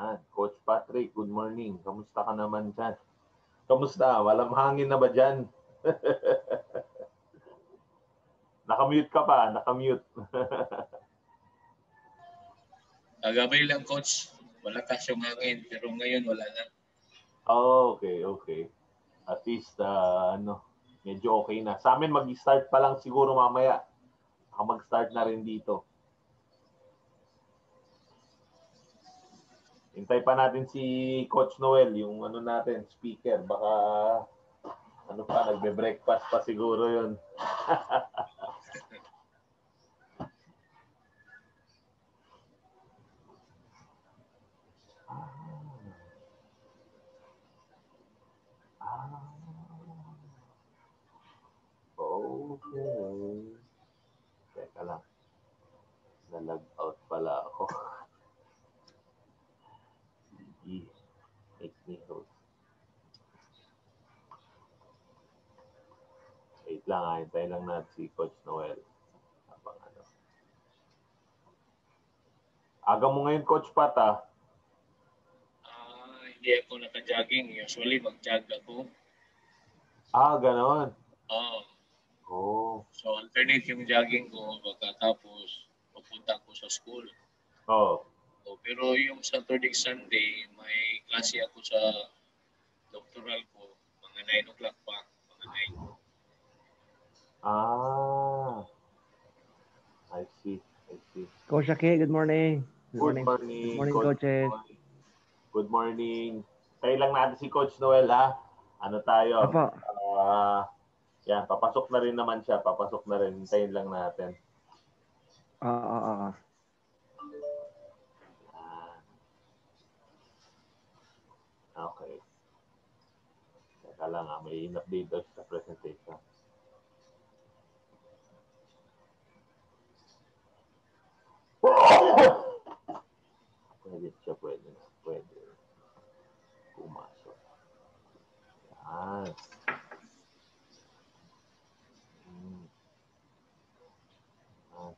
Yan. Coach Patrick, good morning. Kamusta ka naman dyan? Kamusta? Walang hangin na ba dyan? Nakamute ka pa, nakamute. Kagabay lang, coach. Malakas yung hangin, pero ngayon wala na. Oh, okay, okay. At least, uh, ano, medyo okay na. Sa amin, mag-start pa lang siguro mamaya. Baka mag-start na rin dito. Hintay pa natin si Coach Noel, yung ano natin, speaker. Baka, ano pa, nagbe-breakfast pa siguro yun. Okay. Teka lang. Na-log out pala ako. Sige. Make me host. Wait lang ha. Hintayin lang natin si Coach Noel. Habang ano. Aga mo ngayon, Coach Pat ah. Ah, hindi ako naka-jogging. Usually, mag-jog ako. Ah, ganon. Oo. Oh. So, alternate yung jogging ko pagkatapos pupunta ko sa school. Oh. So, pero yung Saturday, Sunday, may klase ako sa doctoral ko. Mga 9 o'clock pa. Mga 9. Ah. I see. I see. Coach Aki, good morning. Good morning. Good morning, Coach coaches. Good morning. Tayo lang natin si Coach Noel ha. Ano tayo? Apo. Ah, yan, papasok na rin naman siya. Papasok na rin. Hintayin lang natin. Oo, oo, oo. Ah. Okay. Teka lang ha. May in-update sa presentation. Pwede siya, pwede. Pwede. Pumasok. Yan. Hmm. Yan.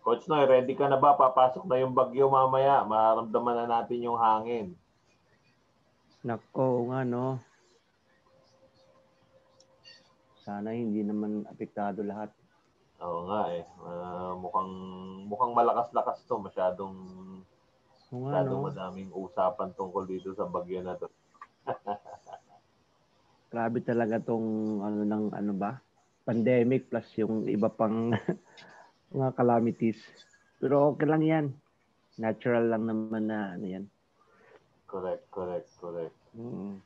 Coach Noy, ready ka na ba? Papasok na yung bagyo mamaya. Maramdaman na natin yung hangin. Nako, nga no. Sana hindi naman apektado lahat. Oo nga eh. Ah, mukhang mukhang malakas-lakas to. Masyadong Oo nga masyadong no. madaming usapan tungkol dito sa bagyo na to. Grabe talaga tong ano ng ano ba? Pandemic plus yung iba pang mga calamities. Pero okay lang yan. Natural lang naman na ano yan. Correct, correct, correct. Mm.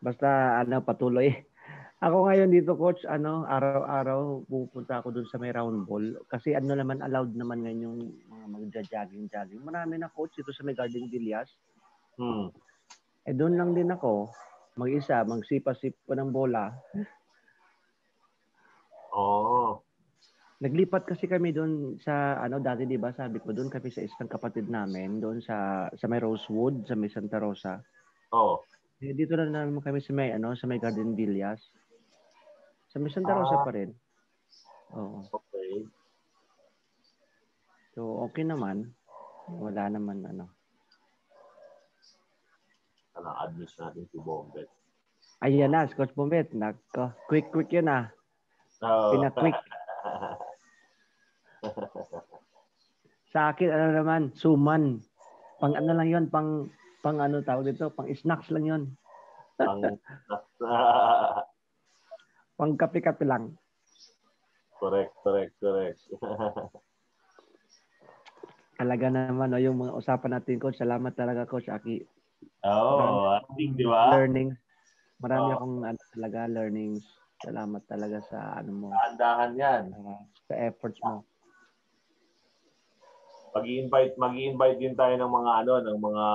Basta ano patuloy. Ako ngayon dito coach, ano, araw-araw pupunta ako dun sa may round ball kasi ano naman allowed naman ngayon yung mga magja-jogging jogging. Marami na coach dito sa may Garden Villas. Hmm. Eh doon lang din ako mag-isa, magsipa-sip ko ng bola. Oo. Naglipat kasi kami doon sa ano dati 'di ba? Sabi ko doon kami sa isang kapatid namin doon sa sa may Rosewood, sa may Santa Rosa. Oo. Eh, dito na naman kami sa may ano, sa may Garden Villas. Sa may Santa Rosa Ah. pa rin. Oo. Okay. So okay naman. Wala naman ano. Kanang admit natin si Bombet. Ayan na, Scotch Bombet. Nako, quick quick 'yun ah. Oo. Pina-quick. Sa akin ano naman, suman. Pang ano lang 'yon, pang pang ano tawag dito, pang snacks lang 'yon. Ang Pang kape-kape lang. correct, correct, correct. Talaga naman no, yung mga usapan natin coach. Salamat talaga coach Aki. Oo, I think, di ba? Learnings. Marami Oo. akong ano, talaga learnings. Salamat talaga sa ano mo, Dahan yan. uh, sa efforts mo. Mag-invite, mag-invite din tayo ng mga ano, ng mga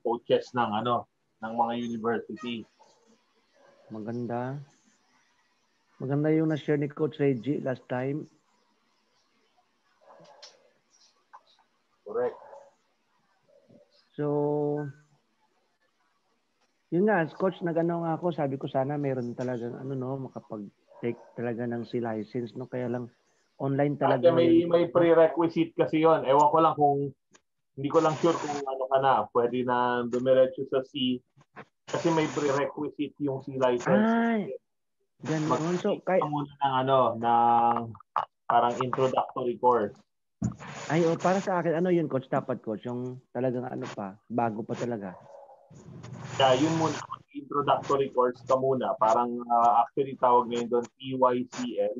coaches ng ano, ng mga university. Maganda. Maganda yung na-share ni Coach Reggie last time. Correct. So, yun nga, coach, nag-ano nga ako, sabi ko sana meron talagang ano no, makapag-take talaga ng C license no, kaya lang online talaga. Kasi may may prerequisite kasi 'yon. Ewan ko lang kung hindi ko lang sure kung ano ka na, pwede na dumiretso sa C kasi may prerequisite yung C license. Ay, ganun. So, kay... muna ng ano, ng parang introductory course. Ay, oh, para sa akin, ano yun, coach? Dapat, coach, yung talagang ano pa, bago pa talaga. Kaya yun muna, introductory course ka muna. Parang uh, actually tawag ngayon doon PYCL.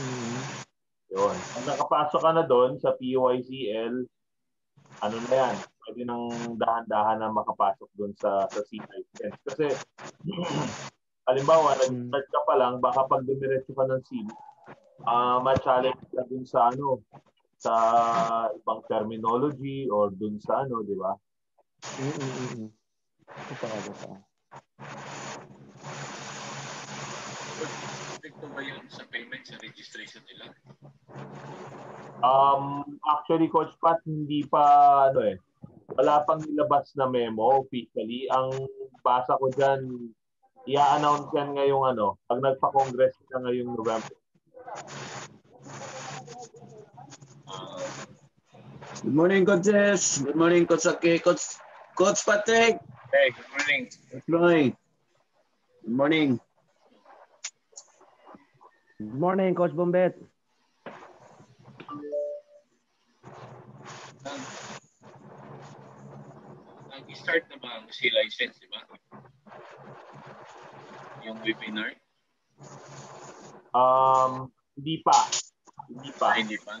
Mm-hmm. Yun. Pag nakapasok ka na doon sa PYCL, ano na yan, pwede nang dahan-dahan na makapasok doon sa sa C license. Kasi halimbawa, nag-start ka pa lang, baka pag dumiretso ka ng C, uh, ma-challenge ka dun sa ano, sa ibang terminology or dun sa ano, di ba? Mm-mm. Totoo, totoo. Epekto ba yun sa payment sa registration nila? Um, actually, Coach Pat, hindi pa, ano eh, wala pang nilabas na memo officially. Ang basa ko dyan, i-announce yan ngayong ano, pag nagpa-congress na ngayong November. Good morning, coaches. Good morning, Coach Aki. Coach, Coach Patrick. Hey, good morning. Coach Lloyd. Good morning. Good morning, Coach Bombet. Nag-start na ba ang C license, di ba? Yung webinar? Um, hindi pa. Hindi pa. Ah, hindi pa.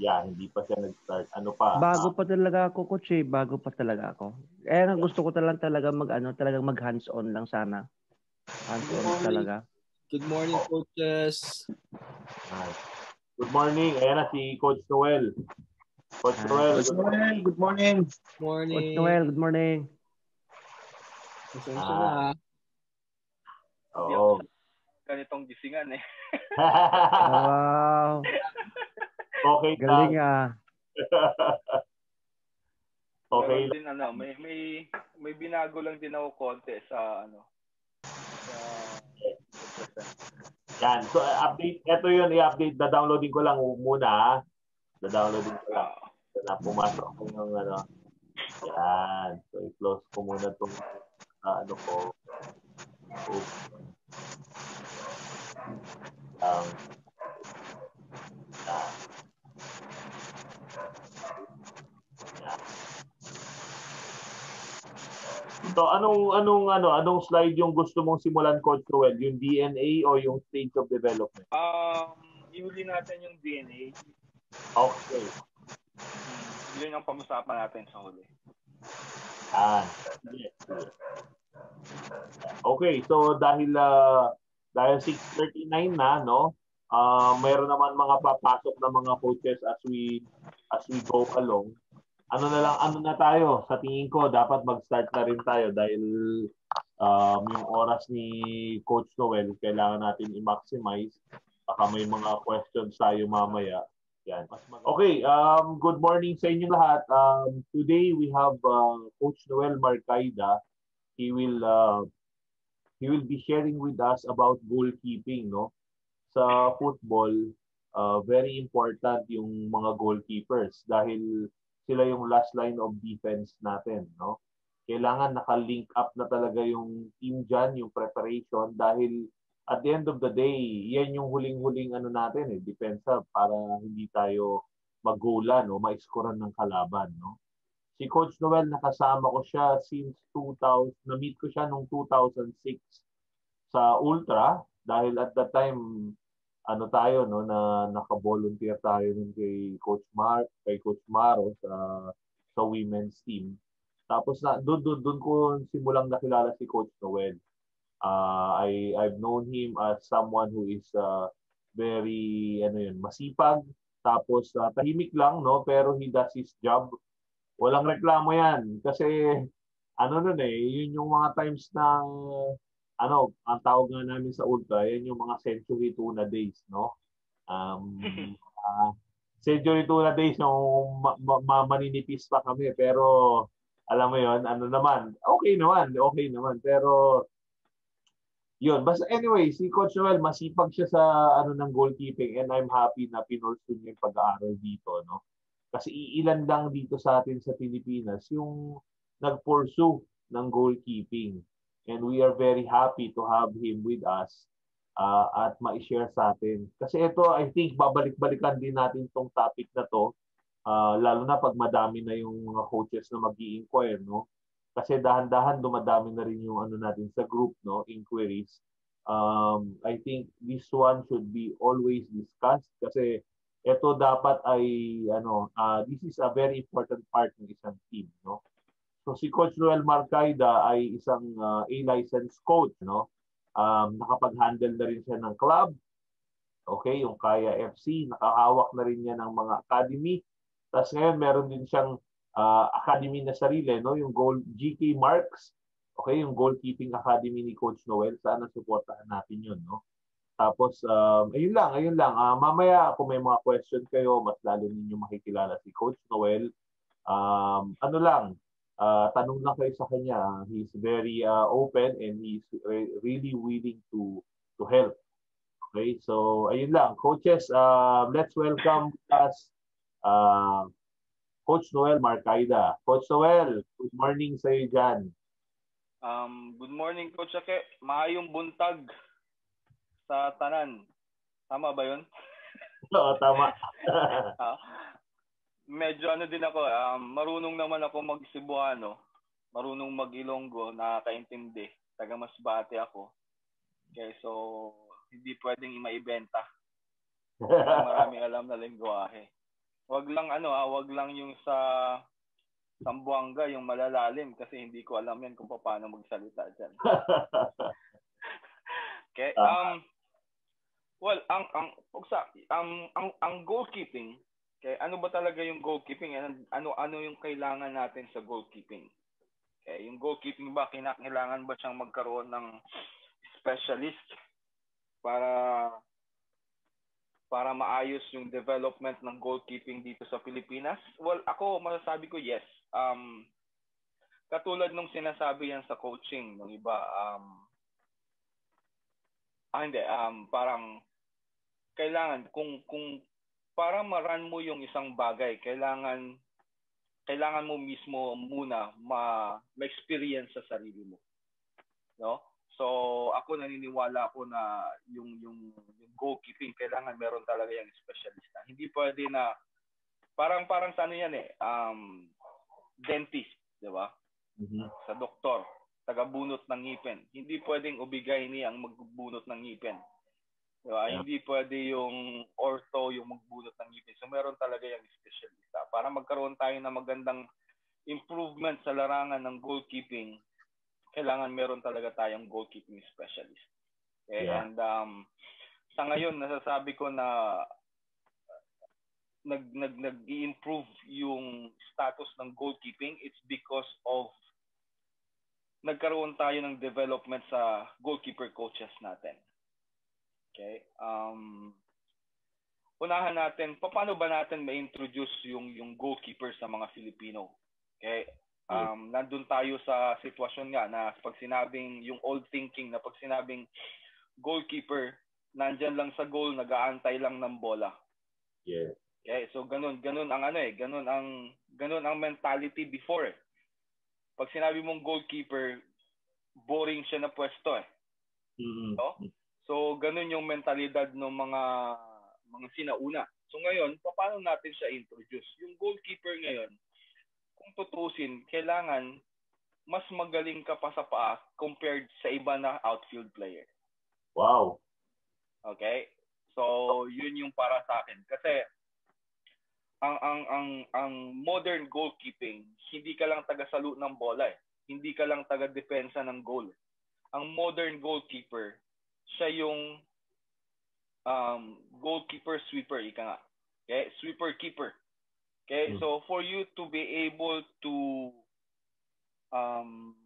Yeah, hindi pa siya nag-start. Ano pa? Bago pa talaga ako, coach eh. Bago pa talaga ako. Eh, ang gusto ko talaga talaga mag, ano, talagang mag hands-on lang sana. Hands-on talaga. Good morning, coaches. Good morning. Ayan na si Coach Noel. Coach Noel. Good morning. Good morning. Morning. Coach Noel, good morning. Pasensya na. Ah. Oo. ganitong gisingan eh. wow. Okay Galing na. ah. okay. Din ano, may may may binago lang din ako konti sa ano. Sa Yan. So, update. Ito yun, i-update. Da-downloading ko lang muna. Da-downloading ko lang. Na pumasok ko ng ano. Yan. So, i-close ko muna itong uh, ano ko. Oops. Um, yan. So anong anong ano anong slide yung gusto mong simulan Coach Joel? Yung DNA o yung stage of development? um ihuli natin yung DNA. Okay. Hmm, yun yung pag-usapan natin sa huli. Ah. Sige. Okay, so dahil uh, dahil 6:39 na no, uh, mayroon naman mga papasok na mga coaches as we as we go along ano na lang, ano na tayo, sa tingin ko, dapat mag-start na rin tayo dahil um, yung oras ni Coach Noel, kailangan natin i-maximize. Baka may mga questions tayo mamaya. Yan. Okay, um, good morning sa inyo lahat. Um, today we have uh, Coach Noel Marcaida. He will uh, he will be sharing with us about goalkeeping, no? Sa football, uh, very important yung mga goalkeepers dahil sila yung last line of defense natin, no? Kailangan naka-link up na talaga yung team dyan, yung preparation dahil at the end of the day, yan yung huling-huling ano natin eh, depensa para hindi tayo mag-goala, no? Ma-scorean ng kalaban, no? Si Coach Noel, nakasama ko siya since 2000, na-meet ko siya nung 2006 sa Ultra dahil at that time ano tayo no na naka-volunteer tayo nun kay Coach Mar kay Coach Maro sa sa women's team. Tapos na doon doon doon ko simulang nakilala si Coach Noel. Uh, I I've known him as someone who is uh, very ano yun, masipag tapos uh, tahimik lang no? Pero he does his job. Walang reklamo 'yan. Kasi ano nun eh, yun yung mga times na ano, ang tawag nga namin sa Ultra, yan yung mga century tuna days, no? Um, uh, century tuna days nung ma- ma- maninipis pa kami, pero alam mo yon ano naman, okay naman, okay naman, pero yun. Basta anyway, si Coach Noel, masipag siya sa ano ng goalkeeping and I'm happy na pinursu niya yung pag-aaral dito. No? Kasi iilan lang dito sa atin sa Pilipinas yung nag-pursue ng goalkeeping. And we are very happy to have him with us uh, at ma-share sa atin. Kasi ito, I think, babalik-balikan din natin tong topic na to. Uh, lalo na pag madami na yung mga coaches na mag inquire no? Kasi dahan-dahan dumadami na rin yung ano natin sa group no inquiries. Um I think this one should be always discussed kasi ito dapat ay ano uh, this is a very important part ng isang team no? So si coach Roel Marcaida ay isang uh, A licensed coach no? Um nakapag-handle na rin siya ng club. Okay yung Kaya FC nakahawak na rin niya ng mga academy. Tapos ngayon meron din siyang uh, academy na sarili, no? yung goal, GK Marks, okay, yung goalkeeping academy ni Coach Noel, sana suportahan natin yun. No? Tapos, um, ayun lang, ayun lang. Uh, mamaya, kung may mga question kayo, mas lalo ninyo makikilala si Coach Noel. Um, ano lang, uh, tanong lang kayo sa kanya. He's very uh, open and he's re- really willing to to help. Okay, so ayun lang. Coaches, uh, let's welcome us uh, Coach Noel Marcaida. Coach Noel, good morning sa iyo dyan. Um, good morning, Coach Ake. Maayong buntag sa tanan. Tama ba yun? Oo, tama. uh, medyo ano din ako, um, marunong naman ako mag-Cebuano. Marunong mag-Ilonggo, nakakaintindi. Taga Masbate ako. Okay, so hindi pwedeng maibenta. Marami alam na lingwahe. Wag lang ano ah, wag lang yung sa Sambuanga yung malalalim kasi hindi ko alam yan kung paano magsalita diyan. okay. Um well, ang ang pagsa ang ang ang goalkeeping, okay, ano ba talaga yung goalkeeping? Ano ano yung kailangan natin sa goalkeeping? Okay, yung goalkeeping ba kinakailangan ba siyang magkaroon ng specialist para para maayos yung development ng goalkeeping dito sa Pilipinas? Well, ako masasabi ko yes. Um, katulad nung sinasabi yan sa coaching ng iba, um, ah hindi, um, parang kailangan kung kung para ma-run mo yung isang bagay, kailangan kailangan mo mismo muna ma ma-experience sa sarili mo. No? So, ako naniniwala ako na yung yung yung goalkeeping kailangan meron talaga yung specialista. Hindi pwede na parang parang sa ano yan eh, um dentist, 'di ba? Mm-hmm. Sa doktor, taga-bunot ng ngipin. Hindi pwedeng ubigay ni ang magbunot ng ngipin. 'Di ba? Yeah. Hindi pwede yung ortho yung magbunot ng ngipin. So meron talaga yung specialista para magkaroon tayo ng magandang improvement sa larangan ng goalkeeping kailangan meron talaga tayong goalkeeping specialist. Okay? Yeah. And um, sa ngayon, nasasabi ko na nag nag nag-improve yung status ng goalkeeping it's because of nagkaroon tayo ng development sa goalkeeper coaches natin. Okay? Um unahan natin paano ba natin ma-introduce yung yung goalkeeper sa mga Filipino? Okay? Um, nandun tayo sa sitwasyon nga na pag sinabing yung old thinking na pag sinabing goalkeeper, nandyan lang sa goal, nag-aantay lang ng bola. Yeah. Okay, so ganun, ganun ang ano eh, ganun ang ganun ang mentality before eh. Pag sinabi mong goalkeeper, boring siya na pwesto eh. Mm-hmm. No? So ganun yung mentalidad ng mga mga sinauna. So ngayon, paano natin siya introduce? Yung goalkeeper ngayon, tutusin, kailangan mas magaling ka pa sa paa compared sa iba na outfield player. Wow. Okay? So, yun yung para sa akin. Kasi, ang ang ang ang modern goalkeeping, hindi ka lang taga-salute ng bola eh. Hindi ka lang taga-depensa ng goal. Ang modern goalkeeper, siya yung um, goalkeeper sweeper, ika nga. Okay? Sweeper keeper. Okay, mm. so for you to be able to um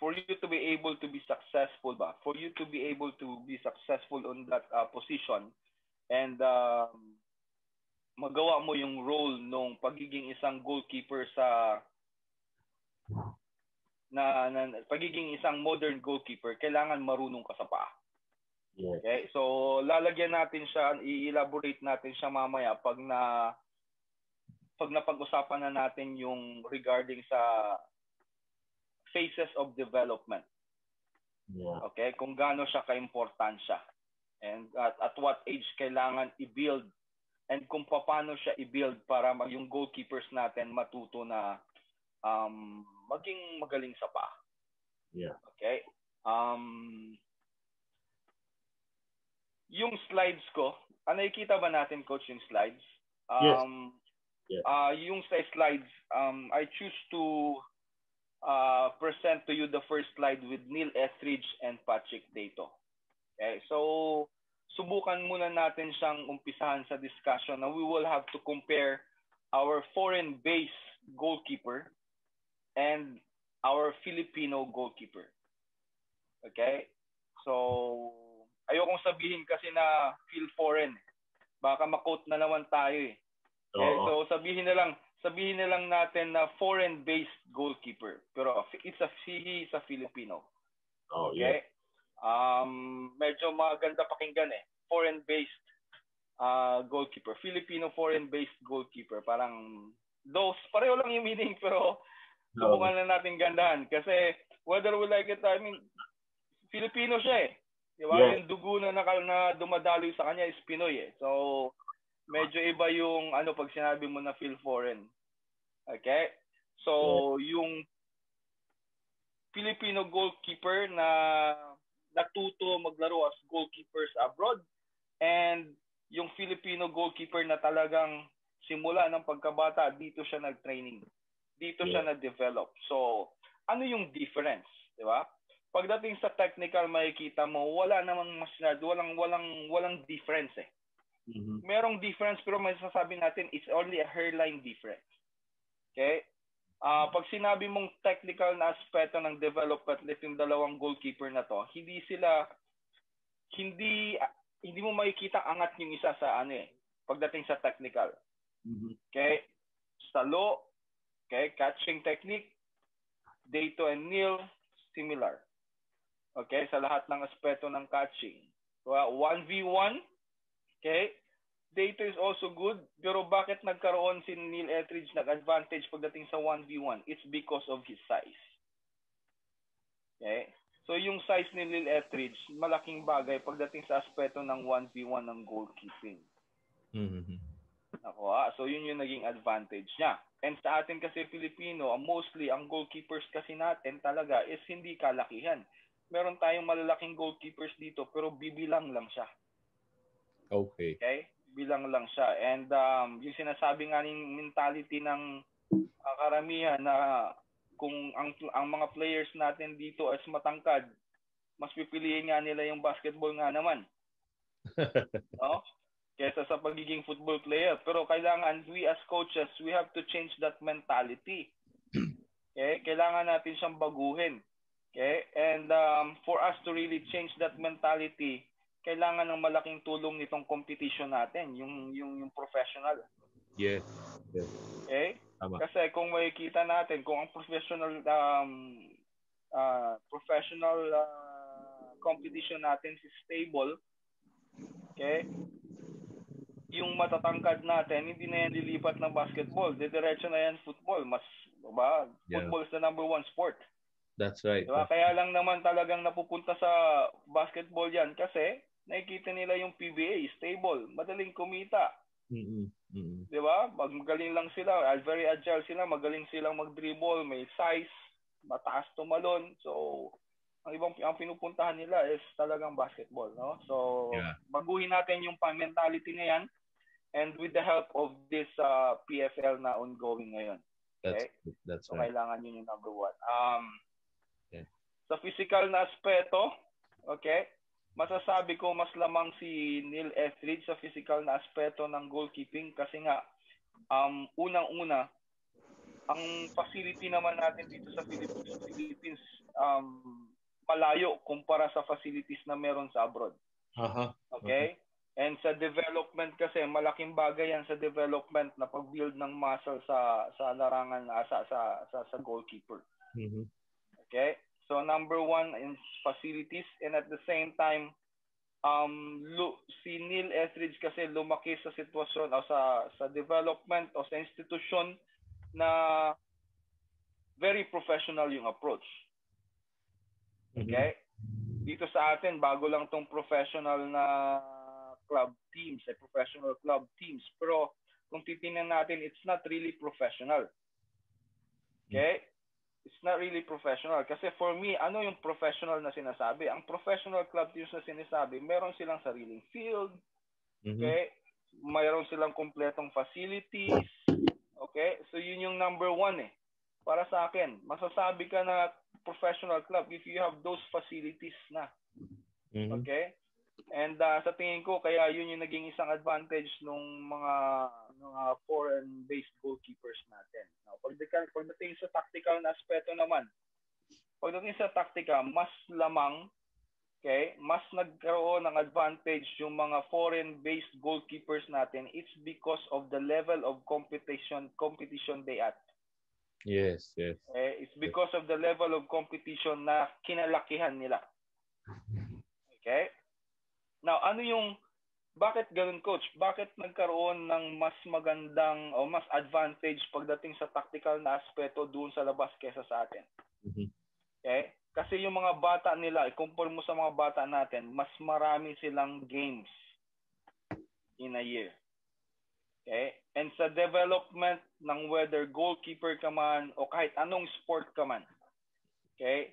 for you to be able to be successful ba for you to be able to be successful on that uh, position and um, magawa mo yung role nung pagiging isang goalkeeper sa na, na pagiging isang modern goalkeeper, kailangan marunong ka sa paa. Yes. Okay? So, lalagyan natin siya, i-elaborate natin siya mamaya pag na pag napag-usapan na natin yung regarding sa phases of development. Yeah. Okay? Kung gaano siya ka-importansya. And at, at what age kailangan i-build and kung paano siya i-build para mag- yung goalkeepers natin matuto na um, maging magaling sa pa. Yeah. Okay? Um, yung slides ko, ah, nakikita ba natin, Coach, yung slides? Yes. Um, Yes. ah, yung sa slides, um, I choose to uh, present to you the first slide with Neil Etheridge and Patrick Dato. Okay, so subukan muna natin siyang umpisahan sa discussion na we will have to compare our foreign-based goalkeeper and our Filipino goalkeeper. Okay? So, ayokong sabihin kasi na feel foreign. Baka makot na naman tayo eh. Okay, Oo. so sabihin na lang, sabihin na lang natin na foreign-based goalkeeper. Pero it's a he is a Filipino. Oh, Okay? yes. Um, medyo maganda pakinggan eh. Foreign-based uh, goalkeeper. Filipino foreign-based goalkeeper. Parang those, pareho lang yung meaning pero subukan na natin gandahan. Kasi whether we like it, I mean, Filipino siya eh. Di ba? Yes. Yung dugo na, naka, na dumadaloy sa kanya is Pinoy eh. So, medyo iba yung ano pag sinabi mo na feel foreign. Okay? So, yung Filipino goalkeeper na natuto maglaro as goalkeepers abroad and yung Filipino goalkeeper na talagang simula ng pagkabata dito siya nag-training. Dito siya na-develop. So, ano yung difference, di ba? Pagdating sa technical makikita mo wala namang masyado, walang walang walang difference eh Mhm. merong difference pero may sasabi natin it's only a hairline difference. Okay? Ah, pag sinabi mong technical na aspeto ng development nitong dalawang goalkeeper na to, hindi sila hindi hindi mo makikita angat yung isa sa ano eh pagdating sa technical. Mhm. Okay? Salo, okay, catching technique, Dato and Neil, similar. Okay, sa lahat ng aspeto ng catching. Well, 1v1, okay, Dato is also good, pero bakit nagkaroon si Neil Etheridge nag-advantage pagdating sa 1v1? It's because of his size. Okay? So yung size ni Neil Etheridge, malaking bagay pagdating sa aspeto ng 1v1 ng goalkeeping. Mhm. Ako, ah. So, yun yung naging advantage niya. And sa atin kasi Filipino, mostly ang goalkeepers kasi natin talaga is hindi kalakihan. Meron tayong malalaking goalkeepers dito pero bibilang lang siya. Okay. Okay? Bilang lang siya. And um, yung sinasabi nga ng mentality ng uh, karamihan na kung ang ang mga players natin dito is matangkad, mas pipiliin nga nila yung basketball nga naman. no? Kesa sa pagiging football player. Pero kailangan, we as coaches, we have to change that mentality. Okay? Kailangan natin siyang baguhin. Okay? And um, for us to really change that mentality, kailangan ng malaking tulong nitong competition natin, yung yung yung professional. Yes. Yes. Okay? Tama. Kasi kung makikita natin kung ang professional um uh, professional uh, competition natin is stable, okay? Yung matatangkad natin, hindi na yan lilipat ng basketball. Didiretso na yan football. Mas, ba? Yeah. Football is the number one sport. That's right. Diba? Kaya lang naman talagang napupunta sa basketball yan kasi nakikita nila yung PBA, stable, madaling kumita. Mm-mm. Mm-mm. Di ba? Mag- Magaling lang sila. Very agile sila. Magaling silang mag-dribble. May size. Mataas tumalon. So, ang ibang ang pinupuntahan nila is talagang basketball. No? So, Yeah. baguhin natin yung mentality na yan. And with the help of this uh, PFL na ongoing ngayon. That's Okay. that's So, right. kailangan yun yung number one. Um. Sa physical na aspeto, okay, masasabi ko mas lamang si Neil Etheridge sa physical na aspeto ng goalkeeping kasi nga, um, unang-una, ang facility naman natin dito sa Philippines, Philippines um, malayo kumpara sa facilities na meron sa abroad. Aha. Okay? And sa development kasi malaking bagay yan sa development na pag-build ng muscle sa sa larangan ah, sa sa sa, sa goalkeeper. Mhm. Okay? So number one is facilities and at the same time um lu- si Neil Etheridge kasi lumaki sa sitwasyon o sa sa development o sa institusyon na very professional yung approach. Okay? Dito sa atin bago lang tong professional na club teams, eh, professional club teams. Pero kung titingnan natin, it's not really professional. Okay? It's not really professional. Kasi for me, ano yung professional na sinasabi? Ang professional club teams na sinasabi, meron silang sariling field. Mhm. Okay? Mayroon silang kompletong facilities. Okay? So yun yung number one eh. Para sa akin, masasabi ka na professional club if you have those facilities na. Mhm. Okay? And uh, sa tingin ko, kaya yun yung naging isang advantage nung mga mga foreign-based goalkeepers natin. Now, pagdating, pagdating sa tactical na aspeto naman, pagdating sa tactical, mas lamang, okay, mas nagkaroon ng advantage yung mga foreign-based goalkeepers natin. It's because of the level of competition competition they at. Yes, yes. Eh, it's because of the level of competition na kinalakihan nila. Okay? Now, ano yung bakit ganun coach? Bakit nagkaroon ng mas magandang o mas advantage pagdating sa tactical na aspeto doon sa labas kaysa sa atin? Mhm. Okay? Kasi yung mga bata nila, i-compare mo sa mga bata natin, mas marami silang games in a year. Okay? And sa development ng whether goalkeeper ka man o kahit anong sport ka man, okay?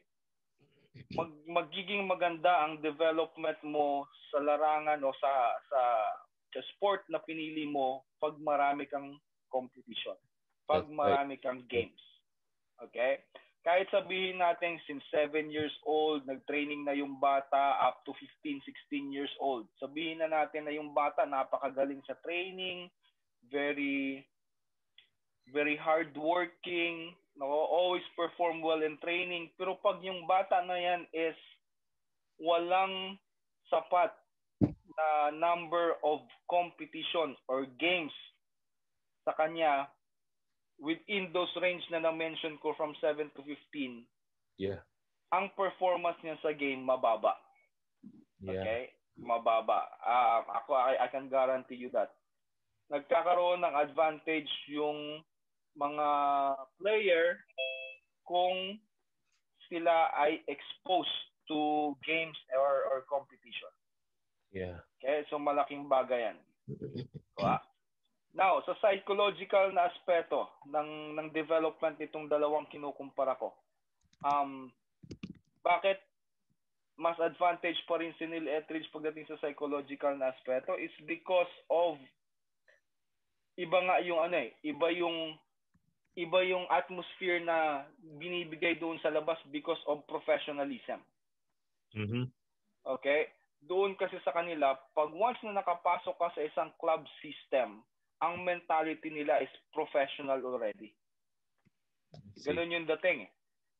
Mag, magiging maganda ang development mo sa larangan o sa sa sa sport na pinili mo pag marami kang competition. Pag marami kang games. Okay? Kahit sabihin natin since 7 years old, nag-training na yung bata up to 15, 16 years old. Sabihin na natin na yung bata napakagaling sa training, very very hardworking, no, always perform well in training. Pero pag yung bata na yan is walang sapat na number of competition or games sa kanya within those range na na-mention ko from 7 to 15, Yeah. ang performance niya sa game mababa. Yeah. Okay? Mababa. Ah, ako, I, I can guarantee you that. Nagkakaroon ng advantage yung mga player kung sila ay exposed to games or, or competition. Yeah. Okay? So malaking bagay yan. Diba? Now, sa psychological na aspeto ng ng development nitong dalawang kinukumpara ko. Um bakit mas advantage pa rin si Neil Etheridge pagdating sa psychological na aspeto is because of iba nga yung ano eh, iba yung iba yung atmosphere na binibigay doon sa labas because of professionalism. Mhm. Okay? Doon kasi sa kanila, pag once na nakapasok ka sa isang club system, ang mentality nila is professional already. Ganun yung dating eh.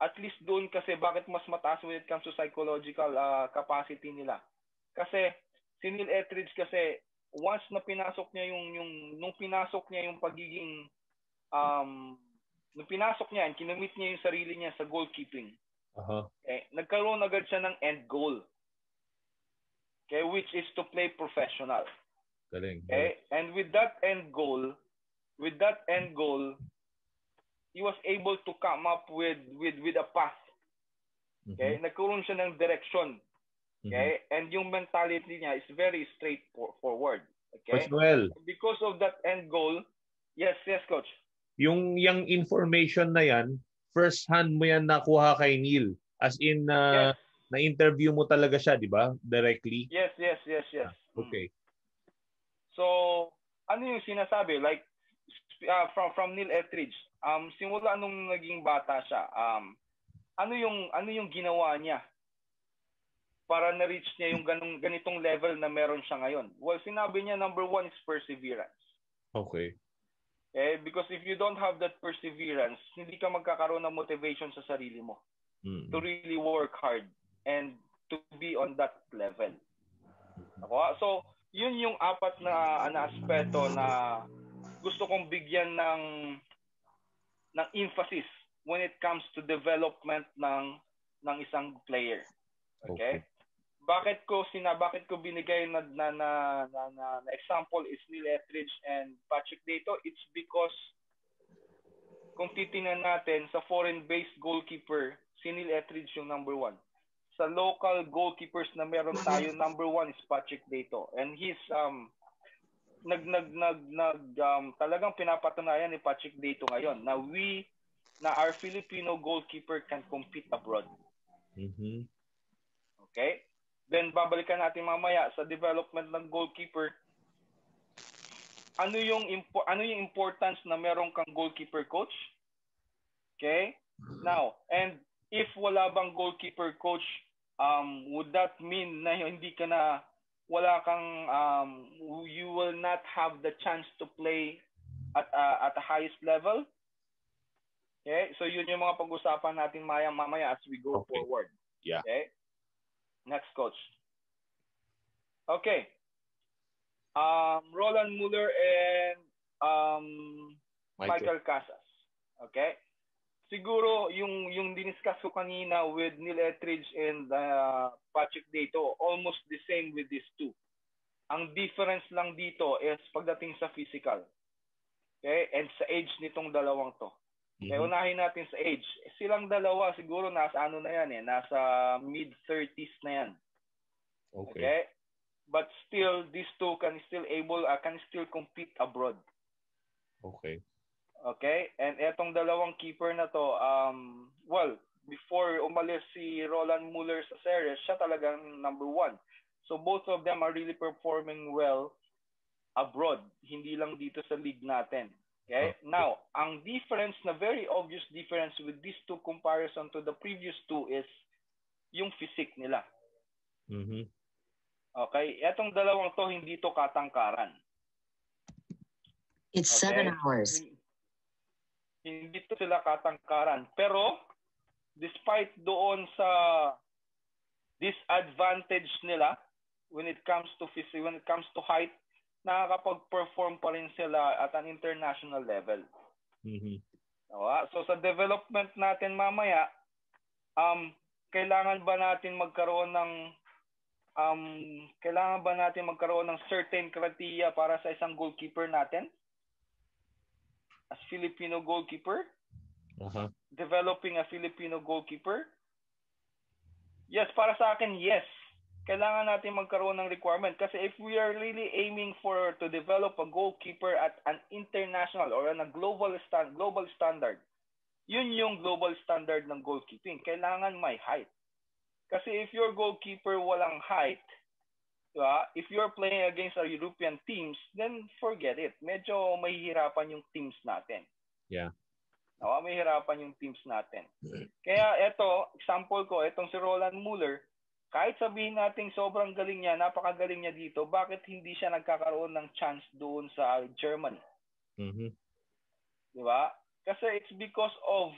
At least doon kasi bakit mas mataas when it comes to psychological uh, capacity nila. Kasi si Neil Etheridge kasi once na pinasok niya yung yung nung pinasok niya yung pagiging um nung pinasok niya, kinumit niya yung sarili niya sa goalkeeping. Aha. Okay, nagkaroon agad siya ng end goal. Okay, which is to play professional. Galing. Okay? And with that end goal, with that end goal, he was able to come up with with with a path. Mhm. Okay? Nagkaroon siya ng direction. Mhm. Okay? And yung mentality niya is very straightforward. Okay? Coach Noel, Because of that end goal, yes, yes, coach. Yung yung information na yan, first hand mo yan nakuha kay Neil. As in, uh, yes, na-interview mo talaga siya, di ba? Directly? yes, yes, yes, yes. Mm. Okay. So, ano yung sinasabi? Like, uh, from from Neil Etheridge, um, simula nung naging bata siya, um, ano yung ano yung ginawa niya para na-reach niya yung ganung, ganitong level na meron siya ngayon? Well, sinabi niya number one is perseverance. Okay. Eh, because if you don't have that perseverance, hindi ka magkakaroon ng motivation sa sarili mo Mm. to really work hard and to be on that level. Ako, ah. so, yun yung apat na, na aspeto na gusto kong bigyan ng ng emphasis when it comes to development ng ng isang player. Okay. Okay? Bakit ko sina bakit ko binigay na na na, na, na, na example is Neil Etheridge and Patrick Dato? It's because kung titingnan natin sa foreign-based goalkeeper, si Neil Etheridge yung number one. Sa local goalkeepers na meron tayo, number one is Patrick Dato. And he's um nag nag nag nag um, talagang pinapatunayan ni Patrick Dato ngayon na we na our Filipino goalkeeper can compete abroad. Mhm. Okay? Then babalikan natin mamaya sa development ng goalkeeper. Ano yung impo- ano yung importance na meron kang goalkeeper coach? Okay? Now, and if wala bang goalkeeper coach, um would that mean na hindi ka na wala kang um you will not have the chance to play at uh, at the highest level? Okay? So yun yung mga pag-usapan natin maya mamaya as we go Okay. forward. Yeah. Okay? Next coach. Okay. Um, Roland Muller and um, Michael. Michael Casas. Okay? Siguro yung yung diniscuss ko kanina with Neil Etheridge and uh, Patrick Dato, almost the same with these two. Ang difference lang dito is pagdating sa physical. Okay? And sa age nitong dalawang to. Kaya Mhm. unahin natin sa age. Silang dalawa siguro nasa ano na yan eh, nasa mid-30s na yan. Okay. Okay? But still, these two can still able, uh, can still compete abroad. Okay. Okay? And etong dalawang keeper na to, um, well, before umalis si Roland Muller sa series, siya talagang number one. So both of them are really performing well abroad, hindi lang dito sa league natin. Okay? Okay. Now, ang difference, na very obvious difference with these two comparison to the previous two is yung physique nila. Mhm. Okay? Etong dalawang to, hindi to katangkaran. It's Okay. seven hours. Hin- Hindi to sila katangkaran. Pero, despite doon sa disadvantage nila when it comes to phys- when it comes to height, nakakapag-perform pa rin sila at an international level. Mhm. Diba? So sa development natin mamaya, um, kailangan ba natin magkaroon ng um, kailangan ba natin magkaroon ng certain criteria para sa isang goalkeeper natin? As Filipino goalkeeper? Aha. Developing a Filipino goalkeeper? Yes, para sa akin, yes. Kailangan natin magkaroon ng requirement kasi if we are really aiming for to develop a goalkeeper at an international or on a global stand global standard, yun yung global standard ng goalkeeping. Kailangan may height. Kasi if your goalkeeper walang height, diba? if you're playing against our European teams, then forget it. Medyo mahihirapan yung teams natin. Yeah. Diba? Mahihirapan yung teams natin. Kaya eto, example ko, etong si Roland Muller, kahit sabihin natin sobrang galing niya, napakagaling niya dito, bakit hindi siya nagkakaroon ng chance doon sa Germany? Mhm. Di ba? Kasi it's because of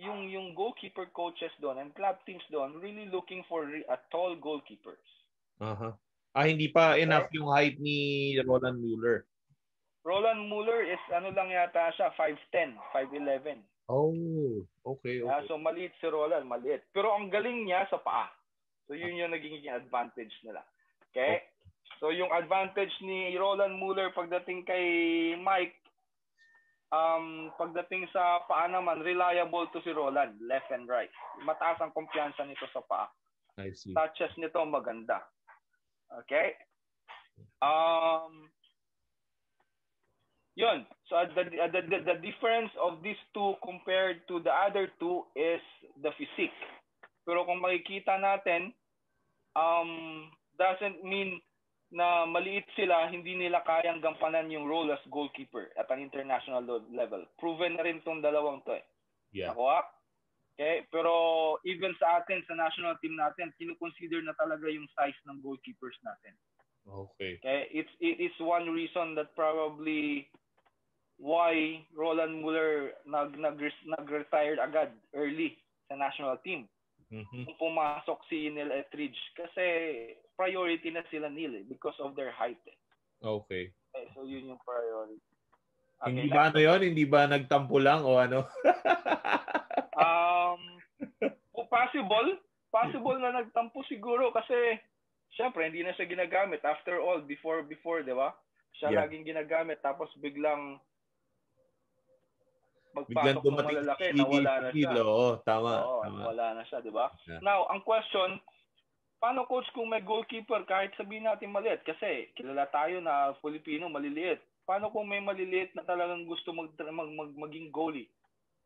yung yung goalkeeper coaches doon and club teams doon really looking for a tall goalkeepers. Aha. Ah, hindi pa enough yung height ni Roland Muller. Roland Muller is ano lang yata siya, 5'10", 5'11". Oh, okay, okay. so maliit si Roland, maliit. Pero ang galing niya sa paa. So yun yung naging advantage nila. Okay? So yung advantage ni Roland Muller pagdating kay Mike, um, pagdating sa paa naman, reliable to si Roland, left and right. Mataas ang kumpiyansa nito sa paa. I see. Touches nito maganda. Okay? Um, yun. So the, the, the, the difference of these two compared to the other two is the physique. Pero kung makikita natin, um, doesn't mean na maliit sila, hindi nila kayang gampanan yung role as goalkeeper at an international level. Proven na rin tong dalawang to eh. Yeah. Nakuha? Okay? Pero even sa atin, sa national team natin, kinukonsider na talaga yung size ng goalkeepers natin. Okay. Okay? It's, it is one reason that probably why Roland Muller nag, nag, nag-retired agad early sa national team. Mhm. Kung pumasok si Neil Etheridge kasi priority na sila Neil eh, because of their height. Eh. Okay. Okay, so yun yung priority. Okay, Hindi ba ano 'yon? Hindi ba nagtampo lang o ano? Um, pu- possible, possible na nagtampo siguro kasi syempre hindi na siya ginagamit after all before before, 'di ba? Siya Yeah. laging ginagamit tapos Biglang magpasok ng malalaki, si nawala na siya. oo, tama. Oo, tama. wala na siya, di ba? Yeah. Now, ang question, paano coach kung may goalkeeper kahit sabihin natin maliit? Kasi kilala tayo na Filipino maliliit. Paano kung may maliliit na talagang gusto mag, mag, mag maging goalie?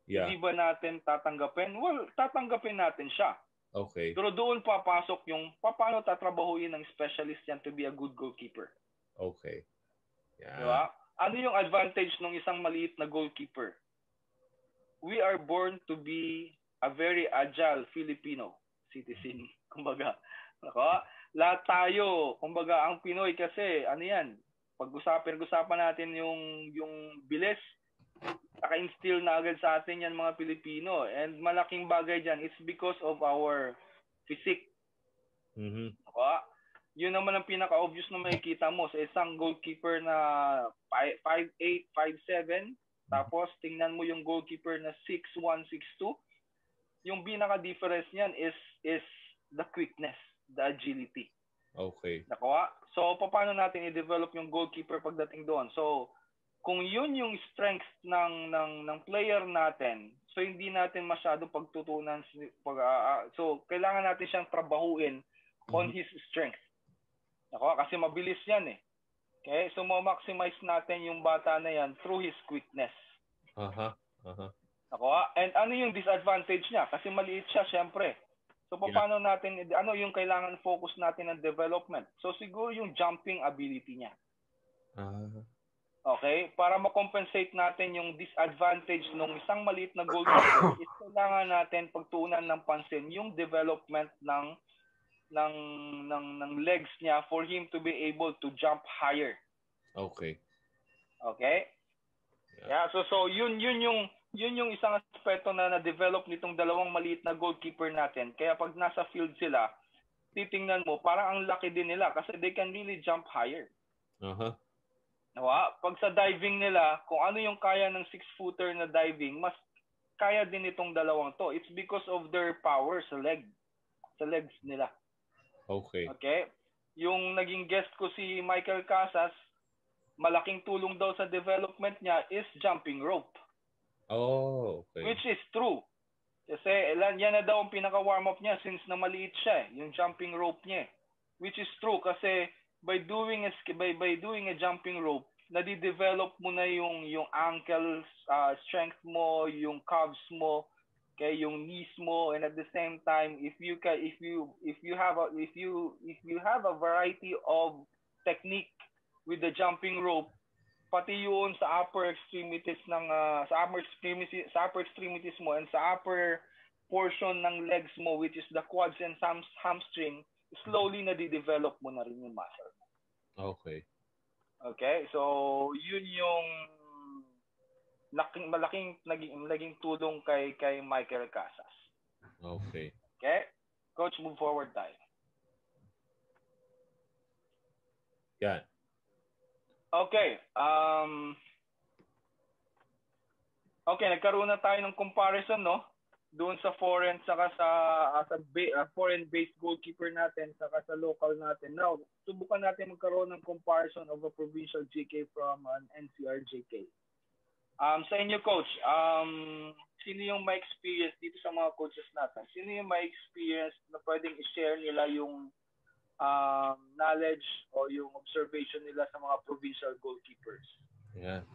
Yeah, Hindi ba natin tatanggapin? Well, tatanggapin natin siya. okay. Pero doon papasok yung paano tatrabahuin ng specialist yan to be a good goalkeeper. Okay. Yeah. Di ba? Ano yung advantage ng isang maliit na goalkeeper? We are born to be a very agile Filipino citizen. Kumbaga, nako, lahat tayo, kumbaga ang Pinoy kasi ano yan, pag-usapan usapan natin yung yung bilis naka-instill na agad sa atin yan mga Pilipino and malaking bagay diyan it's because of our physique Mhm. Ako, yun naman ang pinaka-obvious na makikita mo sa isang goalkeeper na 5'8", 5'7", tapos tingnan mo yung goalkeeper na 6'1", 6'2", yung pinaka-difference niyan is is the quickness, the agility. Okay. Nakuha? So, paano natin i-develop yung goalkeeper pagdating doon? So, kung yun yung strength ng ng ng player natin, so hindi natin masyado pagtutunan pag ah, ah, so kailangan natin siyang trabahuin on his strength. Nakuha? Kasi mabilis 'yan eh. Okay? So, ma-maximize natin yung bata na yan through his quickness. Aha. Aha. Nakuha? And ano yung disadvantage niya? Kasi maliit siya, syempre. So, Yeah. paano natin, ano yung kailangan focus natin ng development? So, siguro yung jumping ability niya. Ah. Okay? Para ma-compensate natin yung disadvantage ng isang maliit na goalkeeper, is kailangan natin pagtuunan ng pansin yung development ng ng ng ng legs niya for him to be able to jump higher. Okay. Okay? Yeah, so so yun yun yung yun yung isang aspeto na na-develop nitong dalawang maliit na goalkeeper natin. Kaya pag nasa field sila, titingnan mo, parang ang laki din nila kasi they can really jump higher. Aha. Nawa? Pag sa diving nila, kung ano yung kaya ng six-footer na diving, mas kaya din itong dalawang to. It's because of their power sa leg. Sa legs nila. Okay. Okay? Yung naging guest ko si Michael Casas, malaking tulong daw sa development niya is jumping rope. Oh, okay. Which is true. Kasi yan na daw ang pinaka-warm up niya since na maliit siya, eh, yung jumping rope niya. eh. Which is true kasi by doing a by by doing a jumping rope, nadi-develop mo na yung yung ankle uh, strength mo, yung calves mo, okay, yung knees mo and at the same time if you can if you if you have a if you if you have a variety of technique with the jumping rope, pati yun sa upper extremities ng ah, sa upper extremities sa upper extremities mo and sa upper portion ng legs mo which is the quads and ham, hamstring slowly na di-develop mo na rin yung muscle. Okay. Okay? So, yun yung laking, malaking naging, naging tulong kay kay Michael Casas. Okay. Okay? Coach, move forward tayo. Yan. Okay. Um, okay, nagkaroon na tayo ng comparison, no? Doon sa foreign saka sa uh, sa ba- uh, foreign based goalkeeper natin saka sa local natin. Now, subukan natin magkaroon ng comparison of a provincial JK from an NCR JK. Um, sa inyo coach, um, sino yung may experience dito sa mga coaches natin? Sino yung may experience na pwedeng i-share nila yung um, knowledge o yung observation nila sa mga provincial goalkeepers. Yan.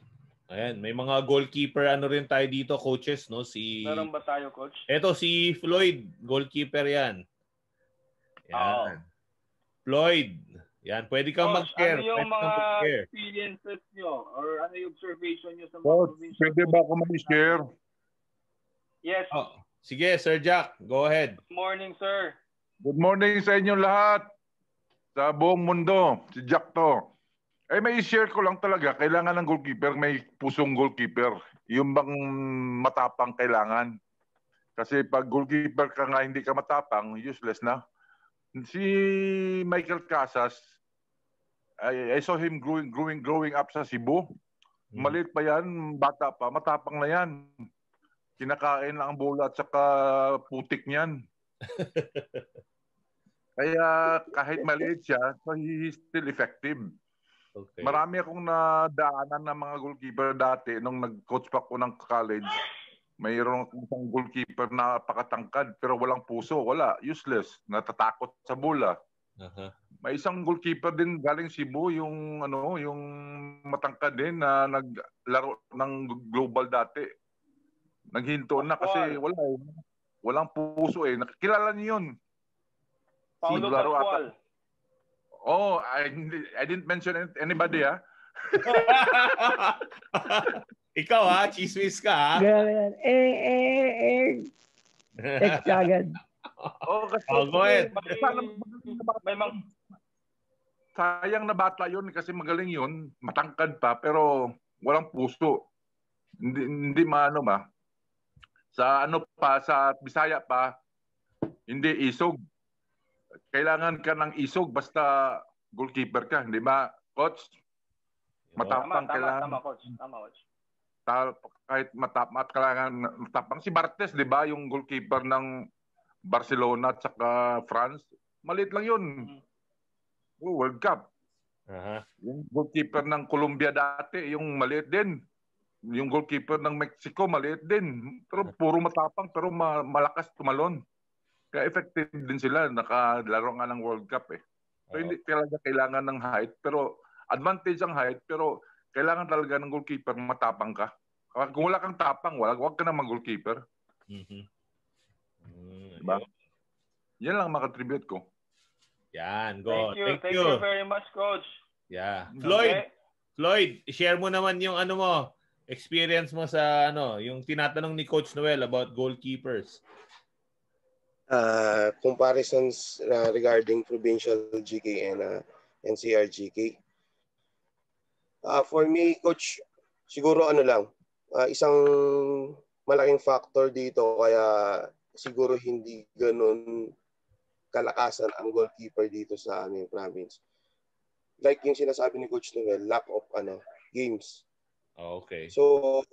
Ayan, may mga goalkeeper ano rin tayo dito, coaches, no? Si Meron ba tayo, coach? Eto si Floyd, goalkeeper 'yan. Yan. Floyd. Yan, pwede kang Coach, mag-share. ano yung Pwede mga mag-share. experiences nyo or ano yung observation nyo sa mga Coach, provincial pwede ba ako mag-share? Yes. Oh, sige, Sir Jack, go ahead. Good morning, sir. Good morning sa inyong lahat. Sa buong mundo, si Jack to. Eh may share ko lang talaga, kailangan ng goalkeeper, may pusong goalkeeper. Yung bang matapang kailangan. Kasi pag goalkeeper ka nga hindi ka matapang, useless na. Si Michael Casas, I, I saw him growing, growing, growing up sa Cebu. Hmm. Maliit pa yan, bata pa, matapang na yan. Kinakain lang ang bola at saka putik niyan. Kaya kahit maliit siya, so he is still effective. Okay. Marami akong nadaanan ng mga goalkeeper dati nung nag-coach pa ko ng college. Mayroon akong isang goalkeeper na pakatangkad pero walang puso, wala, useless, natatakot sa bola. Aha. May isang goalkeeper din galing Cebu, yung ano, yung matangkad din na naglaro ng global dati. Naghinto na kasi wala eh. Walang puso eh. Nakilala niyo yun. Paulo Laro ata. Pascual. Oh, I, I didn't mention anybody ah. Ikaw ha, chismis ka ha. Grabe yan. Eh, eh, eh. Text ka agad. Oh, kasi Oh, go ahead. May, may mga, sayang na bata yun kasi magaling yun, matangkad pa pero walang puso. Hindi hindi maano ba? Sa ano pa sa Bisaya pa hindi isog. Kailangan ka ng isog basta goalkeeper ka, hindi ba? Coach, tama, matapang tama, kailangan. tama, coach. Tama, coach. Kahit matap at kailangan matapang si Bartes, 'di ba, yung goalkeeper ng Barcelona at saka France. Maliit lang 'yun. Oh, World Cup. Aha. Yung goalkeeper ng Colombia dati, yung maliit din. Yung goalkeeper ng Mexico, maliit din. Pero puro matapang, pero ma- malakas tumalon. Kaya effective din sila. Nakalaro nga ng World Cup eh. So Oo. hindi talaga kailangan ng height. Pero advantage ang height. Pero kailangan talaga ng goalkeeper matapang ka. Kung wala kang tapang, wala, wag ka na mag-goalkeeper. Mhm. Mm, Diba? Yan lang makatribute ko. Yan, go. Thank you. Thank, Thank you. you very much, coach. Yeah. Floyd, Okay. Floyd, share mo naman yung ano mo, experience mo sa ano, yung tinatanong ni Coach Noel about goalkeepers. uh, comparisons uh, regarding provincial GK and uh, NCR GK. Uh, for me, coach, siguro ano lang, uh, isang malaking factor dito kaya siguro hindi ganun kalakasan ang goalkeeper dito sa aming province. Like yung sinasabi ni Coach Noel, lack of ano games. Oh, okay. So,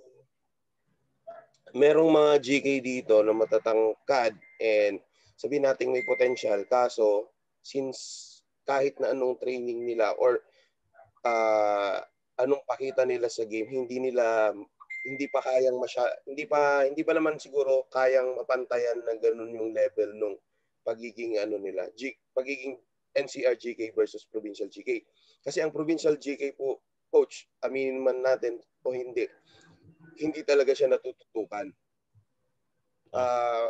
merong mga GK dito na matatangkad and sabihin natin may potential. Kaso, since kahit na anong training nila or uh, anong pakita nila sa game, hindi nila hindi pa kayang masya, hindi pa hindi pa naman siguro kayang mapantayan na ganun yung level nung pagiging ano nila, G, pagiging NCR GK versus provincial GK. Kasi ang provincial GK po, coach, aminin man natin o hindi, hindi talaga siya natututukan. Ah,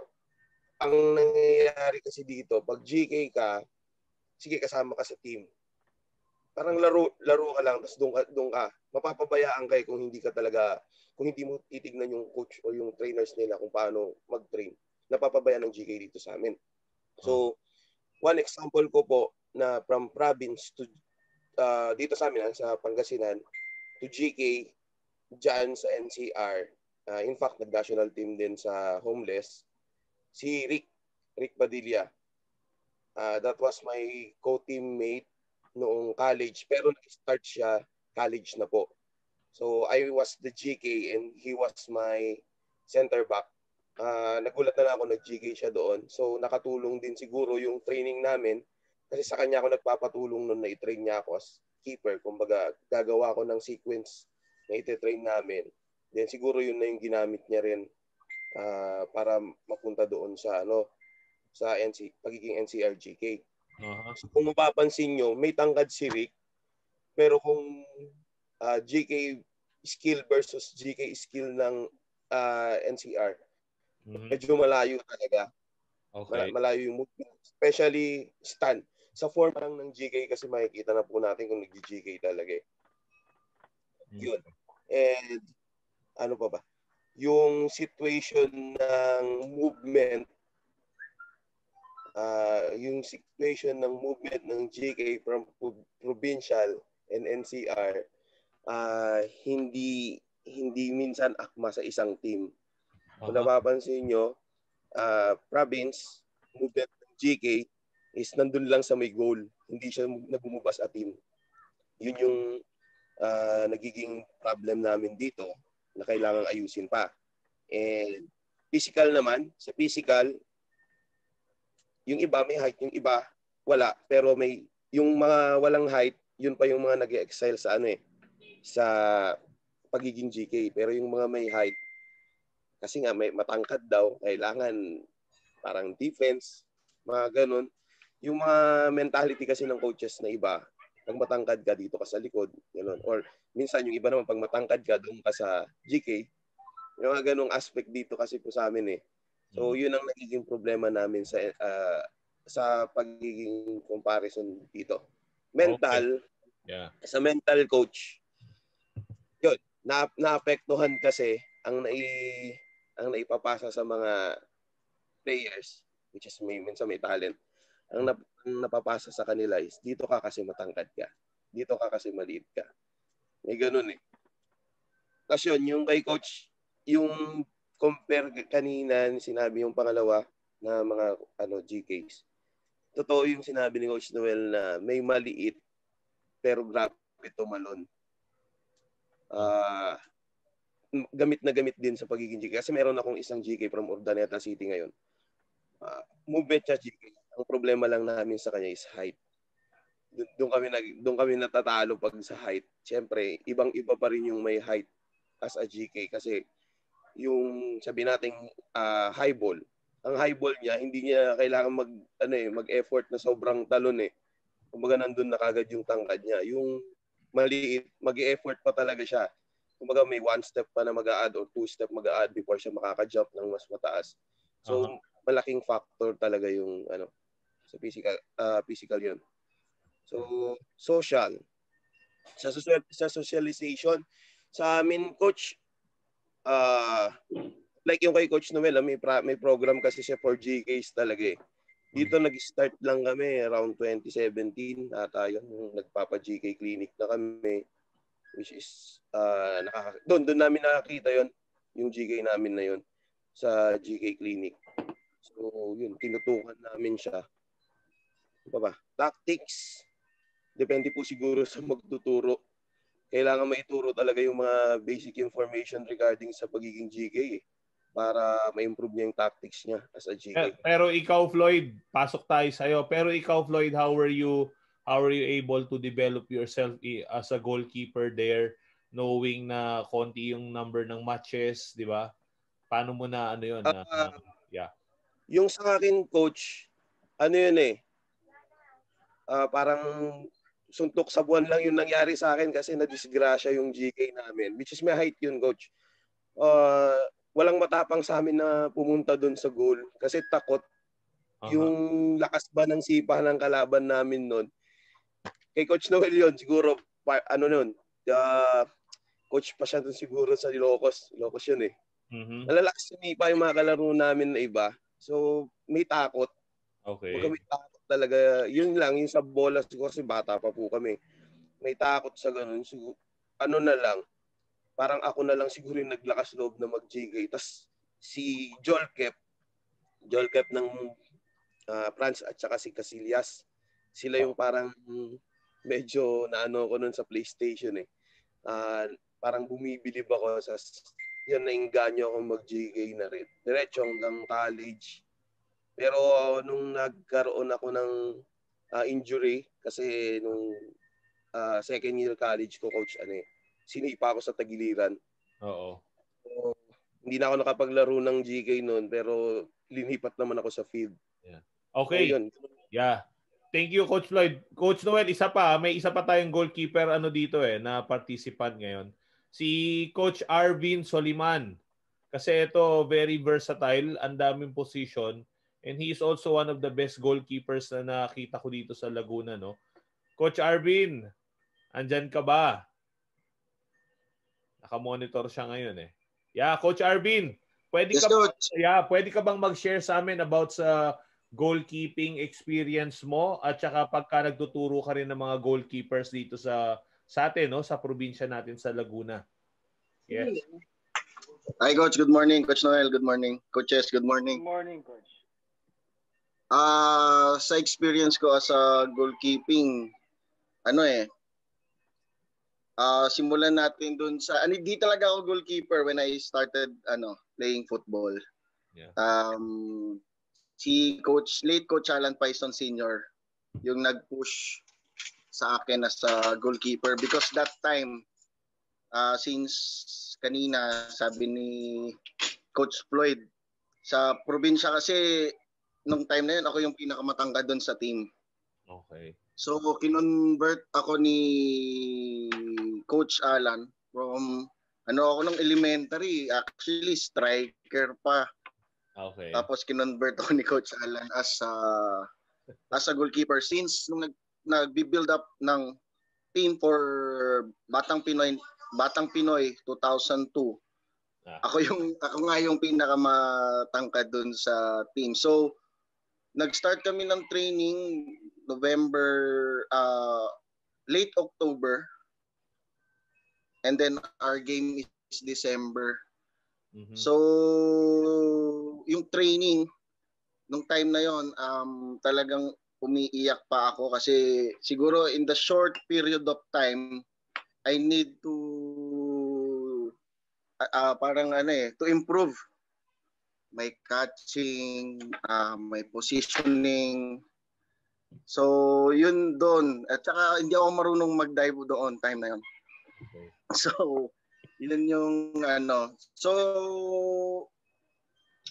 ang nangyayari kasi dito, pag GK ka, sige kasama ka sa team. Parang laro laro ka lang tapos doon ka, doon ka. Mapapabayaan ka eh kung hindi ka talaga kung hindi mo titignan yung coach o yung trainers nila kung paano mag-train. Napapabayaan ng GK dito sa amin. So, one example ko po na from province to uh, dito sa amin ah, sa Pangasinan to GK dyan sa NCR. Uh, in fact, nag-national team din sa homeless si Rick, Rick Padilla. Uh, that was my co-teammate noong college pero nag-start siya college na po. So I was the GK and he was my center back. Uh, nagulat na lang ako nag-GK siya doon. So nakatulong din siguro yung training namin kasi sa kanya ako nagpapatulong noon na i-train niya ako as keeper. Kumbaga gagawa ko ng sequence na iti-train namin. Then siguro yun na yung ginamit niya rin uh, para mapunta doon sa ano sa NC pagiging NCR GK. Uh-huh. So, kung mapapansin nyo, may tangkad si Rick. Pero kung uh, GK skill versus GK skill ng uh, NCR, Mhm. medyo malayo talaga. Okay. Mal- malayo yung movement. Especially stand. Sa form lang ng GK kasi makikita na po natin kung nag-GK talaga eh. Yun. And ano pa ba? Yung situation ng movement uh, yung situation ng movement ng GK from pro- provincial and NCR uh, hindi hindi minsan akma sa isang team. Kung napapansin nyo, uh, province, movement ng GK is nandun lang sa may goal. Hindi siya nagumubas at team. Yun yung uh, nagiging problem namin dito na kailangang ayusin pa. And physical naman, sa physical, yung iba may height, yung iba wala. Pero may, yung mga walang height, yun pa yung mga nag excel sa ano eh, sa pagiging GK. Pero yung mga may height, kasi nga may matangkad daw, kailangan parang defense, mga ganun. Yung mga mentality kasi ng coaches na iba, pag matangkad ka dito ka sa likod, ganun. Or minsan yung iba naman pag matangkad ka doon ka sa GK, yung mga ganung aspect dito kasi po sa amin eh. So yun ang nagiging problema namin sa uh, sa pagiging comparison dito. Mental, okay. yeah. sa mental coach, yun, na, naapektuhan kasi ang nai ang naipapasa sa mga players, which is may, minsan may talent, ang, nap, ang napapasa sa kanila is dito ka kasi matangkad ka. Dito ka kasi maliit ka. May ganun eh. Kasi yun, yung kay coach, yung compare kanina, sinabi yung pangalawa na mga ano GKs. Totoo yung sinabi ni Coach Noel na may maliit pero grabe tumalon. Ah, uh, gamit na gamit din sa pagiging GK. Kasi meron akong isang GK from Urdaneta City ngayon. Uh, movement siya GK. Ang problema lang namin sa kanya is height. Doon kami nag doon kami natatalo pag sa height. Siyempre, ibang-iba pa rin yung may height as a GK kasi yung sabi nating uh, high ball. Ang high ball niya hindi niya kailangan mag ano eh, mag-effort na sobrang talon eh. Kumbaga nandun na kagad yung tangkad niya. Yung maliit, mag-effort pa talaga siya kumbaga may one step pa na mag-a-add or two step mag-a-add before siya makaka-jump ng mas mataas. So uh-huh. malaking factor talaga yung ano sa physical uh, physical 'yun. So social sa social sa socialization sa amin coach uh, like yung kay coach Noel ah, may pra, may program kasi siya for GKs talaga eh. Dito nag-start lang kami around 2017 ata yun nagpapa GK clinic na kami which is uh, nakaka- doon doon namin nakakita yon yung GK namin na yon sa GK clinic. So yun tinutukan namin siya. Ano ba ba? Tactics. Depende po siguro sa magtuturo. Kailangan maituro talaga yung mga basic information regarding sa pagiging GK eh, para ma-improve niya yung tactics niya as a GK. Pero ikaw Floyd, pasok tayo sa iyo. Pero ikaw Floyd, how were you how are you able to develop yourself as a goalkeeper there knowing na konti yung number ng matches, di ba? Paano mo na ano yun? Uh, na, yeah. Yung sa akin coach, ano yun eh, uh, parang suntok sa buwan lang yung nangyari sa akin kasi na-disgrasya yung GK namin, which is may height yun coach. Uh, walang matapang sa amin na pumunta doon sa goal kasi takot uh-huh. yung lakas ba ng sipa ng kalaban namin noon kay Coach Noel yon siguro, pa, ano nun, uh, coach pa siya dun siguro sa Ilocos. Ilocos yun eh. Mm-hmm. Nalalakas pa yung mga kalaro namin na iba. So, may takot. Okay. Pagka may takot talaga, yun lang, yung sa bola, siguro kasi bata pa po kami. May takot sa ganun. Siguro, ano na lang, parang ako na lang siguro yung naglakas loob na mag-JK. Tapos, si Joel Kep, Joel Kep ng uh, France at saka si Casillas, sila yung parang medyo naano ko nun sa PlayStation eh. Uh, parang bumibilib ako sa yan na inganyo ako mag-JK na rin. Diretso hanggang college. Pero nung nagkaroon ako ng uh, injury kasi nung uh, second year college ko coach ano eh, sinipa ako sa tagiliran. Oo. So, hindi na ako nakapaglaro ng GK noon pero linipat naman ako sa field. Yeah. Okay. So, yun. Yeah. Thank you, Coach Lloyd. Coach Noel, isa pa, may isa pa tayong goalkeeper ano dito eh, na participant ngayon. Si Coach Arvin Soliman. Kasi ito, very versatile, ang daming position. And he is also one of the best goalkeepers na nakita ko dito sa Laguna. No? Coach Arvin, andyan ka ba? Naka-monitor siya ngayon eh. Yeah, Coach Arvin, pwede yes, ka, coach. yeah, pwede ka bang mag-share sa amin about sa goalkeeping experience mo at saka pagka nagtuturo ka rin ng mga goalkeepers dito sa sa atin no sa probinsya natin sa Laguna. Yes. Hi coach, good morning. Coach Noel, good morning. Coaches, good morning. Good morning, coach. Ah, uh, sa experience ko as a goalkeeping ano eh uh, simulan natin dun sa ano di talaga ako goalkeeper when I started ano playing football. Yeah. Um si coach late coach Alan Python Senior yung nag-push sa akin as a goalkeeper because that time uh, since kanina sabi ni coach Floyd sa probinsya kasi nung time na yun ako yung pinakamatangkad doon sa team. Okay. So kinonvert ako ni coach Alan from ano ako nung elementary actually striker pa. Okay. Tapos kinonvert ako ni coach Alan as a as a goalkeeper since nung nag nagbi-build up ng team for Batang Pinoy Batang Pinoy 2002 Ah. ako yung ako nga yung pinakamatangkad doon sa team. So nag-start kami ng training November uh, late October and then our game is December. Mhm. So yung training nung time na yon um talagang umiiyak pa ako kasi siguro in the short period of time I need to uh, parang ano eh, to improve. May catching, uh, may positioning. So, yun doon. At saka hindi ako marunong mag-dive doon time na yun. So, yun yung ano. So,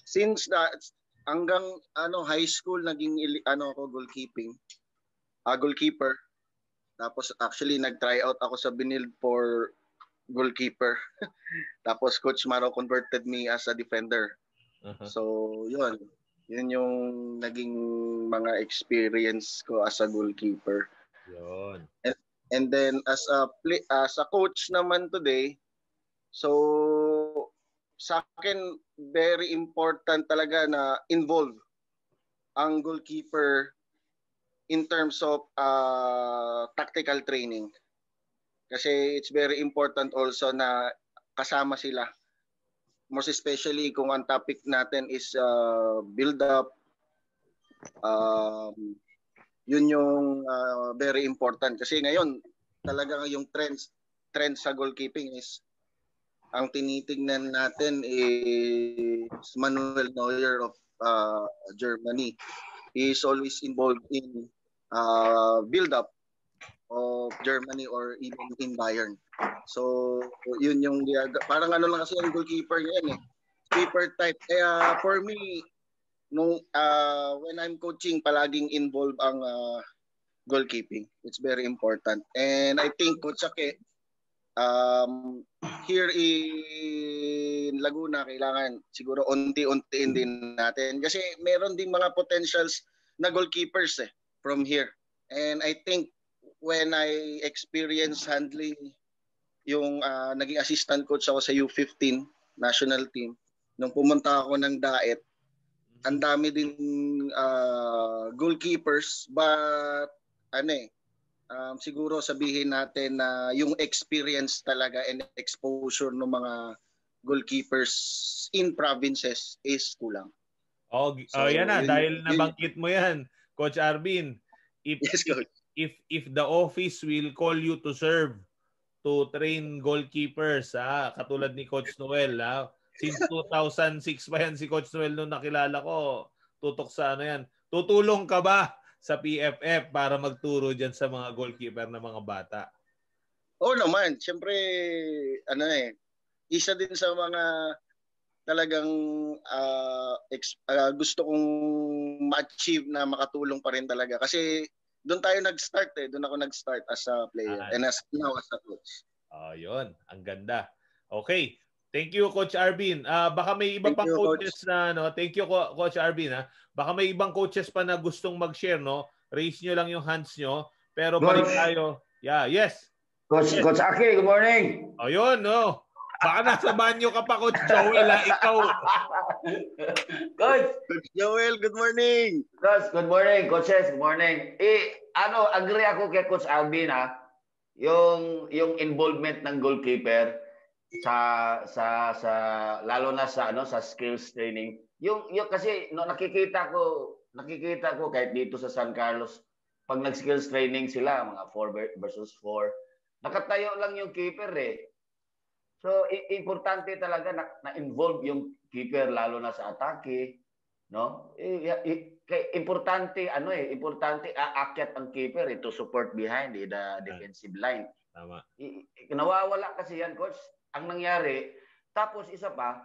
since that, hanggang ano high school naging ano ako goalkeeping. Uh, goalkeeper. Tapos actually nag-try out ako sa Binild for goalkeeper. Tapos Coach Maro converted me as a defender. Uh-huh. So, yun. Yun yung naging mga experience ko as a goalkeeper. Yun. And, and then as a play, as a coach naman today, so sa akin very important talaga na involve ang goalkeeper in terms of uh, tactical training. Kasi it's very important also na kasama sila. Most especially kung ang topic natin is uh, build up. Um, yun yung uh, very important. Kasi ngayon, talaga yung trends, trend sa goalkeeping is ang tinitingnan natin is Manuel Neuer of uh, Germany. He is always involved in uh, build up of Germany or even in Bayern. So, yun yung parang ano lang kasi yung goalkeeper ngayon eh. Keeper type. Kaya for me, nung uh, when I'm coaching, palaging involved ang uh, goalkeeping. It's very important. And I think Coach Ake, um, here in Laguna, kailangan siguro unti-untiin din natin. Kasi meron ding mga potentials na goalkeepers eh, from here. And I think when I experience handling yung uh, naging assistant coach ako sa U15 national team, nung pumunta ako ng Daet, ang dami din uh, goalkeepers but ano eh, um, siguro sabihin natin na yung experience talaga and exposure ng mga goalkeepers in provinces is kulang. Oh, so, oh yan na, yun, dahil nabanggit mo yan, Coach Arvin. If, yes, Coach. If, if the office will call you to serve, to train goalkeepers, ha? katulad ni Coach Noel, ha? since 2006 pa yan si Coach Noel nung nakilala ko, tutok sa ano yan. Tutulong ka ba sa PFF para magturo diyan sa mga goalkeeper na mga bata? Oo naman. Siyempre, ano eh, isa din sa mga talagang uh, ex, uh, gusto kong ma-achieve na makatulong pa rin talaga. Kasi doon tayo nag-start eh. Doon ako nag-start as a player Ay. and as now as a coach. Oh, yun. Ang ganda. Okay. Thank you Coach Arvin. Uh, baka may iba thank pang you, coaches coach. na no. Thank you Coach Arvin ha. Baka may ibang coaches pa na gustong mag-share no. Raise niyo lang yung hands niyo. Pero balik tayo. Yeah, yes. Coach yes. Coach Aki, good morning. Ayun, no. Baka nasa banyo ka pa, Coach Joel, ha? Ikaw. Coach. Coach Joel, good morning. Coach, good morning. Coaches, good morning. Eh, ano, agree ako kay Coach Alvin, ha? Yung, yung involvement ng goalkeeper sa sa sa lalo na sa ano sa skills training yung yung kasi no, nakikita ko nakikita ko kahit dito sa San Carlos pag nag skills training sila mga 4 versus 4 nakatayo lang yung keeper eh so i- importante talaga na, na involve yung keeper lalo na sa atake No? Eh, eh, kay importante ano eh, importante aakyat ang keeper eh, to support behind eh, the defensive line. Tama. I, i, nawawala kasi yan coach. Ang nangyari, tapos isa pa,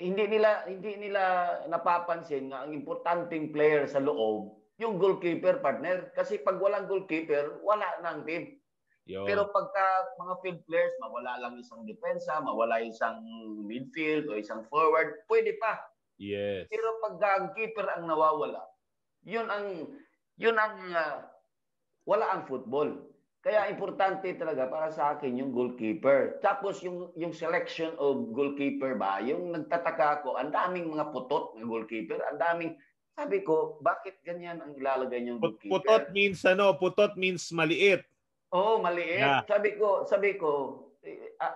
hindi nila hindi nila napapansin na ang importanteng player sa loob yung goalkeeper partner kasi pag walang goalkeeper wala nang team Yo. pero pagka mga field players mawala lang isang depensa mawala isang midfield o isang forward pwede pa yes pero pag ang keeper ang nawawala yun ang yun ang uh, wala ang football kaya importante talaga para sa akin yung goalkeeper. Tapos yung yung selection of goalkeeper ba, yung nagtataka ako, ang daming mga putot ng goalkeeper, ang daming sabi ko, bakit ganyan ang ilalagay yung goalkeeper? Putot means ano? Putot means maliit. Oo, oh, maliit. Yeah. Sabi ko, sabi ko,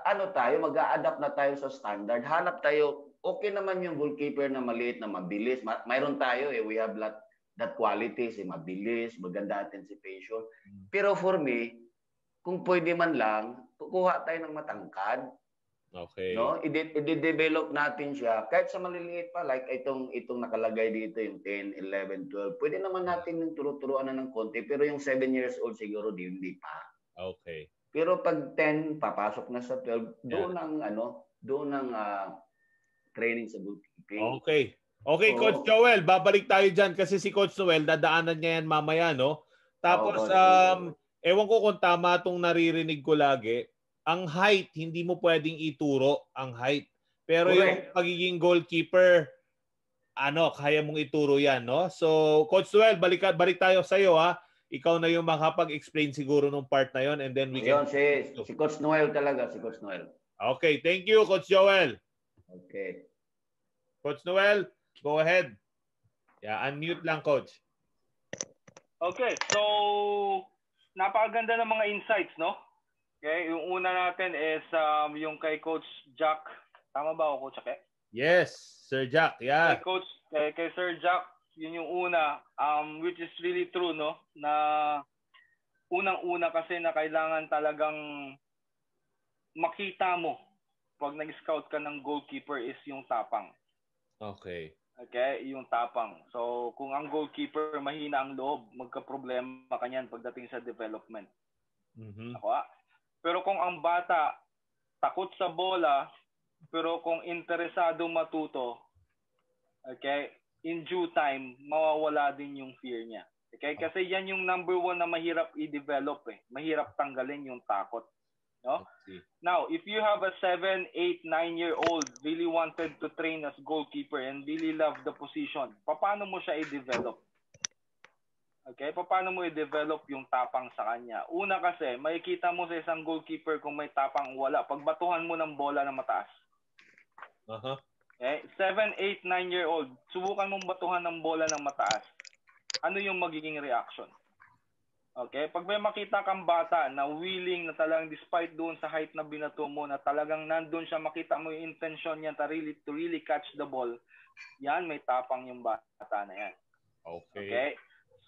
ano tayo, mag-a-adapt na tayo sa standard. Hanap tayo, okay naman yung goalkeeper na maliit na mabilis. Mayroon tayo eh, we have lot that qualities, eh, mabilis, maganda anticipation. Hmm. Pero for me, kung pwede man lang, kukuha tayo ng matangkad. Okay. No? I-develop natin siya kahit sa maliliit pa like itong itong nakalagay dito yung 10, 11, 12. Pwede naman natin yung turo-turuan na ng konti pero yung 7 years old siguro di hindi pa. Okay. Pero pag 10 papasok na sa 12, doon yeah. ang ano, doon ang uh, training sa goalkeeping. Okay. Okay, so, Coach Joel, babalik tayo dyan kasi si Coach Joel, dadaanan niya yan mamaya, no? Tapos, oh, um, ewan ko kung tama itong naririnig ko lagi, ang height, hindi mo pwedeng ituro ang height. Pero okay. yung pagiging goalkeeper, ano, kaya mong ituro yan, no? So, Coach Joel, balik, balik tayo sa iyo, ha? Ikaw na yung makapag-explain siguro nung part na yon and then we Ayun, can... si, si Coach Noel talaga, si Coach Noel. Okay, thank you, Coach Joel. Okay. Coach Noel, Go ahead. Yeah, unmute lang, coach. Okay, so napakaganda ng mga insights, no? Okay, yung una natin is um, yung kay Coach Jack. Tama ba ako, Coach Ake? Yes, Sir Jack. Yeah. Kay Coach, kay, kay Sir Jack, yun yung una, um, which is really true, no? Na unang-una kasi na kailangan talagang makita mo pag nag-scout ka ng goalkeeper is yung tapang. Okay. Okay, yung tapang. So, kung ang goalkeeper mahina ang loob, magka-problema kanyan pagdating sa development. Mm-hmm. Ako, ah. Pero kung ang bata takot sa bola, pero kung interesado matuto, okay, in due time, mawawala din yung fear niya. Okay? Kasi yan yung number one na mahirap i-develop eh. Mahirap tanggalin yung takot. No? Now, if you have a 7, 8, 9 year old really wanted to train as goalkeeper and really love the position, paano mo siya i-develop? Okay? Paano mo i-develop yung tapang sa kanya? Una kasi, makikita mo sa isang goalkeeper kung may tapang wala. Pagbatuhan mo ng bola na mataas. Uh-huh. Okay? 7, 8, 9 year old, subukan mong batuhan ng bola ng mataas. Ano yung magiging reaction? Okay? Pag may makita kang bata na willing na talagang despite doon sa height na binato mo na talagang nandun siya makita mo yung intention niya to really, to really catch the ball, yan may tapang yung bata na yan. Okay. Okay?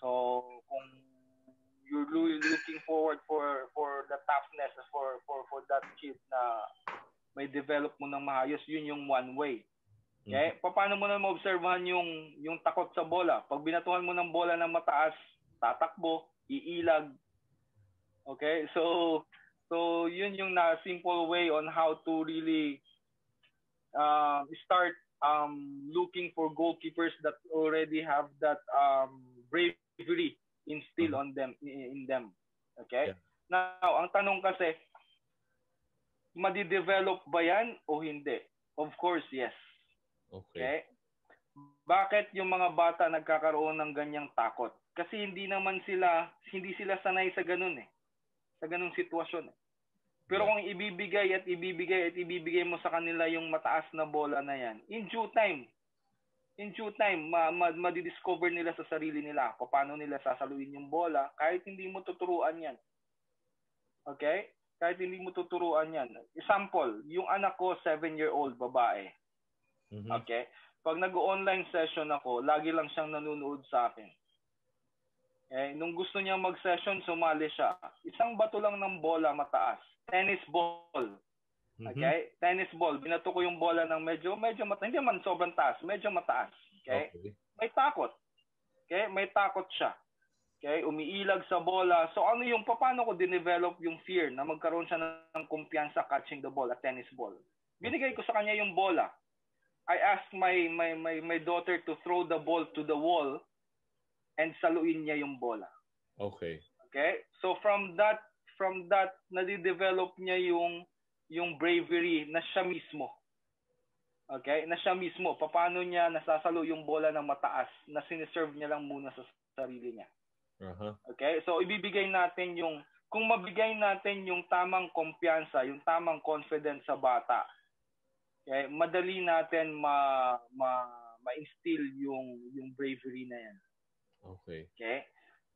So, kung you're looking forward for for the toughness for for for that kid na may develop mo ng maayos, yun yung one way. Okay? Mm-hmm. Paano mo na maobserbahan yung yung takot sa bola? Pag binatuhan mo ng bola ng mataas, tatakbo, iilag. Okay? So so yun yung na simple way on how to really uh, start um, looking for goalkeepers that already have that um, bravery instilled mm-hmm. on them in, in them. Okay? Yeah. Now, ang tanong kasi madi-develop ba yan o hindi? Of course, yes. Okay. okay? Bakit yung mga bata nagkakaroon ng ganyang takot? Kasi hindi naman sila, hindi sila sanay sa ganun eh. Sa ganung sitwasyon eh. Pero kung ibibigay at ibibigay at ibibigay mo sa kanila yung mataas na bola na yan, in due time, in due time, ma, ma, ma-discover nila sa sarili nila kung paano nila sasaluin yung bola kahit hindi mo tuturuan yan. Okay? Kahit hindi mo tuturuan yan. Example, yung anak ko, 7-year-old babae. Mm-hmm. Okay? Pag nag-online session ako, lagi lang siyang nanonood sa akin. Eh, nung gusto niya mag-session, sumali siya. Isang bato lang ng bola mataas. Tennis ball. Okay? Mm-hmm. Tennis ball. Binato ko yung bola ng medyo, medyo mataas. Hindi man sobrang taas. Medyo mataas. Okay? Okay. May takot. Okay? May takot siya. Okay? Umiilag sa bola. So ano yung paano ko dinevelop yung fear na magkaroon siya ng kumpiyansa catching the ball, a tennis ball. Binigay ko sa kanya yung bola. I asked my my my my daughter to throw the ball to the wall and saluin niya yung bola. Okay. Okay? So from that from that nadidevelop niya yung yung bravery na siya mismo. Okay? Na siya mismo. Paano niya nasasalo yung bola ng mataas na siniserve niya lang muna sa sarili niya. Aha. Okay? So ibibigay natin yung kung mabigay natin yung tamang kumpiyansa, yung tamang confidence sa bata, okay, madali natin ma, ma ma-instill yung yung bravery na yan. Okay. Okay?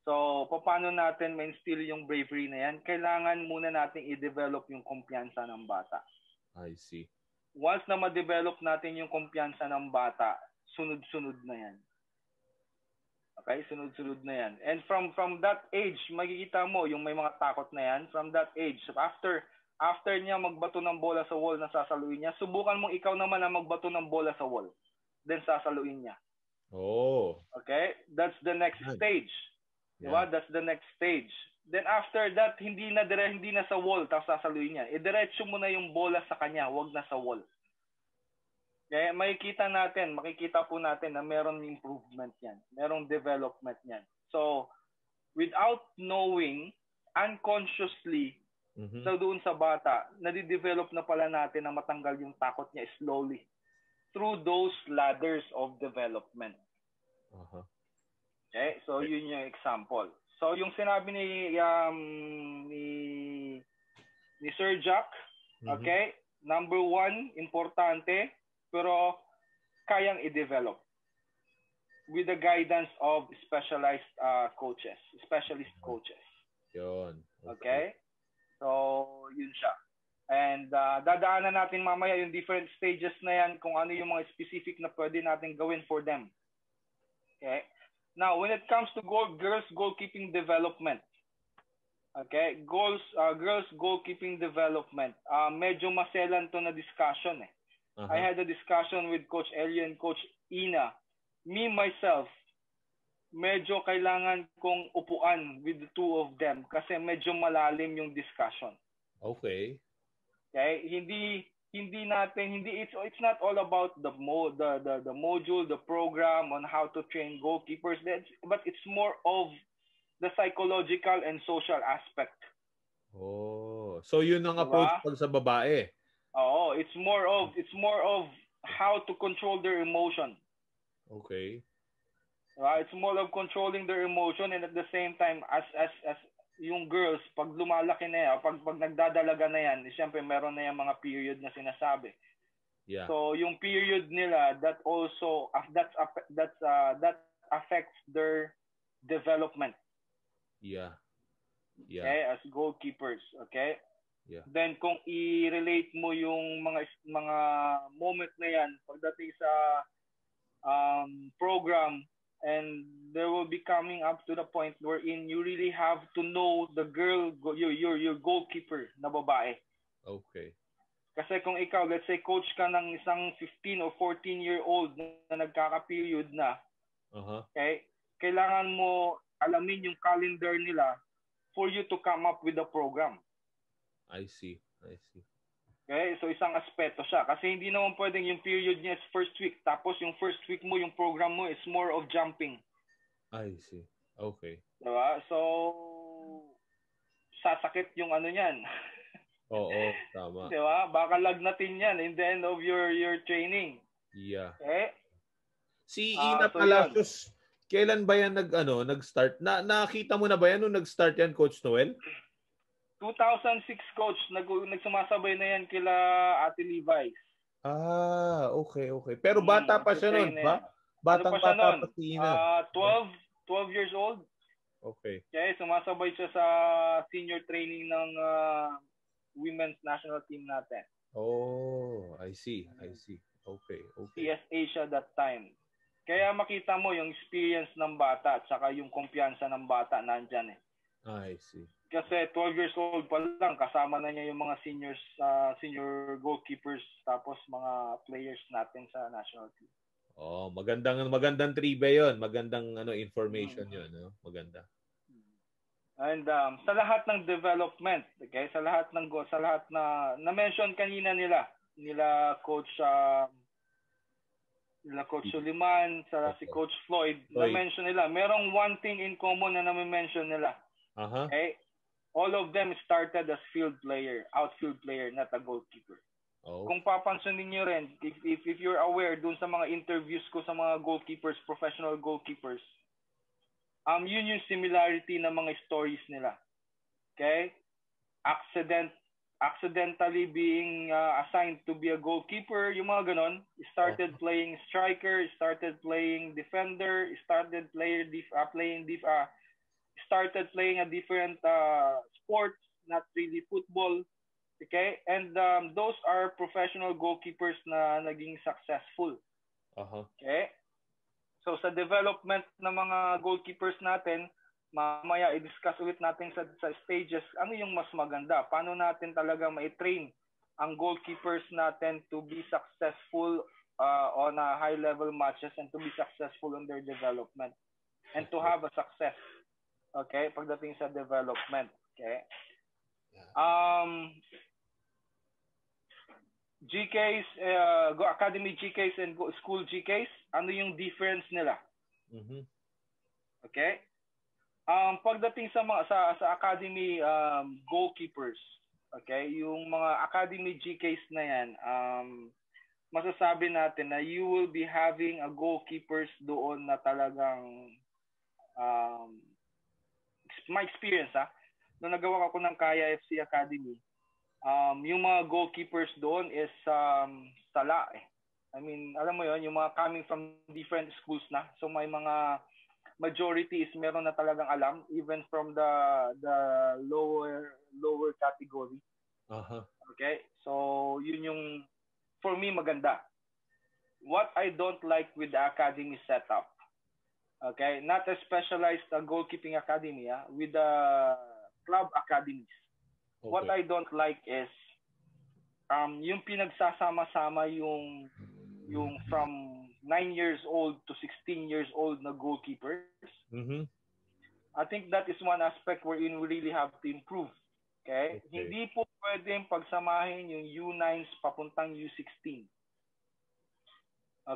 So, paano natin ma-instill yung bravery na yan? Kailangan muna natin i-develop yung kumpiyansa ng bata. I see. Once na ma-develop natin yung kumpiyansa ng bata, sunod-sunod na yan. Okay? Sunod-sunod na yan. And from from that age, makikita mo yung may mga takot na yan. From that age, after after niya magbato ng bola sa wall na sasaluin niya, subukan mong ikaw naman na magbato ng bola sa wall. Then sasaluin niya. Oh. Okay? That's the next stage. Di ba? That's the next stage. Then after that, hindi na dire hindi na sa wall tapos sasaluin niya. Idiretso mo na yung bola sa kanya, wag na sa wall. Kaya makikita natin, makikita po natin na meron improvement yan. Merong development yan. So, without knowing, unconsciously, Mhm. so doon sa bata, nadidevelop na pala natin na matanggal yung takot niya slowly through those ladders of development. Aha. Okay? So, yun yung example. So, yung sinabi ni um, ni ni Sir Jack, Mhm. okay? Number one, importante, pero kayang i-develop with the guidance of specialized uh, coaches, specialist coaches. Yun. Okay? So, yun siya. And uh, dadaanan natin mamaya yung different stages na yan kung ano yung mga specific na pwede natin gawin for them. Okay? Now, when it comes to goal, girls goalkeeping development, okay, goals, uh, girls goalkeeping development, uh, medyo maselan to na discussion eh. Aha. I had a discussion with Coach Elio and Coach Ina. Me, myself, medyo kailangan kong upuan with the two of them kasi medyo malalim yung discussion. Okay. Okay? Hindi hindi natin hindi it's it's not all about the mo the, the the module, the program on how to train goalkeepers, That's, but it's more of the psychological and social aspect. Oh. So yun ang Diba? approach pag sa babae. Oo, it's more of it's more of how to control their emotion. Okay. Right? It's more of controlling their emotion and at the same time as as as yung girls pag lumalaki na yan, pag pag nagdadalaga na yan, eh, syempre meron na yung mga period na sinasabi. Yeah. So yung period nila that also that's that's uh, that affects their development yeah. Yeah. okay as goalkeepers, okay? Yeah. Then kung i-relate mo yung mga mga moment na yan pagdating sa um, program and there will be coming up to the point wherein you really have to know the girl your your your goalkeeper na babae. Okay. Kasi kung ikaw, let's say coach ka ng isang 15 or 14 year old na nagkaka-period na, Aha. okay, kailangan mo alamin yung calendar nila for you to come up with a program. I see. I see. Okay? So isang aspeto siya. Kasi hindi naman pwedeng yung period niya is first week. Tapos yung first week mo, yung program mo is more of jumping. I see. Okay. Diba? So, sasakit yung ano niyan. Oo, tama. Diba? Baka lagnatin yan in the end of your your training. Yeah. Okay? Si Ah, Ina so Palacios, kailan ba yan nag ano, nag-start? Na nakita mo na ba yan nung nag-start yan Coach Noel? 2006 coach, nag nagsumasabay na yan kila Ate Levi's. Ah, okay, okay. Pero Hmm, bata pa siya noon, ba? yan. Batang Ano pa bata pa si Ina. Ah, 12, 12 years old. Okay. Kaya sumasabay siya sa senior training ng ah, women's national team natin. Oh, I see. I see. Okay, okay. CSA siya that time. Kaya makita mo yung experience ng bata at saka yung kumpiyansa ng bata nandyan eh. I see. Kasi 12 years old pa lang, kasama na niya yung mga seniors, ah, senior goalkeepers, tapos mga players natin sa national team. Oh, magandang magandang trivia 'yon, magandang ano information Mm. 'yon, no? Maganda. And um, sa lahat ng development, okay, sa lahat ng go, sa lahat na na-mention kanina nila, nila coach um, nila coach Suliman, sa si coach Floyd, Floyd. na-mention nila, merong one thing in common na na-mention nila. Aha. Okay? All of them started as field player, outfield player, not a goalkeeper. Oh. Kung papansinin niyo rin, if, if, if you're aware dun sa mga interviews ko sa mga goalkeepers, professional goalkeepers, um, yun yung similarity ng mga stories nila. Okay? Accident, accidentally being uh, assigned to be a goalkeeper, yung mga ganon, started playing striker, started playing defender, started player def, uh, playing def, uh, started playing a different uh, sports, not really football. Okay? And um, those are professional goalkeepers na naging successful. Aha. Okay? So sa development ng mga goalkeepers natin, mamaya i-discuss ulit natin sa, sa stages ano yung mas maganda. Paano natin talaga ma-train ang goalkeepers natin to be successful uh, on a high level matches and to be successful in their development and to have a success. Okay? Pagdating sa development. Okay? Um, GKs, uh, Go Academy GKs and Go School GKs, ano yung difference nila? Mhm. Okay? Um, pagdating sa mga sa, sa Academy um, goalkeepers, okay, yung mga Academy GKs na yan, um, masasabi natin na you will be having a goalkeepers doon na talagang um, my experience ha, nung nagawa ako ng Kaya FC Academy, um, yung mga goalkeepers doon is um, tala eh. I mean, alam mo yon yung mga coming from different schools na. So may mga majority is meron na talagang alam even from the the lower lower category. Aha. Okay? So yun yung for me maganda. What I don't like with the academy setup. Okay? Not a specialized uh, goalkeeping academy ah, with the club academies. What I don't like is um yung pinagsasama-sama yung yung from 9 years old to 16 years old na goalkeepers. Mhm. I think that is one aspect wherein we really have to improve. Okay? Okay. Hindi po pwedeng pagsamahin yung U9s papuntang U16.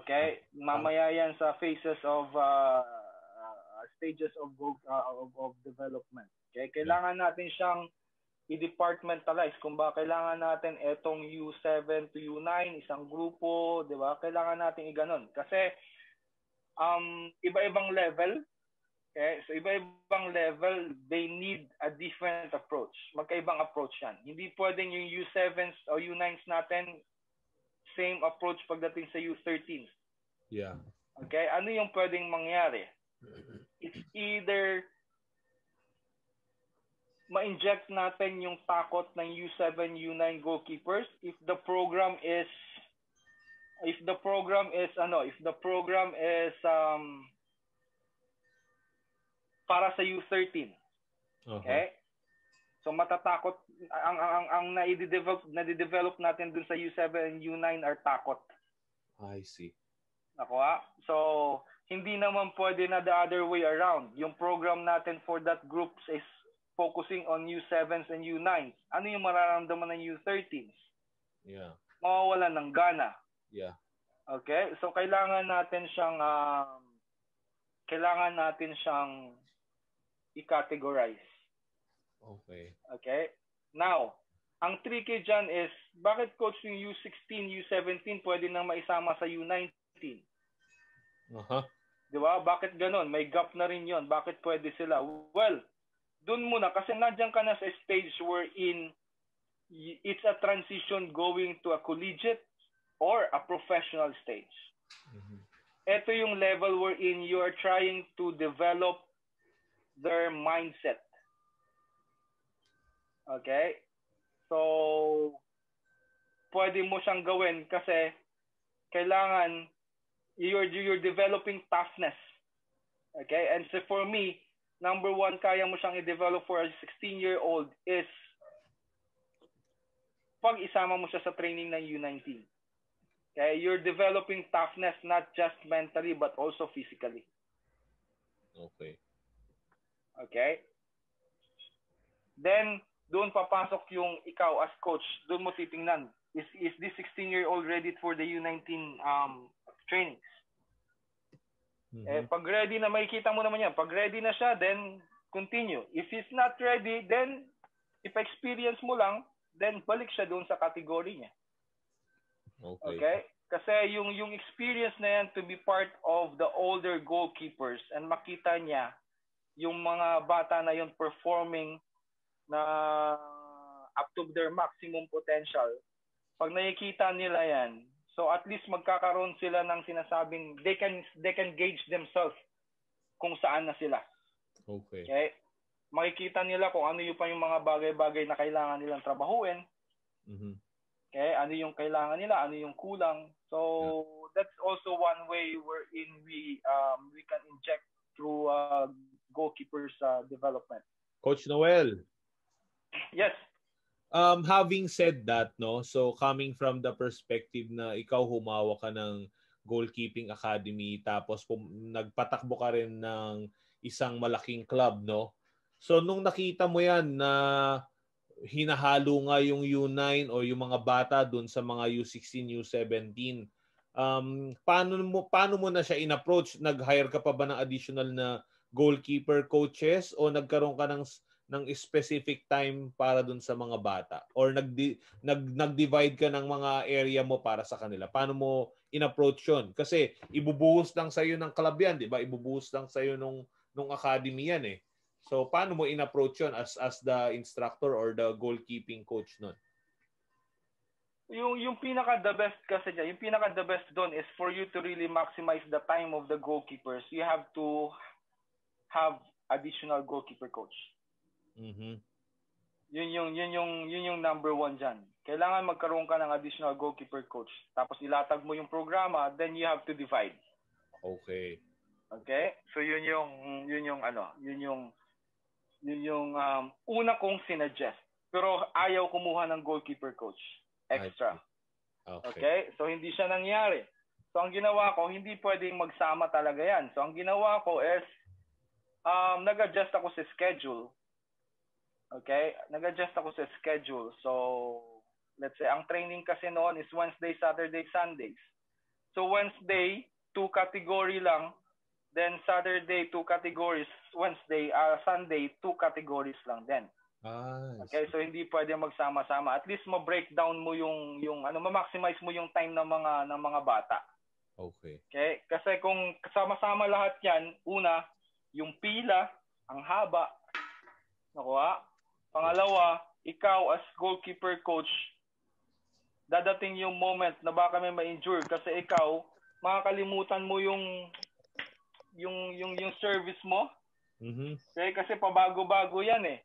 Okay? Mamaya yan sa phases of uh, uh, stages of, uh, of of development. Okay? Kailangan natin siyang i-departmentalize. Kung ba kailangan natin etong U7 to U9, isang grupo, di ba? Kailangan natin i-ganon. Kasi um, iba-ibang level, okay? So iba-ibang level, they need a different approach. Magkaibang approach yan. Hindi pwedeng yung U7s o U9s natin same approach pagdating sa U13s. Yeah. Okay? Ano yung pwedeng mangyari? It's either ma-inject natin yung takot ng U7, U9 goalkeepers if the program is if the program is ano, if the program is um para sa U13. Okay? So matatakot ang ang ang, ang na-develop na-develop natin dun sa U7 and U9 are takot. I see. Nakuha? So, hindi naman pwede na the other way around. Yung program natin for that group is focusing on U7s and U9s. Ano yung mararamdaman ng U13s? Yeah. Mawawalan ng gana. Yeah. Okay? So, kailangan natin siyang um, kailangan natin siyang i-categorize. Okay. Okay? Now, ang tricky dyan is, bakit coach yung U16, U17 pwede nang maisama sa U19? Aha. Di ba? Bakit ganon? May gap na rin yon. Bakit pwede sila? Well, dun muna kasi nandiyan ka na sa stage wherein it's a transition going to a collegiate or a professional stage. Ito yung level wherein you are trying to develop their mindset. Okay? So, pwede mo siyang gawin kasi kailangan you're, you're developing toughness. Okay? And so for me, number one, kaya mo siyang i-develop for a 16-year-old is pag isama mo siya sa training ng U19. Okay, you're developing toughness not just mentally but also physically. Okay. Okay? Then, doon papasok yung ikaw as coach. Doon mo titingnan. Is, is this 16-year-old ready for the U19 um, trainings? Mhm. Eh, pag ready na, makikita mo naman yan. Pag ready na siya, then continue. If he's not ready, then if experience mo lang, then balik siya doon sa category niya. Okay. Okay? Kasi yung yung experience na yan to be part of the older goalkeepers and makita niya yung mga bata na yun performing na up to their maximum potential. Pag nakikita nila yan, so at least magkakaroon sila ng sinasabing they can they can gauge themselves kung saan na sila. Okay. Okay? Makikita nila kung ano yung pa yung mga bagay-bagay na kailangan nilang trabahuin. Mhm. Okay, ano yung kailangan nila, ano yung kulang. So that's also one way wherein we um we can inject through uh, goalkeepers uh, development. Coach Noel, Yes. um having said that no so coming from the perspective na ikaw humawa ka ng goalkeeping academy tapos pum- nagpatakbo ka rin ng isang malaking club no so nung nakita mo yan na hinahalo nga yung U9 o yung mga bata dun sa mga U16 U17 um paano mo paano mo na siya in-approach nag-hire ka pa ba ng additional na goalkeeper coaches o nagkaroon ka ng ng specific time para dun sa mga bata? Or nag nag nag-divide ka ng mga area mo para sa kanila? Paano mo in-approach yun? Kasi ibubuhos lang sa iyo ng club yan di ba? Ibubuhos lang sa iyo nung nung academy yan eh. So paano mo in-approach yun as as the instructor or the goalkeeping coach nun? Yung yung pinaka the best kasi niya, yung pinaka the best doon is for you to really maximize the time of the goalkeepers. You have to have additional goalkeeper coach. Mhm Yun yung yun yung yun yung number one diyan. Kailangan magkaroon ka ng additional goalkeeper coach. Tapos ilatag mo yung programa, then you have to divide. okay Okay? So yun yung yun yung ano, yun yung yun yung um, una kong sinuggest. Pero ayaw kumuha ng goalkeeper coach. Extra. okay Okay? So hindi siya nangyari. So ang ginawa ko, hindi pwedeng magsama talaga yan. So ang ginawa ko is um, nag-adjust ako sa schedule. Okay? Nag-adjust ako sa schedule. So let's say ang training kasi noon is Wednesday, Saturday, Sundays. So Wednesday, two category lang. Then Saturday, two categories. Wednesday, uh, Sunday, two categories lang din. ah Okay, so hindi pwede magsama-sama. At least ma-breakdown mo yung yung ano, ma-maximize mo yung time ng mga ng mga bata. okay Okay? Kasi kung kasama-sama lahat 'yan, una, yung pila, ang haba. Nakuha? Pangalawa, ikaw as goalkeeper coach, dadating yung moment na baka may ma-injure kasi ikaw makakalimutan mo yung yung yung yung service mo. mhm Okay? Kasi pabago-bago 'yan eh.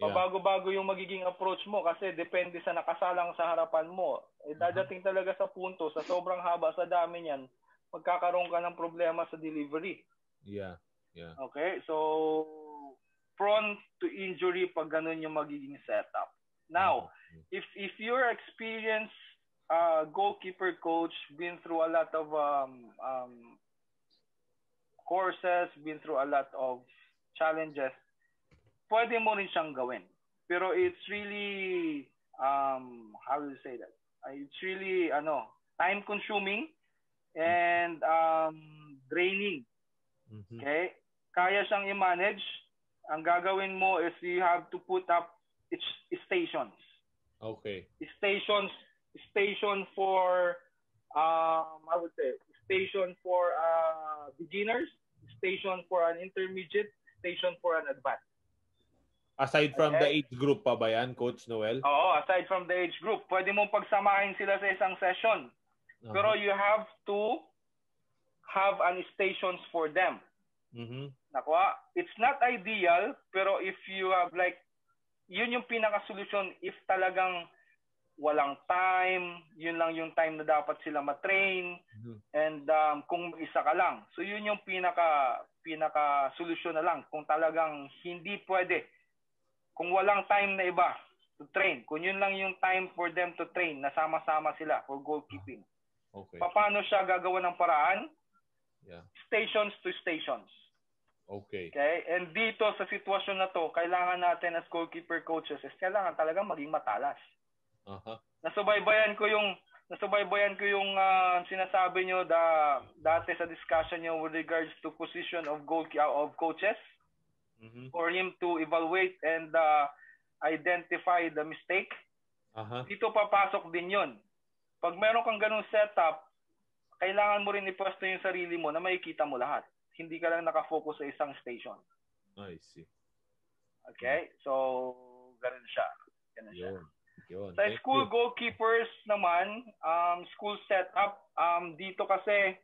Pabago-bago yung magiging approach mo kasi depende sa nakasalang sa harapan mo. Eh, dadating talaga sa punto, sa sobrang haba, sa dami niyan, magkakaroon ka ng problema sa delivery. yeah yeah Okay? So, prone to injury pag ganun yung magiging setup. Now, if if you're experienced uh, goalkeeper coach, been through a lot of um, um, courses, been through a lot of challenges, pwede mo rin siyang gawin. Pero it's really, um, how do you say that? Uh, It's really, ano, time consuming and um, draining. mhm Okay? Kaya siyang i-manage. Ang gagawin mo is you have to put up its stations. okay Stations, station for, um, I would say, station for uh, beginners, station for an intermediate, station for an advanced. aside from the age group pa ba yan coach Noel Oo, aside from the age group, pwede mong pagsamahin sila sa isang session. Uh-huh. Pero you have to have an stations for them. Mhm Nakuha? It's not ideal, pero if you have like, yun yung pinaka-solution if talagang walang time, yun lang yung time na dapat sila matrain, Mhm. and um, kung isa ka lang. So yun yung pinaka pinaka-solusyon na lang. Kung talagang hindi pwede, kung walang time na iba to train, kung yun lang yung time for them to train, nasama-sama sila for goalkeeping. Okay. Paano siya gagawa ng paraan? Yeah. Stations to stations. Okay. Okay? And dito sa sitwasyon na to, kailangan natin as goalkeeper coaches is kailangan talagang maging matalas. Aha. Nasubaybayan ko yung nasubaybayan ko yung uh, sinasabi nyo da, dati sa discussion nyo with regards to position of goal of coaches Mhm. for him to evaluate and uh, identify the mistake. Aha. Dito papasok din yon. Pag meron kang ganung setup, kailangan mo rin ipwesto yung sarili mo na makikita mo lahat. Hindi ka lang nakafocus sa isang station. I see. Okay? So, ganun siya. Ganun siya. Yun. Yun. Sa Thank school you. goalkeepers naman, um, school setup, um, dito kasi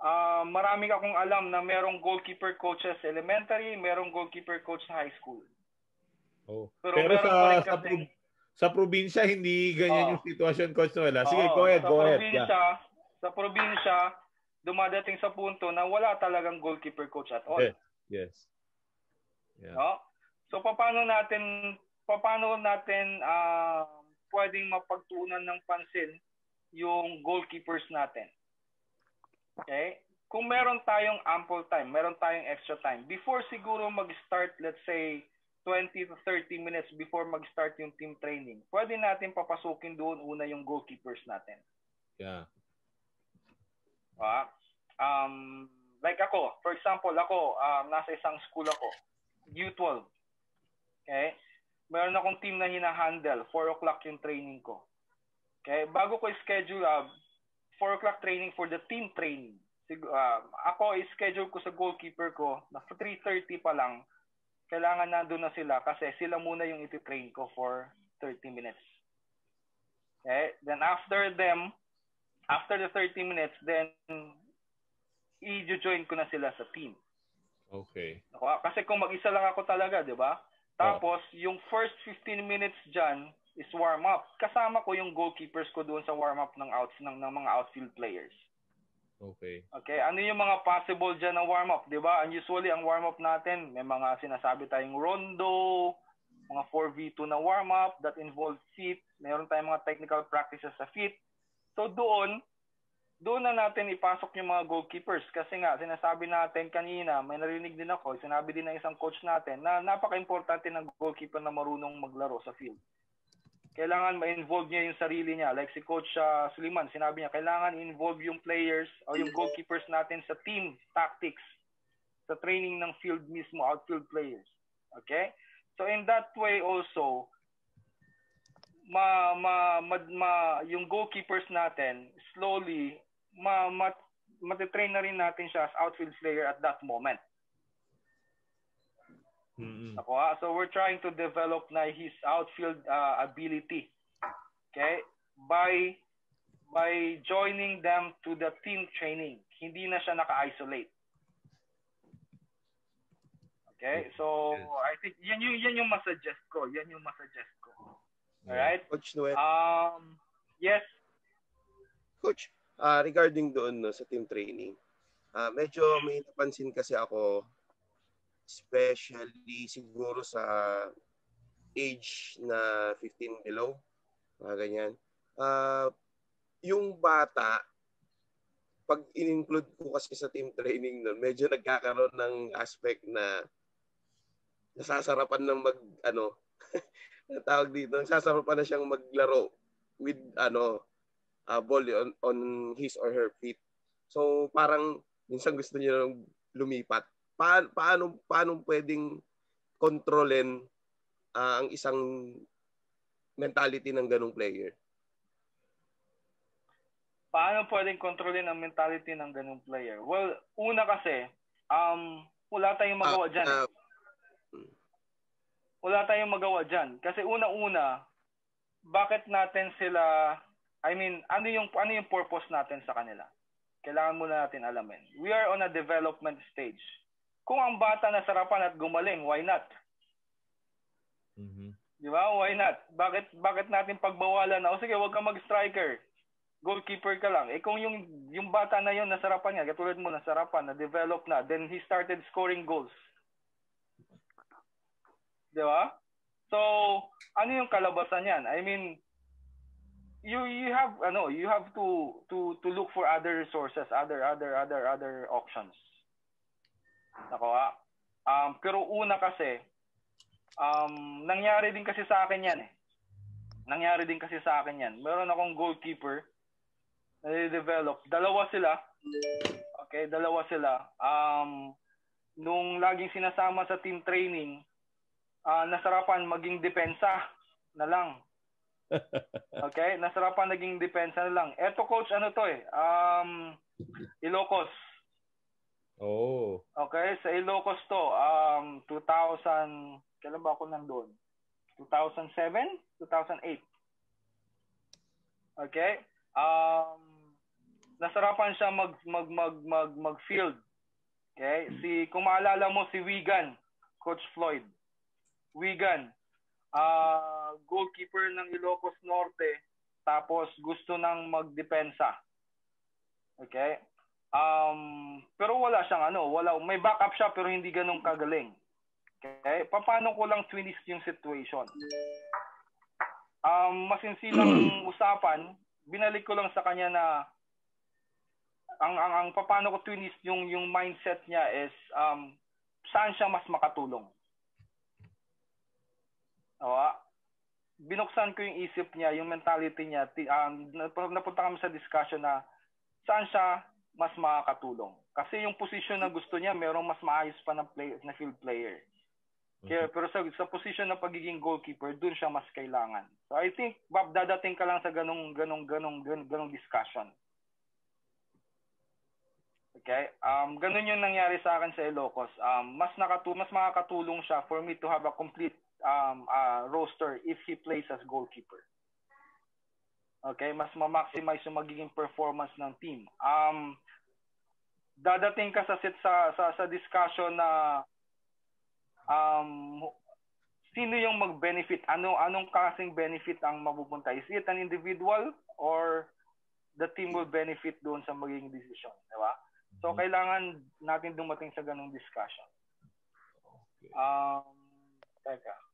uh, marami akong alam na merong goalkeeper coaches elementary, merong goalkeeper coach sa high school. Oh. Pero Pero, sa rin sa, prob- sa probinsya hindi ganyan Oo. yung sitwasyon coach Noel. ah. Sige, Oo, go ahead, sa go ahead. probinsya, Yeah. Sa probinsya, dumadating sa punto na wala talagang goalkeeper coach at all. Yes. Yes. Yeah. No? So paano natin paano natin ah, pwedeng mapagtuunan ng pansin yung goalkeepers natin? Okay? Kung meron tayong ample time, meron tayong extra time, before siguro mag-start, let's say, 20 to 30 minutes before mag-start yung team training, pwede natin papasukin doon una yung goalkeepers natin. Yeah. Ah, um, like ako, for example, ako, um, nasa isang school ako, U12. Okay? Meron akong team na hinahandle, 4 o'clock yung training ko. Okay? Bago ko schedule, uh, 4 o'clock training for the team training. Sig- uh, ako, schedule ko sa goalkeeper ko, na 3.30 pa lang, kailangan nandun na sila kasi sila muna yung iti-train ko for 30 minutes. Okay? Then after them, after the 30 minutes, then i-join ko na sila sa team. Okay. Kasi kung mag-isa lang ako talaga, di ba? Tapos, yung first 15 minutes dyan is warm-up. Kasama ko yung goalkeepers ko doon sa warm-up ng, outs, ng, ng mga outfield players. Okay. Okay, ano yung mga possible dyan na warm-up, di ba? And usually, ang warm-up natin, may mga sinasabi tayong rondo, mga 4v2 na warm-up that involve feet. Meron tayong mga technical practices sa feet. So doon, doon na natin ipasok yung mga goalkeepers kasi nga sinasabi natin kanina, may narinig din ako, sinabi din ng isang coach natin na napaka-importante ng goalkeeper na marunong maglaro sa field. Kailangan ma-involve niya yung sarili niya. Like si Coach uh, Suliman, sinabi niya, kailangan involve yung players o yung goalkeepers natin sa team tactics, sa training ng field mismo, outfield players. Okay? So in that way also, ma, ma, ma, ma yung goalkeepers natin slowly ma, ma matitrain na rin natin siya as outfield player at that moment. Mm-mm. Ako, ah. So we're trying to develop na his outfield uh, ability. Okay? By by joining them to the team training. Hindi na siya naka-isolate. Okay? So I think yan yung yan yung masuggest ko. Yan yung masuggest ko. Alright? Coach Noel. Um yes. Coach, ah, regarding doon no, sa team training, ah, medyo may napansin kasi ako, especially siguro sa age na 15 below, mga ganyan. Ah, yung bata, pag in-include ko kasi sa team training nun, medyo nagkakaroon ng aspect na nasasarapan ng mag, ano, tawag dito, nasasarapan na siyang maglaro with, ano, uh, ball on, on his or her feet. So parang minsan gusto niya nang lumipat. Pa- paano paano pwedeng kontrolin ah, ang isang mentality ng ganung player? Paano pwedeng kontrolin ang mentality ng ganung player? Well, una kasi, um, wala tayong magawa dyan. eh. Ah, wala tayong magawa dyan. Kasi una-una, bakit natin sila, I mean, ano yung, ano yung purpose natin sa kanila? Kailangan muna natin alamin. We are on a development stage. Kung ang bata nasarapan at gumaling, why not? Mhm. Di ba? Why not? Bakit bakit natin pagbawalan na, o sige, wag kang mag-striker. Goalkeeper ka lang. Eh kung yung yung bata na yon nasarapan niya, katulad mo nasarapan, na develop na, then he started scoring goals. Di ba? So, ano yung kalabasan yan? I mean, you you have ano, you have to to to look for other resources, other other other other options. Nako ah. Um, pero una kasi, um, nangyari din kasi sa akin yan eh. Nangyari din kasi sa akin yan. Meron akong goalkeeper na develop Dalawa sila. Okay, dalawa sila. Um, nung laging sinasama sa team training, uh, nasarapan maging depensa na lang. Okay? Nasarapan naging depensa na lang. Eto coach, ano to eh? Um, Ilocos. Oh. Okay, sa Ilocos to, um, 2000, kailan ba ako nandun? 2007? 2008. Okay? Um, nasarapan siya mag mag mag mag mag field. Okay? Si kung maalala mo si Wigan, Coach Floyd. Wigan, uh, goalkeeper ng Ilocos Norte, tapos gusto nang magdepensa. Okay? Um, pero wala siyang ano, wala may backup siya pero hindi ganun kagaling. Okay? Paano ko lang twist yung situation? Um, masinsilang usapan, binalik ko lang sa kanya na ang ang ang paano ko twist yung yung mindset niya is um saan siya mas makatulong. Awa, binuksan ko yung isip niya, yung mentality niya. Um, napunta kami sa discussion na saan siya mas makakatulong. Kasi yung position na gusto niya, merong mas maayos pa na, play, na field player. Kaya, mm-hmm. pero sa, sa position na pagiging goalkeeper, dun siya mas kailangan. So I think, Bob, dadating ka lang sa ganong, ganong, ganong, ganong, ganong discussion. Okay? Um, ganun yung nangyari sa akin sa Ilocos. Um, mas, nakatu mas makakatulong siya for me to have a complete um, uh, roster if he plays as goalkeeper. Okay, mas ma-maximize yung magiging performance ng team. Um dadating ka sa set sa sa, sa discussion na um sino yung mag-benefit? Ano anong kasing benefit ang mapupunta? Is it an individual or the team will benefit doon sa magiging decision, di ba? So mm-hmm. kailangan natin dumating sa ganung discussion. Um, teka.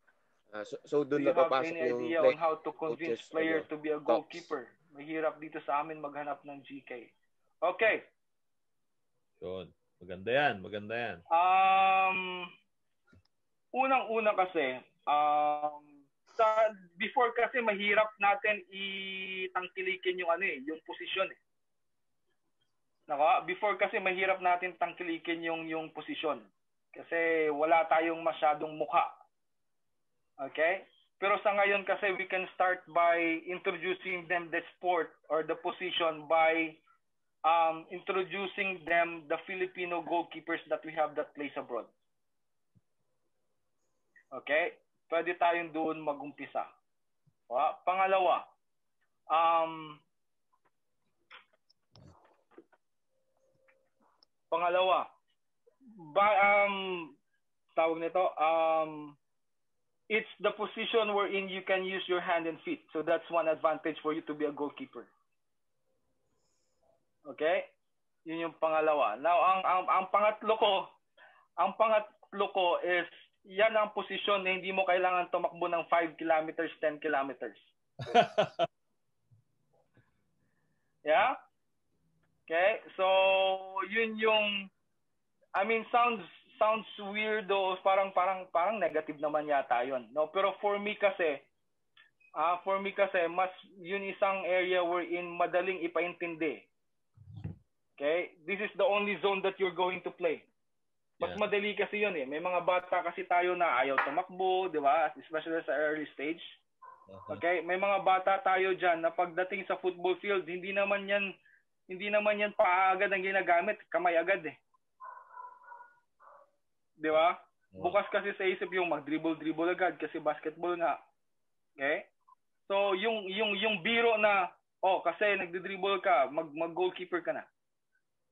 Uh, so, so doon na papasok yung idea play, on how to convince coaches, player ano, to be a goalkeeper? Tops. Mahirap dito sa amin maghanap ng GK. Okay. Yun. Maganda yan. Maganda yan. Um, unang-una kasi, um, sa, before kasi mahirap natin itangkilikin yung ano eh, yung posisyon eh. Naka, before kasi mahirap natin tangkilikin yung yung posisyon. Kasi wala tayong masyadong mukha Okay? Pero sa ngayon kasi we can start by introducing them the sport or the position by um, introducing them the Filipino goalkeepers that we have that plays abroad. Okay? Pwede tayong doon magumpisa. Uh, pangalawa, um, pangalawa, ba, um, tawag nito, um, it's the position wherein you can use your hand and feet. So that's one advantage for you to be a goalkeeper. Okay? Yun yung pangalawa. Now, ang, ang, ang pangatlo ko, ang pangatlo ko is, yan ang posisyon na hindi mo kailangan tumakbo ng 5 kilometers, 10 kilometers. yeah? Okay? So, yun yung, I mean, sounds sounds weirdo, parang parang parang negative naman yata 'yon. No, pero for me kasi ah uh, for me kasi mas yun isang area wherein madaling ipaintindi. Okay? This is the only zone that you're going to play. Mas yeah. madali kasi yun eh. May mga bata kasi tayo na ayaw tumakbo, di ba? Especially sa early stage. Uh-huh. Okay? May mga bata tayo diyan na pagdating sa football field, hindi naman yan hindi naman yan paagad ang ginagamit, kamay agad eh. Di ba? Bukas kasi sa isip yung mag-dribble-dribble agad kasi basketball nga. Okay? So, yung yung yung biro na oh, kasi nagdi-dribble ka, mag mag-goalkeeper ka na.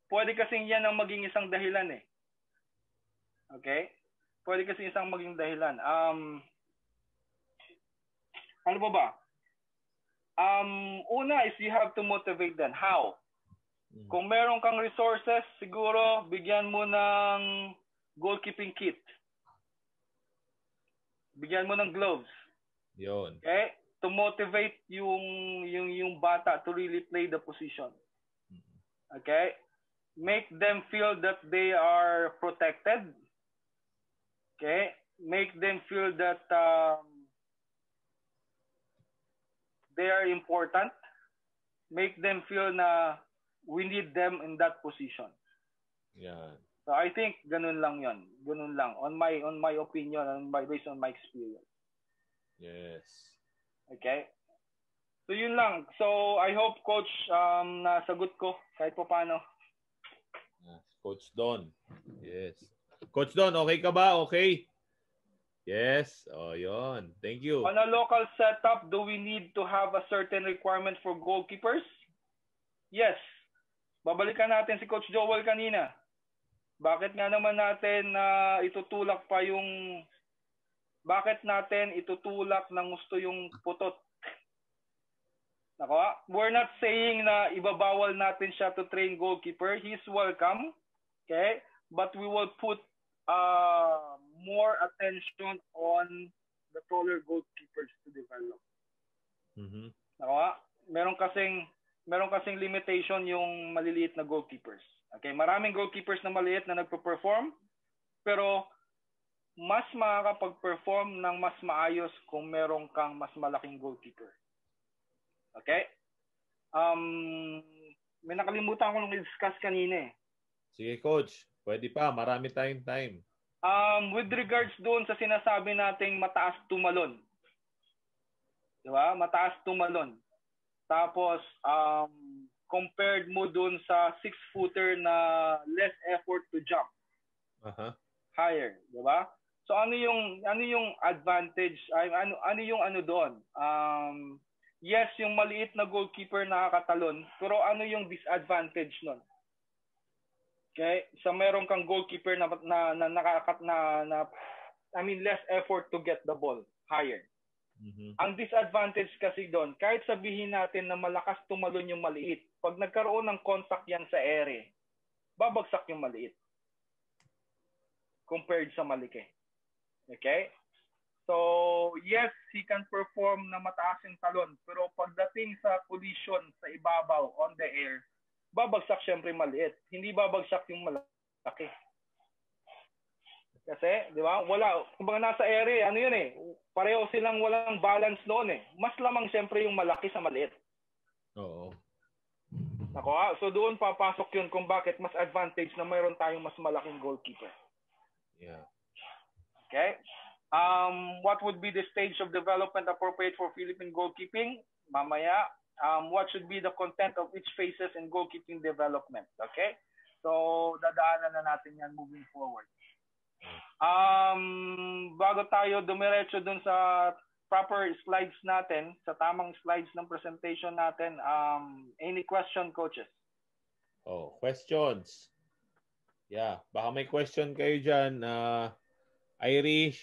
Pwede kasi yan ang maging isang dahilan eh. Okay? Pwede kasi isang maging dahilan. Um Ano ba ba? Um una is you have to motivate them. How? Hmm. Kung meron kang resources, siguro bigyan mo ng goalkeeping kit. Bigyan mo ng gloves. Yun. Okay? to motivate yung yung yung bata to really play the position. Okay? Make them feel that they are protected. Okay? Make them feel that um, they are important. Make them feel na we need them in that position. Yan. So I think ganun lang 'yon. Ganun lang on my on my opinion and my based on my experience. Yes. Okay? So yun lang. So I hope coach um nasagot ko kahit pa paano. Coach Don. Yes. Coach Don, okay ka ba? Okay. Yes. Oh, yon. Thank you. On a local setup, do we need to have a certain requirement for goalkeepers? Yes. Babalikan natin si Coach Joel kanina. Bakit nga naman natin na uh, itutulak pa yung bakit natin itutulak ng gusto yung putot? Nako, we're not saying na ibabawal natin siya to train goalkeeper. He's welcome. Okay? But we will put uh, more attention on the taller goalkeepers to develop. Mm-hmm. Nako, meron kasing meron kasing limitation yung maliliit na goalkeepers. Okay, maraming goalkeepers na maliit na nagpo-perform pero mas makakapag-perform ng mas maayos kung meron kang mas malaking goalkeeper. Okay? Um, may nakalimutan ko nung i-discuss kanina eh. Sige coach, pwede pa, marami tayong time. Um, with regards doon sa sinasabi nating mataas tumalon. Di ba? Mataas tumalon. Tapos, um, compared mo doon sa six-footer na less effort to jump. Uh-huh. Higher, di ba? So ano yung ano yung advantage ay ano ano yung ano doon? Um yes, yung maliit na goalkeeper nakakatalon, pero ano yung disadvantage noon? Okay? So meron kang goalkeeper na na na nakakat na, na I mean less effort to get the ball higher. Mm-hmm. Ang disadvantage kasi doon, kahit sabihin natin na malakas tumalon yung maliit, pag nagkaroon ng contact yan sa ere, babagsak yung maliit compared sa malaki. Okay? So, yes, he can perform na mataas yung talon, pero pagdating sa collision sa ibabaw on the air, babagsak syempre maliit. Hindi babagsak yung malaki. Kasi, di ba? Wala, kumbaga nasa ere, ano yun eh, pareho silang walang balance noon eh. Mas lamang syempre yung malaki sa maliit. Nako, ah, so doon papasok yun kung bakit mas advantage na mayroon tayong mas malaking goalkeeper. Yeah. Okay? Um, what would be the stage of development appropriate for Philippine goalkeeping? Mamaya, um, what should be the content of each phases in goalkeeping development. Okay? So, dadaanan na natin yan moving forward. Um, bago tayo dumiretso dun sa proper slides natin, sa tamang slides ng presentation natin, um, any question, coaches? Oh, questions. Yeah, baka may question kayo dyan. Uh, Irish,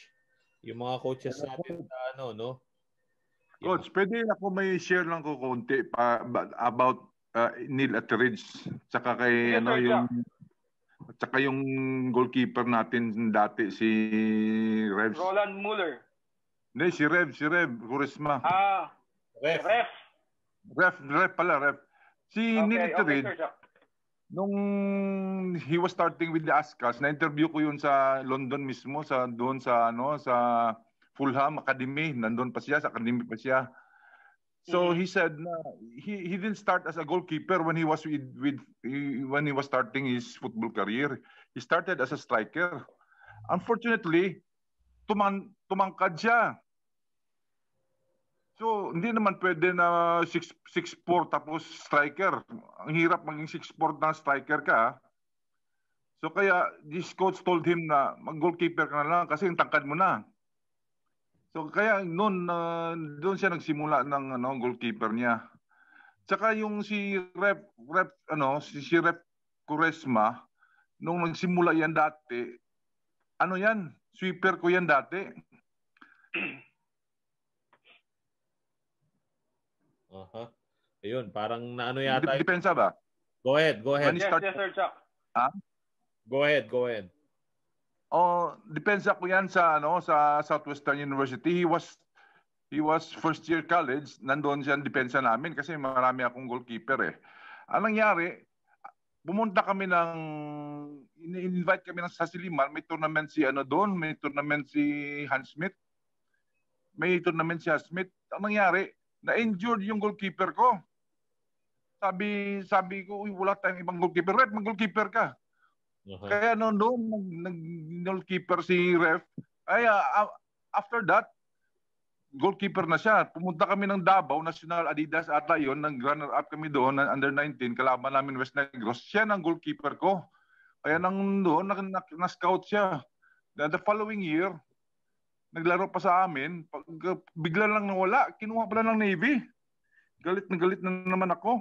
yung mga coaches natin sa ano, no? Coach, pwede ako may share lang ko konti pa about uh, Neil Atteridge saka kay Yes, ano sir, yung saka yung goalkeeper natin dati si Revs. Roland Muller. Hindi, si Rev, si Rev, Kurisma. Ah, Ref. ref. Ref, Ref pala, Ref. Si Okay, Neil okay, sir. Jack. nung he was starting with the Ascas, na-interview ko yun sa London mismo, sa doon sa ano, sa Fulham Academy, nandun pa siya, sa academy pa siya. So Mhm. he said na he he didn't start as a goalkeeper when he was with, with he- when he was starting his football career. He started as a striker. Unfortunately, tuman tumangkad siya. So, hindi naman pwede na 6 6'4 tapos striker. Ang hirap maging 6'4 na striker ka. ah. So kaya this coach told him na mag-goalkeeper ka na lang kasi yung tangkad mo na. So kaya noon uh, doon siya nagsimula ng ano goalkeeper niya. Tsaka yung si Rep Rep ano si, si Rep Kuresma nung nagsimula yan dati ano yan sweeper ko yan dati. Aha. Ayun, parang naano yata. Dep- Depensa ba? Go ahead, go ahead. Yes, start- yes, sir, Chuck. Go ahead, go ahead. Oh, depensa ko yan sa ano sa Southwestern University. He was he was first year college, nandoon siya depensa namin kasi marami akong goalkeeper eh. Ang nangyari, pumunta kami ng invite kami ng sa Siliman, may tournament si ano doon, may tournament si Hans Smith. May tournament si Hans Smith. Ang nangyari, na-injured yung goalkeeper ko. Sabi sabi ko, uy, wala tayong ibang goalkeeper. Ref, mag-goalkeeper ka. Uh-huh. Kaya noon doon nag-goalkeeper si Ref. Ay uh, after that, goalkeeper na siya. Pumunta kami ng Davao, National Adidas ata yun, nang runner-up kami doon, ng under 19, kalaban namin West Negros. Siya ang goalkeeper ko. Kaya nang doon, na-scout siya. The, the following year, naglaro pa sa amin, pag, bigla lang nawala, kinuha pala ng Navy. Galit na galit na naman ako.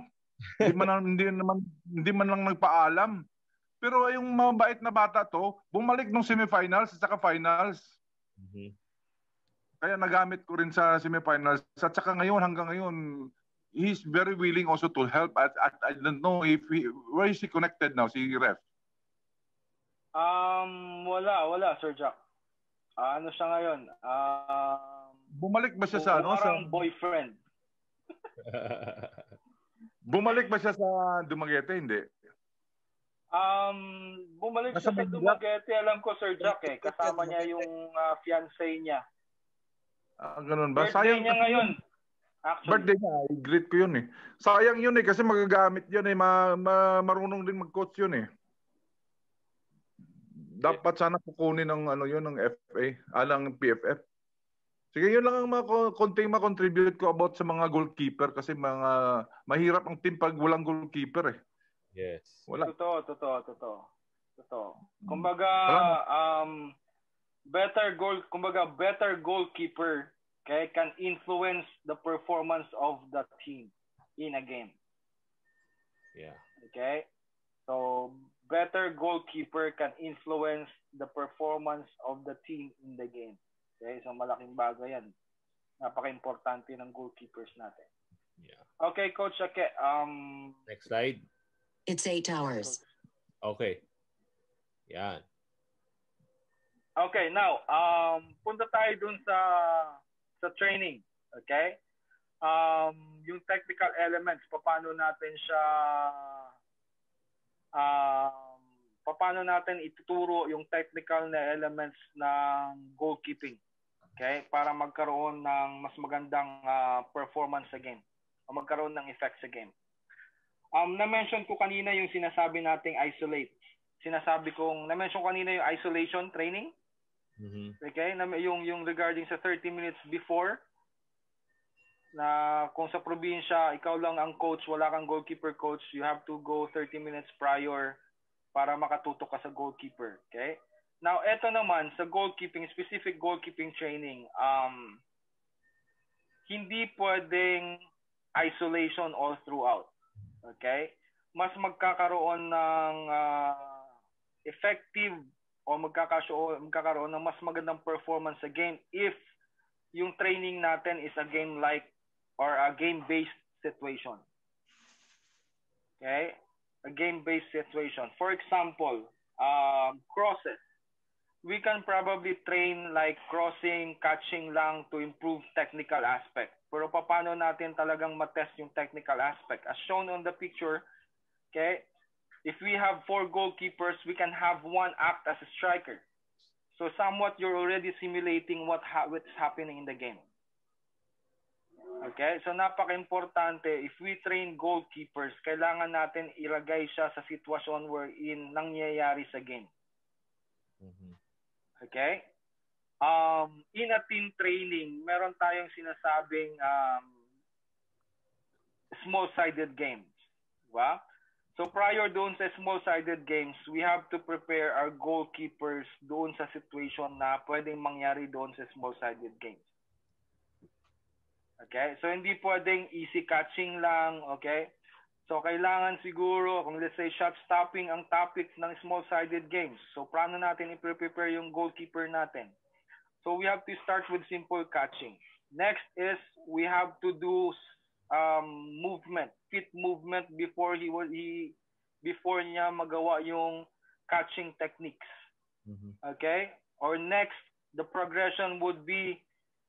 hindi man hindi naman hindi man lang nagpaalam. Pero yung mabait na bata to, bumalik nung semifinals at saka finals. Mm-hmm. Kaya nagamit ko rin sa semifinals. At saka ngayon, hanggang ngayon, he's very willing also to help. At, at I don't know if he, where is he connected now, si Ref? Um, wala, wala, Sir Jack. Uh, ano siya ngayon? Uh, Bumalik ba siya sa ano? Sa boyfriend. Bumalik ba siya sa Dumaguete? Hindi. Um, bumalik Nasa siya sa Dumaguete, alam ko Sir Jack eh. Kasama niya yung uh, fiancé niya. Ah, ganun ba? Birthday Sayang niya ngayon. Actually. Birthday niya, i-greet ko yun eh. Sayang yun eh, kasi magagamit yun eh. Ma, ma, marunong din mag-coach yun eh. Dapat sana kukunin ng ano yun ng FA, alang ah, PFF. Sige, yun lang ang mga konting ma-contribute ko about sa mga goalkeeper kasi mga mahirap ang team pag walang goalkeeper eh. Yes. Wala. Totoo, totoo, totoo. Totoo. Kumbaga, um, better goal, kumbaga better goalkeeper okay, can influence the performance of the team in a game. Yeah. Okay? So better goalkeeper can influence the performance of the team in the game. Okay? So malaking bagay 'yan. Napaka-importante ng goalkeepers natin. Yeah. Okay, coach, okay. Um next slide. It's eight hours. Okay. Yan. Okay, now, um, punta tayo dun sa sa training. Okay? Um, yung technical elements, paano natin siya um, paano natin ituturo yung technical na elements ng goalkeeping. Okay? Para magkaroon ng mas magandang uh, performance sa game o magkaroon ng effect sa game. Um, na-mention ko kanina yung sinasabi nating isolate. Sinasabi kong, na-mention kanina yung isolation training. Mm-hmm. Okay? Na, yung, yung regarding sa 30 minutes before, na kung sa probinsya, ikaw lang ang coach, wala kang goalkeeper coach, you have to go 30 minutes prior para makatutok ka sa goalkeeper. Okay? Now, eto naman, sa goalkeeping, specific goalkeeping training, um, hindi pwedeng isolation all throughout. Okay? Mas magkakaroon ng uh, effective o magkakasyo, magkakaroon ng mas magandang performance sa game if yung training natin is a game like or a game-based situation. Okay? A game-based situation. For example, um, crosses. We can probably train like crossing, catching lang to improve technical aspect. Pero paano natin talagang matest yung technical aspect? As shown on the picture, okay, if we have four goalkeepers, we can have one act as a striker. So somewhat you're already simulating what ha- what's happening in the game. Okay? So napaka-importante, if we train goalkeepers, kailangan natin ilagay siya sa sitwasyon wherein nangyayari sa game. Mm-hmm. Okay? Um, in a team training, meron tayong sinasabing um, small-sided games. Diba? So prior doon sa small-sided games, we have to prepare our goalkeepers doon sa situation na pwedeng mangyari doon sa small-sided games. Okay? So hindi pwedeng easy catching lang, okay? So kailangan siguro, kung let's say shot stopping ang topic ng small-sided games. So paano natin i-prepare yung goalkeeper natin? So we have to start with simple catching. Next is we have to do um, movement, feet movement before he was he before niya magawa yung catching techniques. Mm-hmm. Okay? Or next, the progression would be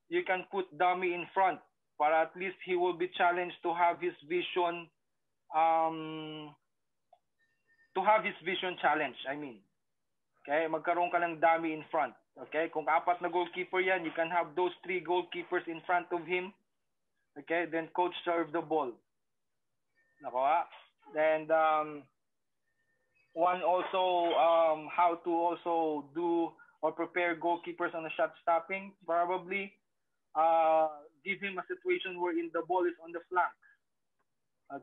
you can put dummy in front para at least he will be challenged to have his vision um to have his vision challenge, I mean. Okay, magkaroon ka ng dummy in front. Okay, kung apat na goalkeeper yan, you can have those three goalkeepers in front of him. Okay, then coach serve the ball. Nakuha? And um, one also um, how to also do or prepare goalkeepers on the shot stopping. Probably uh, give him a situation wherein the ball is on the flank.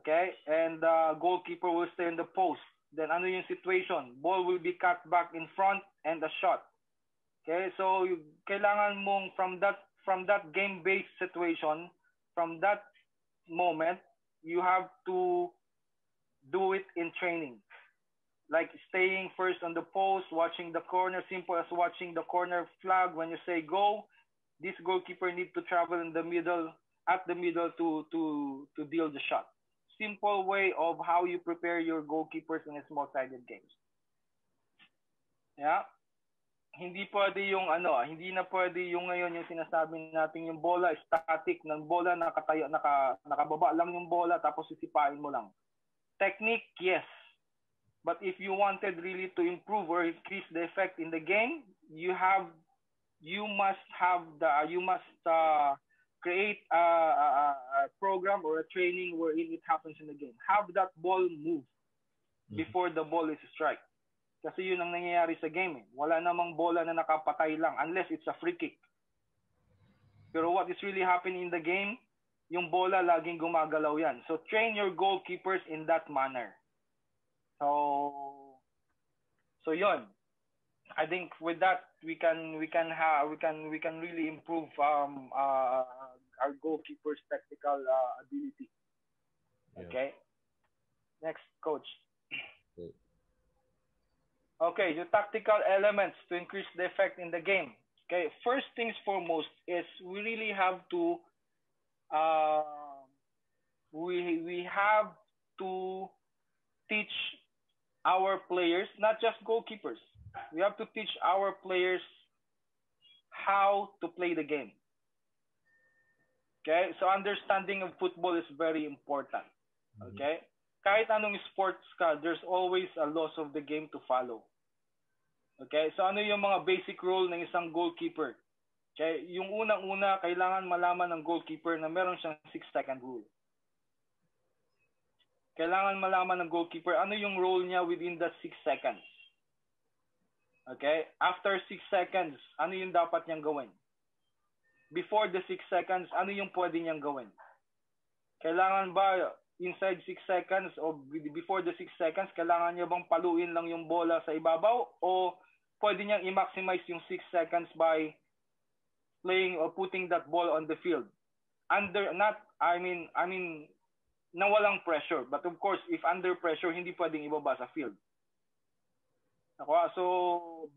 Okay? And the uh, goalkeeper will stay in the post. Then ano yung situation? Ball will be cut back in front and a shot. Okay? So you, kailangan mong from that from that game-based situation, from that moment, you have to do it in training. Like staying first on the post, watching the corner, simple as watching the corner flag when you say go. This goalkeeper need to travel in the middle, at the middle to to to deal the shot. Simple way of how you prepare your goalkeepers in a small-sided games. Yeah. Hindi pwede yung ano, hindi na pwede yung ngayon yung sinasabi natin yung bola static ng bola nakatayo naka nakababa lang yung bola tapos sisipain mo lang Technique, yes. But if you wanted really to improve or increase the effect in the game, you have, you must have the, you must uh, create a, a, a program or a training where it happens in the game. Have that ball move mm-hmm. before the ball is strike. Kasi yun ang nangyayari sa game. Eh. Wala namang bola na nakapatay lang unless it's a free kick. Pero what is really happening in the game, yung bola laging gumagalaw yan. So train your goalkeepers in that manner. So so yon. I think with that we can we can have we can we can really improve um uh, our goalkeepers technical uh, ability. Yeah. Okay. Next coach. Okay. Okay, the tactical elements to increase the effect in the game. Okay, first things foremost is we really have to uh, we we have to teach our players, not just goalkeepers. We have to teach our players how to play the game. Okay? So understanding of football is very important. Mm-hmm. Okay? Kahit anong sports ka, there's always a loss of the game to follow. Okay? So ano yung mga basic rule ng isang goalkeeper? Okay, yung unang-una, kailangan malaman ng goalkeeper na meron siyang 6-second rule. Kailangan malaman ng goalkeeper ano yung role niya within that 6 seconds. Okay? After 6 seconds, ano yung dapat niyang gawin? Before the 6 seconds, ano yung pwede niyang gawin? Kailangan ba inside 6 seconds o before the 6 seconds, kailangan niya bang paluin lang yung bola sa ibabaw o pwede niyang i-maximize yung 6 seconds by playing or putting that ball on the field? Under not I mean I mean na walang pressure. But of course if under pressure hindi pwedeng ibaba sa field. Ako so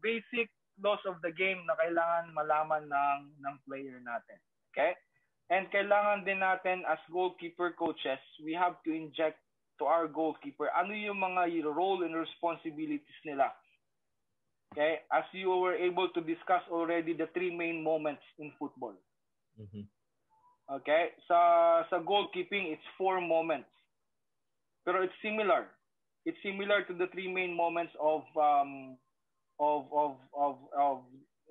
basic laws of the game na kailangan malaman ng ng player natin. Okay and kailangan din natin as goalkeeper coaches we have to inject to our goalkeeper ano yung mga role and responsibilities nila Okay, as you were able to discuss already the three main moments in football. Mm-hmm. Okay, sa sa goalkeeping it's four moments. Pero it's similar. It's similar to the three main moments of um of of of of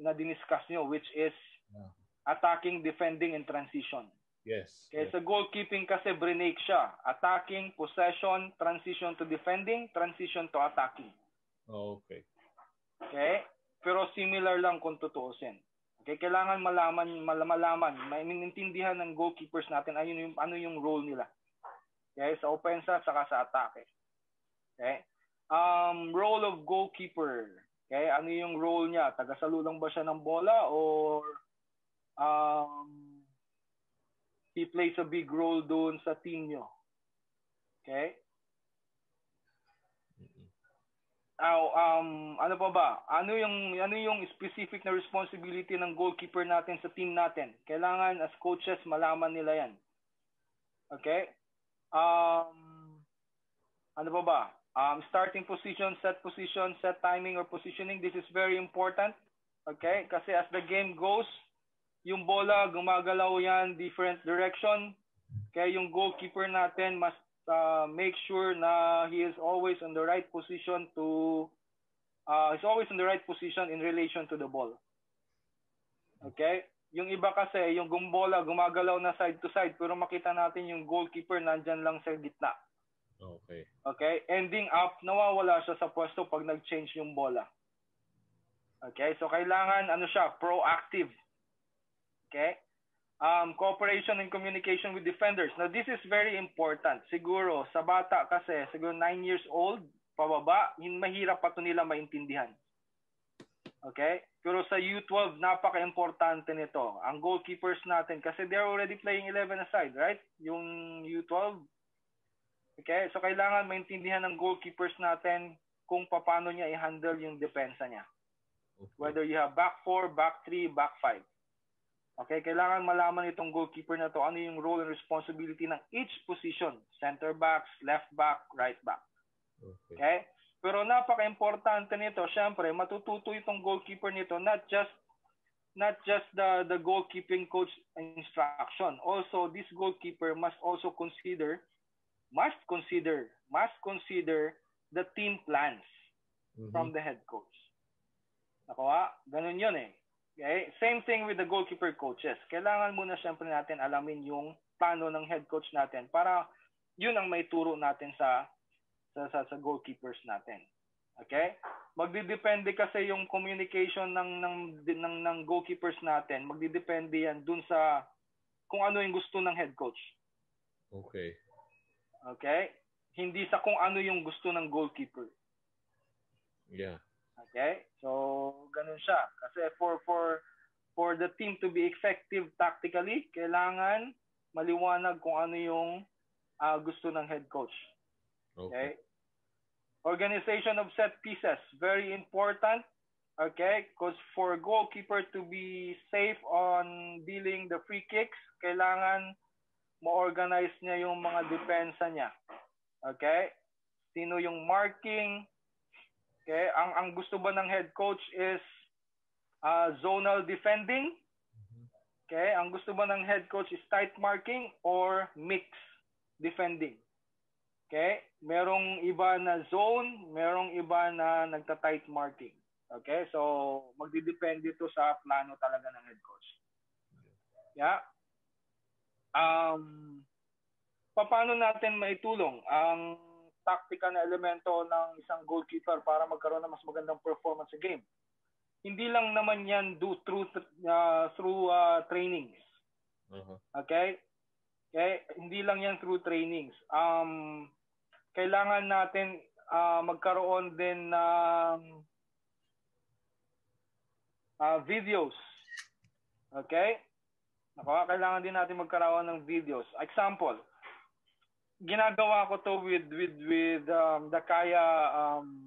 na diniscuss nyo which is yeah. Attacking, defending and transition. Yes. Okay, yes. sa goalkeeping kasi break siya. Attacking, possession, transition to defending, transition to attacking. Okay. Okay? Pero similar lang kung tutuusin. Okay, kailangan malaman malaman, maintindihan ng goalkeepers natin ano yung ano yung role nila. Okay, sa opensa saka sa atake. Okay? Um role of goalkeeper. Okay, ano yung role niya? Taga-salo lang ba siya ng bola or um he plays a big role doon sa team niyo? Okay? Uh, um, ano pa ba? Ano yung ano yung specific na responsibility ng goalkeeper natin sa team natin? Kailangan as coaches malaman nila 'yan. Okay? Um, ano pa ba? Um, starting position, set position, set timing or positioning. This is very important. Okay? Kasi as the game goes, yung bola, gumagalaw yan different direction. Kaya yung goalkeeper natin must uh, make sure na he is always on the right position to uh, is always in the right position in relation to the ball. Okay? Yung iba kasi, yung gumbola, gumagalaw na side to side, pero makita natin yung goalkeeper nandyan lang sa gitna. Okay. Okay? Ending up, nawawala siya sa pwesto pag nag-change yung bola. Okay? So, kailangan, ano siya, proactive. Okay? Um, cooperation and communication with defenders. Now, this is very important. Siguro, sa bata kasi, siguro 9 years old, pababa, hin mahirap pa to nila maintindihan. Okay? Pero sa U12, napaka-importante nito. Ang goalkeepers natin, kasi they're already playing 11 aside, right? Yung U12. Okay? So, kailangan maintindihan ng goalkeepers natin kung paano niya i-handle yung depensa niya. Whether you have back 4, back 3, back 5. Okay, kailangan malaman itong goalkeeper na to ano yung role and responsibility ng each position. Center backs, left back, right back. Okay. Okay? Pero napaka-importante nito, syempre, matututo itong goalkeeper nito not just not just the the goalkeeping coach instruction. Also, this goalkeeper must also consider must consider must consider the team plans Mhm. from the head coach. Nakuha? Ganun yun eh. Okay? Same thing with the goalkeeper coaches. Kailangan muna syempre natin alamin yung plano ng head coach natin para yun ang may turo natin sa sa, sa, sa goalkeepers natin. Okay? Magdidepende kasi yung communication ng ng ng, ng goalkeepers natin. Magdidepende yan dun sa kung ano yung gusto ng head coach. Okay. Okay? Hindi sa kung ano yung gusto ng goalkeeper. Yeah. Okay? So, ganun siya. Kasi for for for the team to be effective tactically, kailangan maliwanag kung ano yung ah, gusto ng head coach. Okay? Organization of set pieces, very important. Okay? Because for goalkeeper to be safe on dealing the free kicks, kailangan ma-organize niya yung mga depensa niya. Okay? Sino yung marking? Okay? Ang ang gusto ba ng head coach is uh, zonal defending? Okay? Ang gusto ba ng head coach is tight marking or mix defending? Okay? Merong iba na zone, merong iba na nagta-tight marking. Okay? So, magdidepende ito sa plano talaga ng head coach. Yeah? Um, paano natin maitulong ang tactical na elemento ng isang goalkeeper para magkaroon ng mas magandang performance sa game? Hindi lang naman yan do through uh, through uh, trainings. Uh-huh. Okay? Okay, hindi lang yan through trainings. Um kailangan natin uh, magkaroon din ng uh, videos. Okay? Naka, kailangan din natin magkaroon ng videos. Example, ginagawa ko to with with with um, the Kaya um,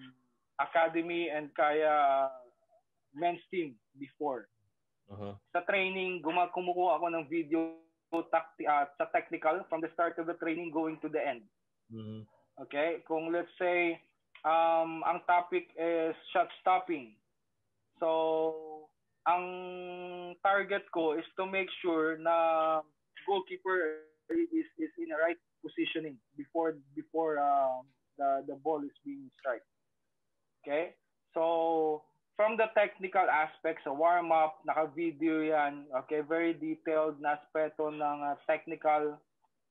Academy and Kaya men's team before. Uh-huh. Sa training, guma kumukuha ako ng video tacti- uh, sa technical from the start of the training going to the end. Mhm. Okay? Kung let's say um ang topic is shot stopping. So ang target ko is to make sure na goalkeeper is is in the right positioning before before um the the ball is being strike. Okay? So from the technical aspects, sa warm-up, naka-video yan. Okay, very detailed na aspeto ng uh, technical.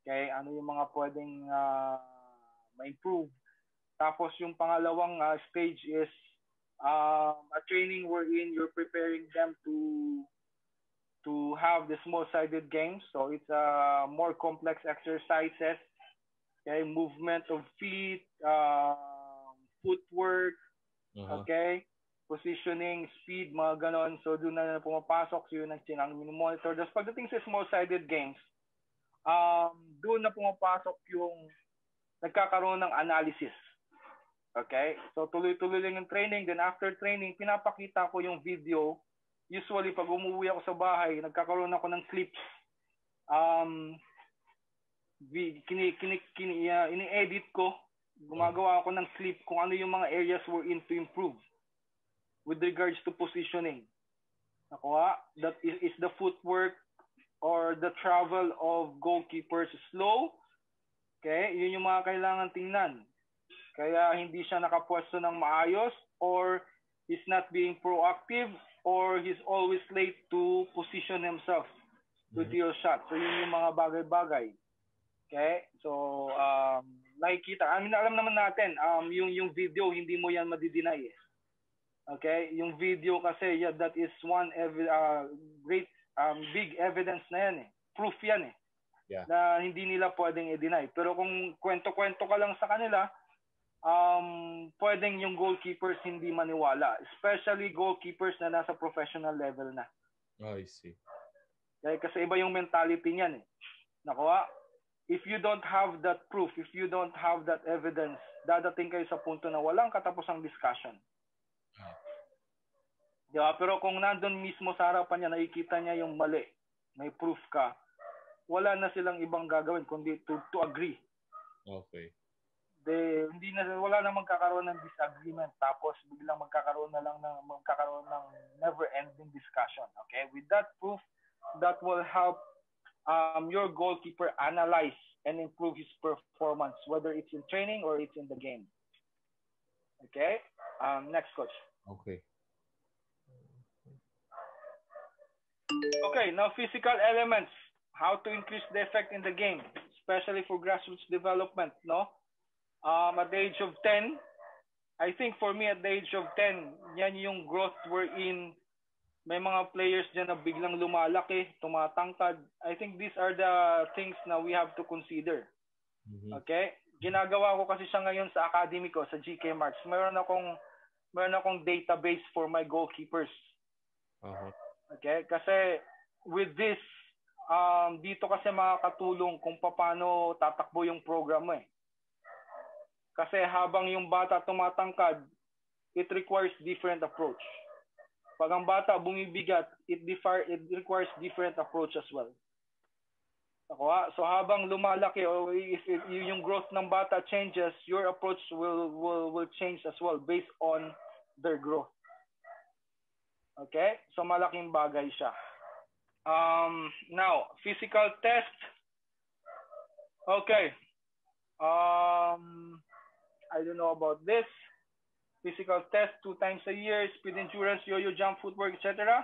Okay, ano yung mga pwedeng uh, ma-improve. Tapos yung pangalawang uh, stage is um, a training wherein you're preparing them to to have the small-sided games. So it's uh, more complex exercises. Okay, movement of feet, uh, footwork, Uh-huh. okay, positioning, speed, mga ganon. So doon na pumapasok, so yun ang sinang monitor. Tapos pagdating sa small-sided games, um, doon na pumapasok yung nagkakaroon ng analysis. Okay? So tuloy-tuloy lang yung training. Then after training, pinapakita ko yung video. Usually, pag umuwi ako sa bahay, nagkakaroon ako ng clips. Um, kini, kini, kini, uh, ini-edit ko. Gumagawa ako ng clip kung ano yung mga areas we're in to improve with regards to positioning. Nakuha? That is, is the footwork or the travel of goalkeepers slow? Okay? Yun yung mga kailangan tingnan. Kaya hindi siya nakapwesto ng maayos or he's not being proactive or he's always late to position himself to deal shot. So yun yung mga bagay-bagay. Okay? So um nakikita, I mean alam naman natin um yung yung video hindi mo yan madideny eh. Okay? Yung video kasi yeah, that is one ev- uh, great um big evidence na yan eh. Proof yan eh. Yeah. Na hindi nila pwedeng i-deny. Pero kung kwento-kwento ka lang sa kanila, um, pwedeng yung goalkeepers hindi maniwala. Especially goalkeepers na nasa professional level na. Oh, I see. Okay? Kasi iba yung mentality niyan eh. Nakuha? If you don't have that proof, if you don't have that evidence, dadating kayo sa punto na walang katapusang discussion. Di ba? Pero kung nandun mismo sa harapan niya, nakikita niya yung mali, may proof ka, wala na silang ibang gagawin kundi to, to agree. Okay. De, hindi na wala na magkakaroon ng disagreement tapos biglang magkakaroon na lang ng magkakaroon ng never ending discussion okay with that proof that will help um, your goalkeeper analyze and improve his performance whether it's in training or it's in the game okay um, next coach Okay. Okay, now physical elements. How to increase the effect in the game, especially for grassroots development, no? Um, at the age of 10, I think for me at the age of 10, yan yung growth we're in. May mga players dyan na biglang lumalaki, tumatangkad. I think these are the things na we have to consider. Okay? Ginagawa ko kasi siya ngayon sa academy ko, sa GK Marks. Meron akong meron akong database for my goalkeepers. Uh-huh. Okay? Kasi with this, um, dito kasi makakatulong kung paano tatakbo yung program mo eh. Kasi habang yung bata tumatangkad, it requires different approach. Pag ang bata bumibigat, it, differ, it requires different approach as well. Ako, ha? So habang lumalaki o if, if yung growth ng bata changes, your approach will will will change as well based on their growth. Okay? So malaking bagay siya. Um, now, physical test. Okay. Um, I don't know about this. Physical test two times a year, speed endurance, yo-yo jump, footwork, etc.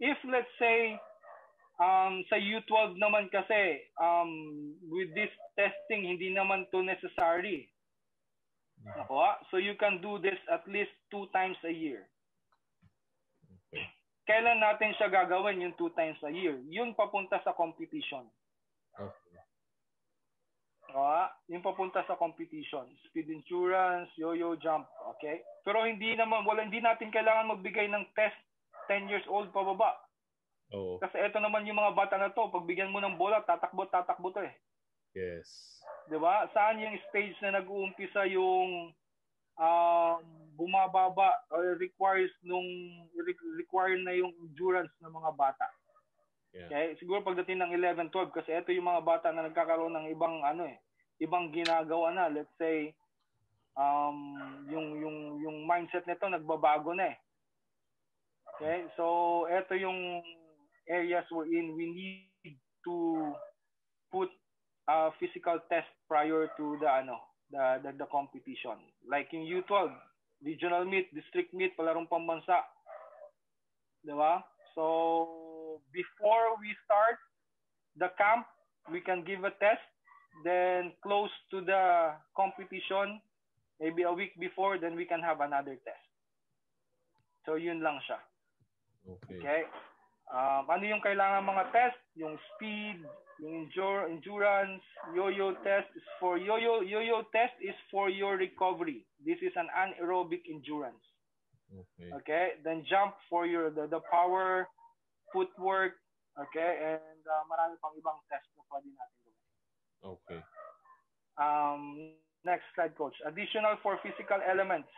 If let's say um, sa U12 naman kasi um, with this testing hindi naman to necessary. Ako, ah. So you can do this at least two times a year. Kailan natin siya gagawin yung two times a year? Yun papunta sa competition. Ah, yung papunta sa competition. Speed endurance, yo-yo jump, okay? Pero hindi naman wala hindi natin kailangan magbigay ng test 10 years old pababa. Oo. Kasi ito naman yung mga bata na to, pagbigyan mo ng bola, tatakbo, tatakbo to eh. Yes. 'Di ba? Saan yung stage na nag-uumpisa yung um, bumababa or requires nung re- require na yung endurance ng mga bata. Yeah. Okay? Siguro pagdating ng 11, 12 kasi ito yung mga bata na nagkakaroon ng ibang ano eh, ibang ginagawa na. Let's say um yung yung yung mindset nito nagbabago na eh. Okay? So ito yung areas wherein we need to put a physical test prior to the ano, the the, the competition. Like yung U12, regional meet, district meet, palarong pambansa. 'Di ba? So before we start the camp, we can give a test. Then close to the competition, maybe a week before, then we can have another test. So yun lang siya. Okay. Okay? Um, ano yung kailangan mga test? Yung speed, yung endure, endurance, yo-yo test is for yo-yo yo-yo test is for your recovery. This is an anaerobic endurance. Okay. Okay? Then jump for your the, the power, footwork, okay? And uh, marami pang ibang test na pwede natin gawin. Okay. Um, next slide, coach. Additional for physical elements.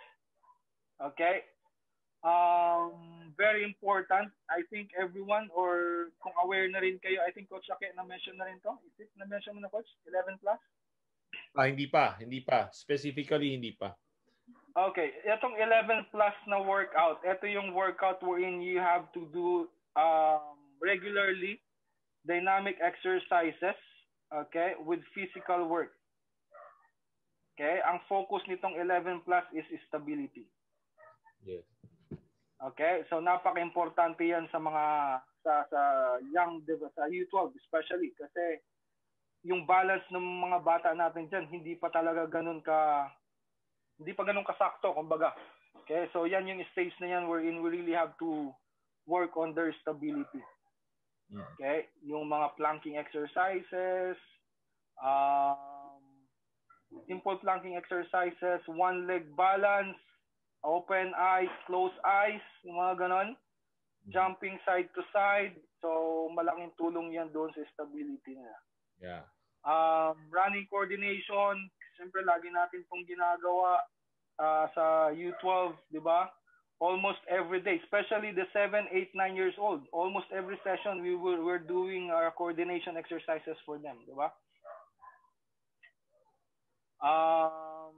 Okay? Um, very important. I think everyone or kung aware na rin kayo, I think Coach Ake na-mention na rin to. Is it na-mention mo na, Coach? 11 plus? Ah, hindi pa, hindi pa. Specifically, hindi pa. Okay, itong 11 plus na workout, ito yung workout wherein you have to do um, regularly dynamic exercises, okay, with physical work. Okay, ang focus nitong 11 plus is stability. Yes. Okay, so napaka-importante 'yan sa mga sa sa young sa U12 especially kasi yung balance ng mga bata natin diyan hindi pa talaga ganun ka hindi pa ganun kasakto kumbaga. Okay, so yan yung stage na yan wherein we really have to work on their stability. Okay, yung mga planking exercises, um, simple planking exercises, one leg balance, open eyes, close eyes, yung mga ganon. Jumping side to side. So, malaking tulong yan doon sa stability nila. Yeah. Um, running coordination, siyempre lagi natin pong ginagawa uh, sa U12, di ba? Almost every day, especially the 7, 8, 9 years old. Almost every session, we were, we're doing our coordination exercises for them, di? Um,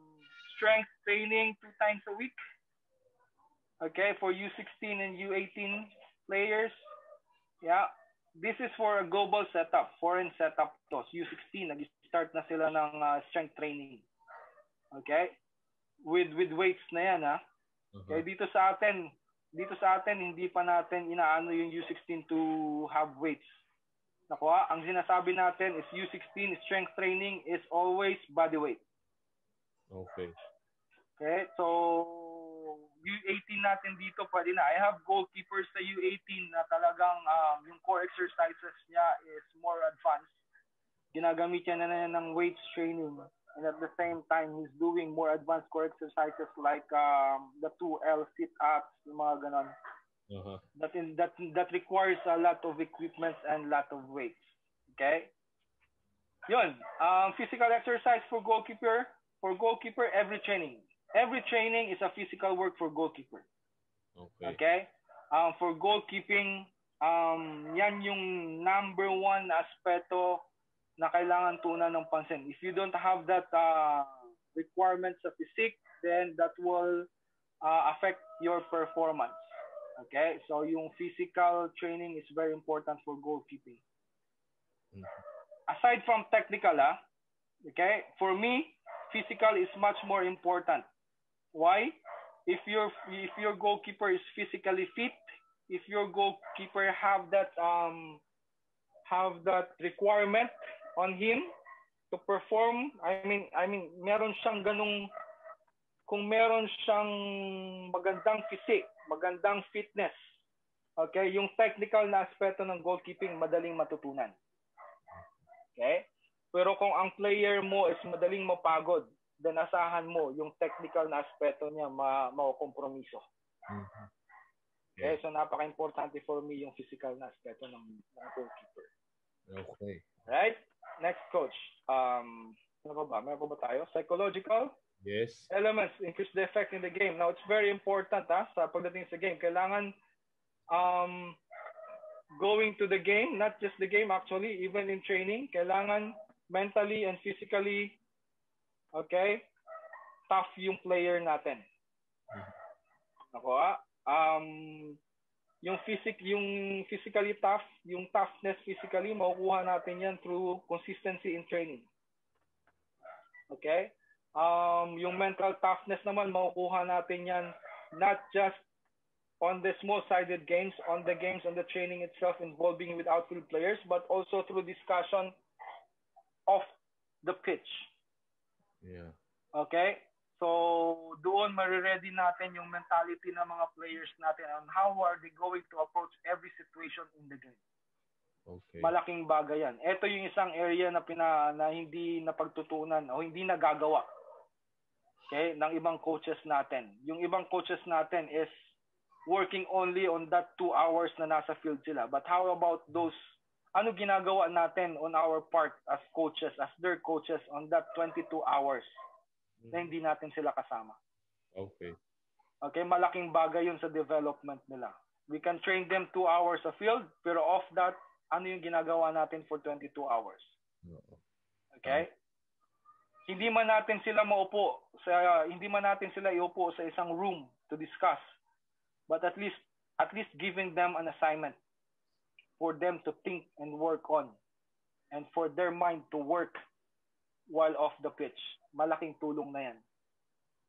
strength training two times a week. Okay, for U16 and U18 players. Yeah, this is for a global setup, foreign setup to. U16, nag-start na sila ng uh, strength training. Okay? With with weights na yan, ha? Okay, dito sa atin, dito sa atin, hindi pa natin inaano yung U16 to have weights. Nakuha? Ang sinasabi natin is U16 strength training is always body weight. Okay. Okay, so U18 natin dito pwede na. I have goalkeepers sa U18 na talagang um, yung core exercises niya is more advanced. Ginagamit niya na na ng weights training. And at the same time, he's doing more advanced core exercises like um, the 2L sit-ups, mga ganon. Uh-huh. That, in, that, that requires a lot of equipment and lot of weights. Okay? Yun. Um, physical exercise for goalkeeper. For goalkeeper, every training. Every training is a physical work for goalkeeper. Okay. Okay? Um, for goalkeeping, um, yan yung number one aspeto na kailangan tunan ng pansin. If you don't have that uh, requirements sa physique, then that will uh, affect your performance. Okay? So yung physical training is very important for goalkeeping. Aside from technical, ah, okay? For me, physical is much more important. Why? If your if your goalkeeper is physically fit, if your goalkeeper have that um have that requirement on him to perform, I mean I mean meron siyang ganung kung meron siyang magandang physique, magandang fitness. Okay, yung technical na aspeto ng goalkeeping madaling matutunan. Okay? Pero kung ang player mo is madaling mapagod, then asahan mo yung technical na aspeto niya ma makokompromiso. Okay, so napaka-importante for me yung physical na aspeto ng, ng goalkeeper. Okay. Right? Next coach. Um, ano ba? Meron pa ba tayo? Psychological Yes. elements increase the effect in the game. Now, it's very important ha, sa pagdating sa game. Kailangan um, going to the game, not just the game actually, even in training, kailangan mentally and physically, okay, tough yung player natin. Ako ah, um, yung physic yung physically tough, yung toughness physically makukuha natin yan through consistency in training. Okay? Um, yung mental toughness naman makukuha natin yan not just on the small-sided games, on the games, on the training itself involving with outfield players, but also through discussion off the pitch. Yeah. Okay? So, doon mariready natin yung mentality ng mga players natin on how are they going to approach every situation in the game. Okay. Malaking bagay yan. Ito yung isang area na, pina, na hindi napagtutunan o hindi nagagawa okay, ng ibang coaches natin. Yung ibang coaches natin is working only on that two hours na nasa field sila. But how about those, ano ginagawa natin on our part as coaches, as their coaches on that 22 hours na hindi natin sila kasama? Okay. Okay, malaking bagay yun sa development nila. We can train them two hours sa field, pero off that, ano yung ginagawa natin for 22 hours? Okay? hindi man natin sila maupo sa hindi man natin sila iupo sa isang room to discuss but at least at least giving them an assignment for them to think and work on and for their mind to work while off the pitch malaking tulong na yan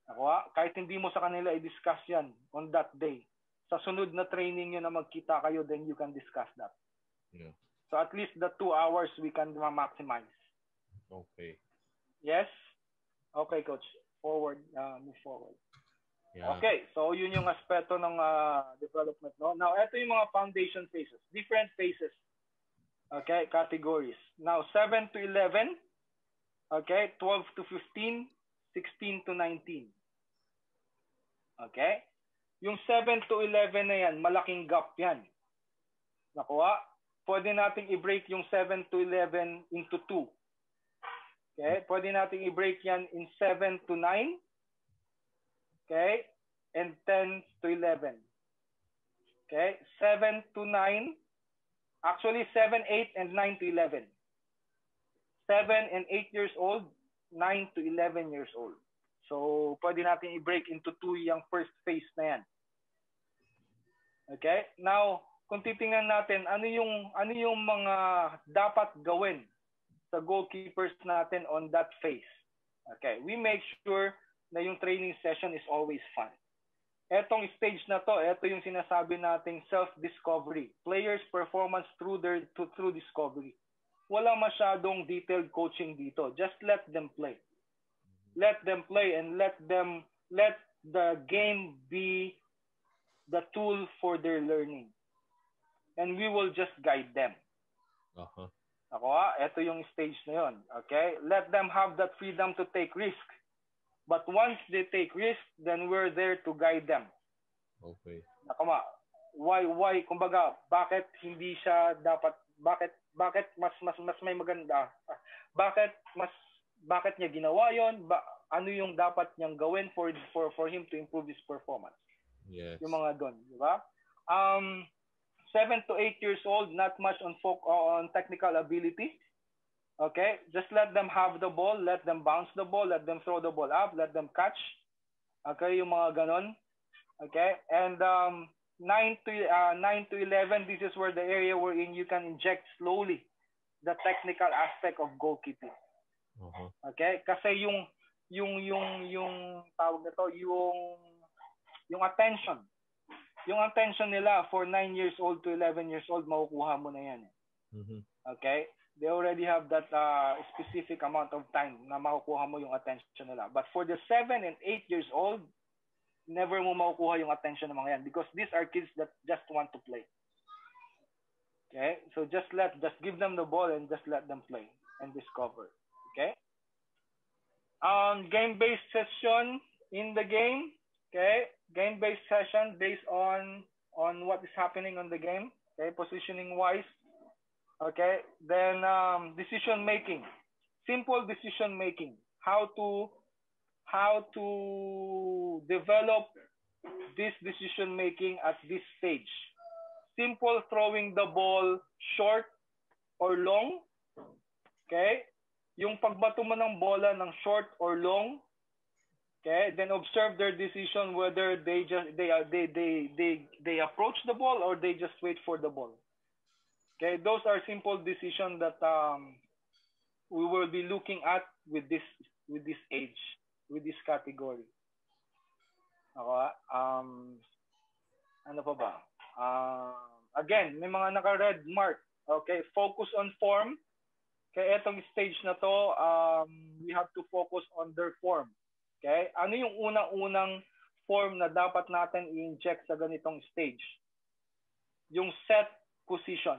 ako ha? kahit hindi mo sa kanila i-discuss yan on that day sa sunod na training nyo na magkita kayo then you can discuss that Yeah. so at least the two hours we can maximize Okay. Yes? Okay, coach. Forward, uh, move forward. Yeah. Okay, so yun yung aspeto ng uh, development. No? Now, ito yung mga foundation phases. Different phases. Okay, categories. Now, 7 to 11. Okay, 12 to 15. 16 to 19. Okay? Yung 7 to 11 na yan, malaking gap yan. Nakuha? Pwede nating i-break yung 7 to 11 into 2. Okay? Pwede nating i-break yan in 7 to 9. Okay? And 10 to 11. Okay? 7 to 9. Actually, 7, 8, and 9 to 11. 7 and 8 years old, 9 to 11 years old. So, pwede natin i-break into two yung first phase na yan. Okay? Now, kung titingnan natin, ano yung, ano yung mga dapat gawin sa goalkeepers natin on that phase. Okay, we make sure na yung training session is always fun. Etong stage na to, ito yung sinasabi nating self-discovery. Players performance through their to, through discovery. Wala masyadong detailed coaching dito. Just let them play. Let them play and let them let the game be the tool for their learning. And we will just guide them. Uh-huh. Ako ha, ito yung stage na yun. Okay? Let them have that freedom to take risk. But once they take risk, then we're there to guide them. Okay. Nakama, why, why, kumbaga, bakit hindi siya dapat, bakit, bakit mas, mas, mas may maganda? Bakit mas, bakit niya ginawa yon? Ba, ano yung dapat niyang gawin for, for, for him to improve his performance? Yes. Yung mga doon, di ba? Um, seven to eight years old, not much on folk on technical ability. Okay, just let them have the ball, let them bounce the ball, let them throw the ball up, let them catch. Okay, yung mga ganon. Okay, and um, nine to uh, nine to eleven, this is where the area wherein you can inject slowly the technical aspect of goalkeeping. Uh-huh. Okay, kasi yung yung yung yung tawag nito, yung yung attention yung attention nila for 9 years old to 11 years old, makukuha mo na yan. Mm-hmm. Okay? They already have that uh, specific amount of time na makukuha mo yung attention nila. But for the 7 and 8 years old, never mo makukuha yung attention ng mga yan because these are kids that just want to play. Okay? So just let, just give them the ball and just let them play and discover. Okay? Um, game-based session in the game. Okay? game-based session based on on what is happening on the game, okay, positioning wise. Okay, then um, decision making, simple decision making, how to how to develop this decision making at this stage. Simple throwing the ball short or long. Okay? Yung pagbato mo ng bola ng short or long, Okay, then observe their decision whether they just they are they they they they approach the ball or they just wait for the ball. Okay, those are simple decisions that um, we will be looking at with this with this age, with this category. Okay, um, ano pa ba? Uh, again, may mga naka-red mark. Okay, focus on form. Okay, etong stage na to, um, we have to focus on their form. Okay? Ano yung unang-unang form na dapat natin i-inject sa ganitong stage? Yung set position.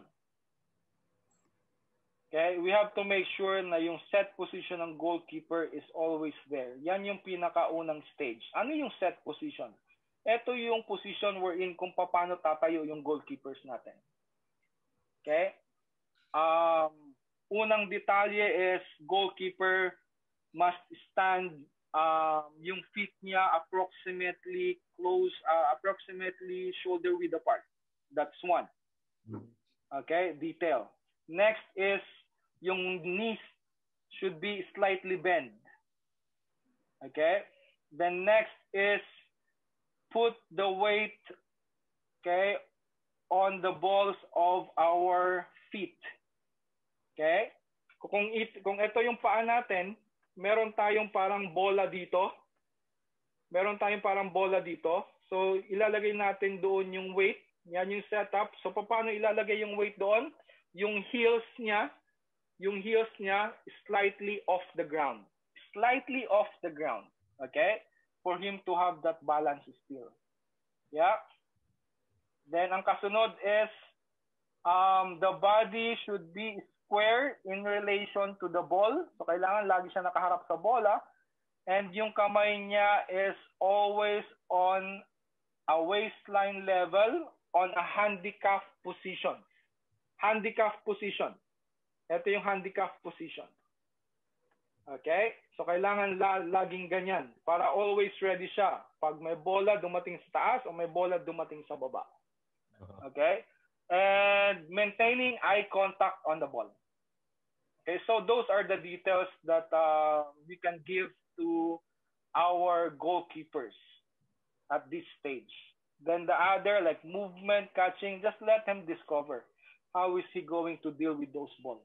Okay? We have to make sure na yung set position ng goalkeeper is always there. Yan yung pinakaunang stage. Ano yung set position? Ito yung position wherein kung paano tatayo yung goalkeepers natin. Okay? Um, unang detalye is goalkeeper must stand um, yung feet niya approximately close, uh, approximately shoulder width apart. That's one. Okay, detail. Next is yung knees should be slightly bent. Okay? Then next is put the weight okay on the balls of our feet. Okay? Kung it, kung ito yung paa natin, meron tayong parang bola dito. Meron tayong parang bola dito. So ilalagay natin doon yung weight. Yan yung setup. So paano ilalagay yung weight doon? Yung heels niya, yung heels niya slightly off the ground. Slightly off the ground. Okay? For him to have that balance still. Yeah? Then ang kasunod is um, the body should be square in relation to the ball. So kailangan lagi siya nakaharap sa bola. And yung kamay niya is always on a waistline level on a handicap position. Handicap position. Ito yung handicap position. Okay? So kailangan la- laging ganyan para always ready siya pag may bola dumating sa taas o may bola dumating sa baba. Okay? And maintaining eye contact on the ball. Okay, so those are the details that uh, we can give to our goalkeepers at this stage. Then the other, like movement, catching, just let him discover how is he going to deal with those balls.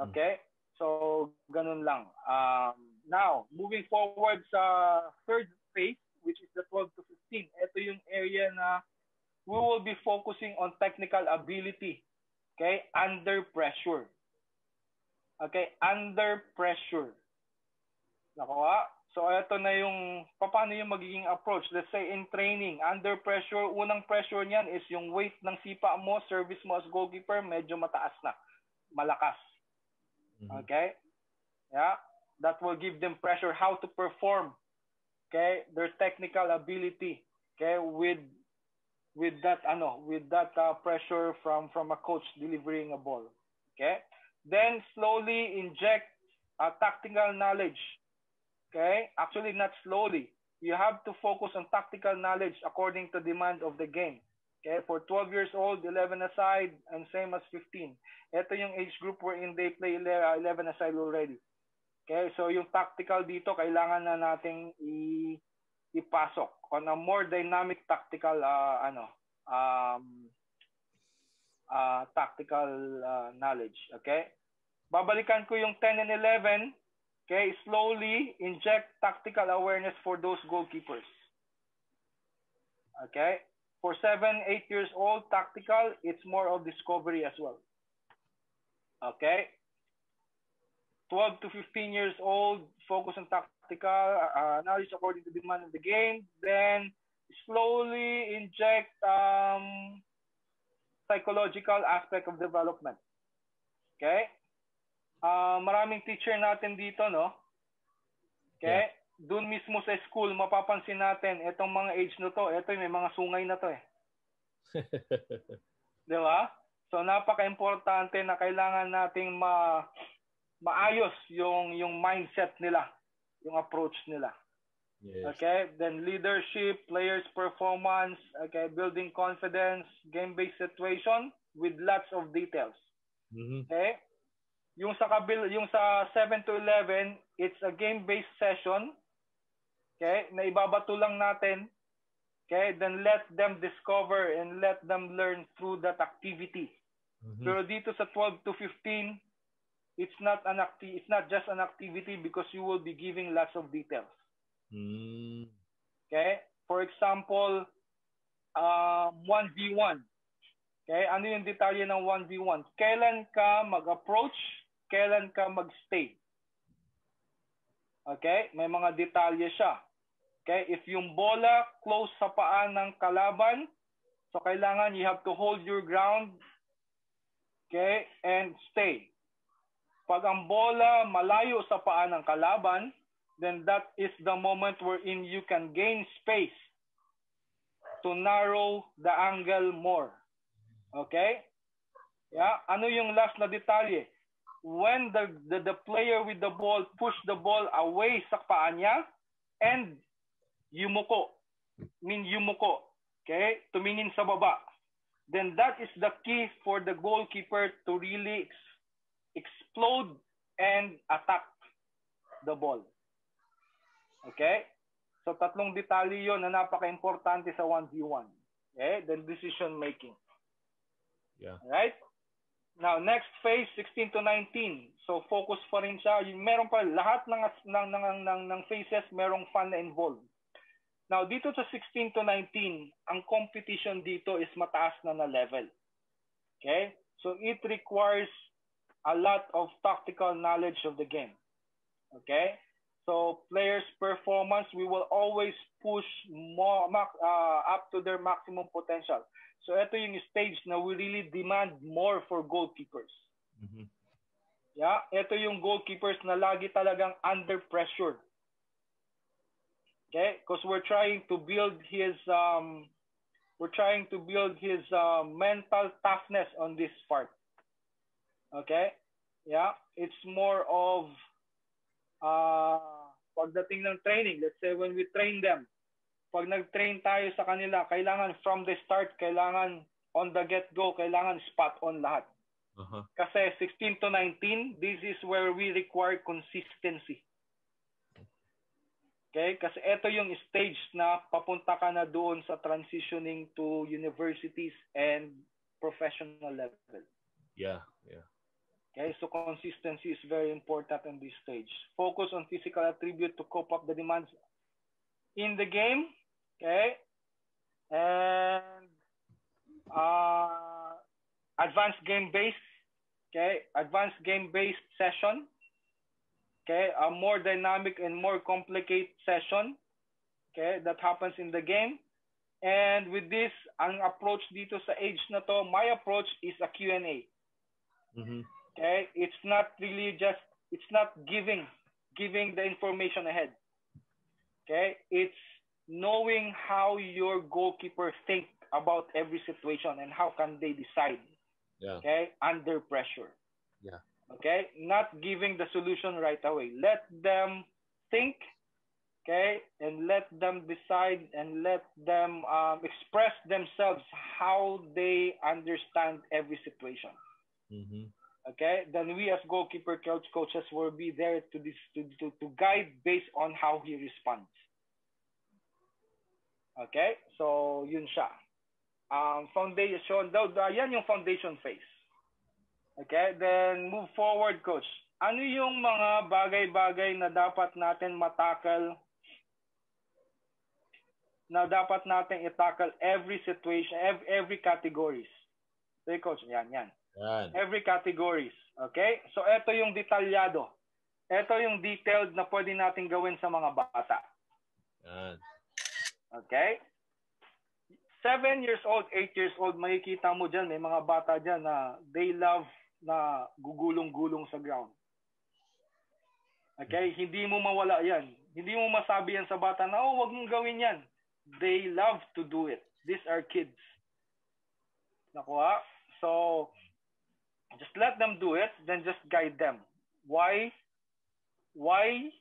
Okay? So, ganun lang. Um, now, moving forward sa third phase, which is the 12 to 15. Ito yung area na we will be focusing on technical ability. Okay? Under pressure. Okay? Under pressure. Nakuha? So, ito na yung, paano yung magiging approach? Let's say in training, under pressure, unang pressure niyan is yung weight ng sipa mo, service mo as goalkeeper, medyo mataas na. Malakas. Okay? Yeah? That will give them pressure how to perform. Okay? Their technical ability. Okay? With with that ano, with that uh, pressure from from a coach delivering a ball. Okay? Then slowly inject uh, tactical knowledge. Okay? Actually not slowly. You have to focus on tactical knowledge according to demand of the game. Okay, for 12 years old, 11 aside, and same as 15. Ito yung age group wherein they play 11 aside already. Okay, so yung tactical dito, kailangan na nating i ipasok on a more dynamic tactical uh, ano um uh, tactical uh, knowledge okay babalikan ko yung 10 and 11 okay slowly inject tactical awareness for those goalkeepers. Okay for 7 8 years old tactical it's more of discovery as well. Okay 12 to 15 years old focus on tactical uh, knowledge according to the demand of the game then slowly inject um, psychological aspect of development. Okay uh, maraming teacher natin dito no okay yeah. doon mismo sa school mapapansin natin itong mga age no to ito may mga sungay na to eh di ba so napaka-importante na kailangan nating ma maayos yung yung mindset nila, yung approach nila. Yes. Okay? Then leadership, players performance, okay, building confidence, game-based situation with lots of details. Mm-hmm. Okay? Yung sa kabil yung sa 7 to 11, it's a game-based session. Okay? Na ibabato lang natin. Okay? Then let them discover and let them learn through that activity. Mm-hmm. Pero dito sa 12 to 15, it's not an acti- it's not just an activity because you will be giving lots of details. Mm. Okay? For example, uh, 1v1. Okay? Ano yung detalye ng 1v1? Kailan ka mag-approach? Kailan ka mag-stay? Okay? May mga detalye siya. Okay? If yung bola close sa paa ng kalaban, so kailangan you have to hold your ground okay, and stay. Pag ang bola malayo sa paa ng kalaban, then that is the moment wherein you can gain space to narrow the angle more. Okay? Yeah, ano yung last na detalye? When the, the the player with the ball push the ball away sa paa niya and yumuko. Mean yumuko. Okay? Tumingin sa baba. Then that is the key for the goalkeeper to really ex- explode and attack the ball. Okay? So tatlong detalye yon na napaka-importante sa 1v1. Okay? Then decision making. Yeah. Right? Now, next phase 16 to 19. So focus pa rin siya. Yung meron pa lahat ng ng ng ng, ng phases merong fun na involved. Now, dito sa 16 to 19, ang competition dito is mataas na na level. Okay? So it requires a lot of tactical knowledge of the game. Okay? So players' performance, we will always push more uh, up to their maximum potential. So ito yung stage na we really demand more for goalkeepers. Mm-hmm. Yeah, ito yung goalkeepers na lagi talagang under pressure. Okay? Because we're trying to build his um we're trying to build his uh, mental toughness on this part. Okay? Yeah, it's more of uh, pagdating ng training, let's say when we train them, pag nag-train tayo sa kanila, kailangan from the start, kailangan on the get-go, kailangan spot on lahat. Uh-huh. Kasi 16 to 19, this is where we require consistency. Okay? Kasi ito yung stage na papunta ka na doon sa transitioning to universities and professional level. Yeah, yeah. Okay, so consistency is very important in this stage. Focus on physical attribute to cope up the demands in the game. Okay, and uh, advanced game based. Okay, advanced game based session. Okay, a more dynamic and more complicated session. Okay, that happens in the game. And with this, ang approach dito sa age na to, my approach is a Q&A. Mm-hmm. Okay, it's not really just it's not giving giving the information ahead. Okay, it's knowing how your goalkeeper think about every situation and how can they decide. Yeah. Okay, under pressure. Yeah. Okay, not giving the solution right away. Let them think. Okay, and let them decide and let them um, express themselves how they understand every situation. Mm-hmm. Okay, then we as goalkeeper coach coaches will be there to this to, to, to guide based on how he responds. Okay, so yun siya. Um, foundation, daw, uh, yan yung foundation phase. Okay, then move forward, coach. Ano yung mga bagay-bagay na dapat natin matakal na dapat natin itackle every situation, every, every categories. Okay, coach, yan, yan. Yan. Every categories. Okay? So, ito yung detalyado. Ito yung detailed na pwede natin gawin sa mga bata. Yan. Okay? Seven years old, eight years old, makikita mo dyan, may mga bata dyan na they love na gugulong-gulong sa ground. Okay? Hindi mo mawala yan. Hindi mo masabi yan sa bata na, oh, wag mong gawin yan. They love to do it. These are kids. Nakuha? So, just let them do it, then just guide them. Why? Why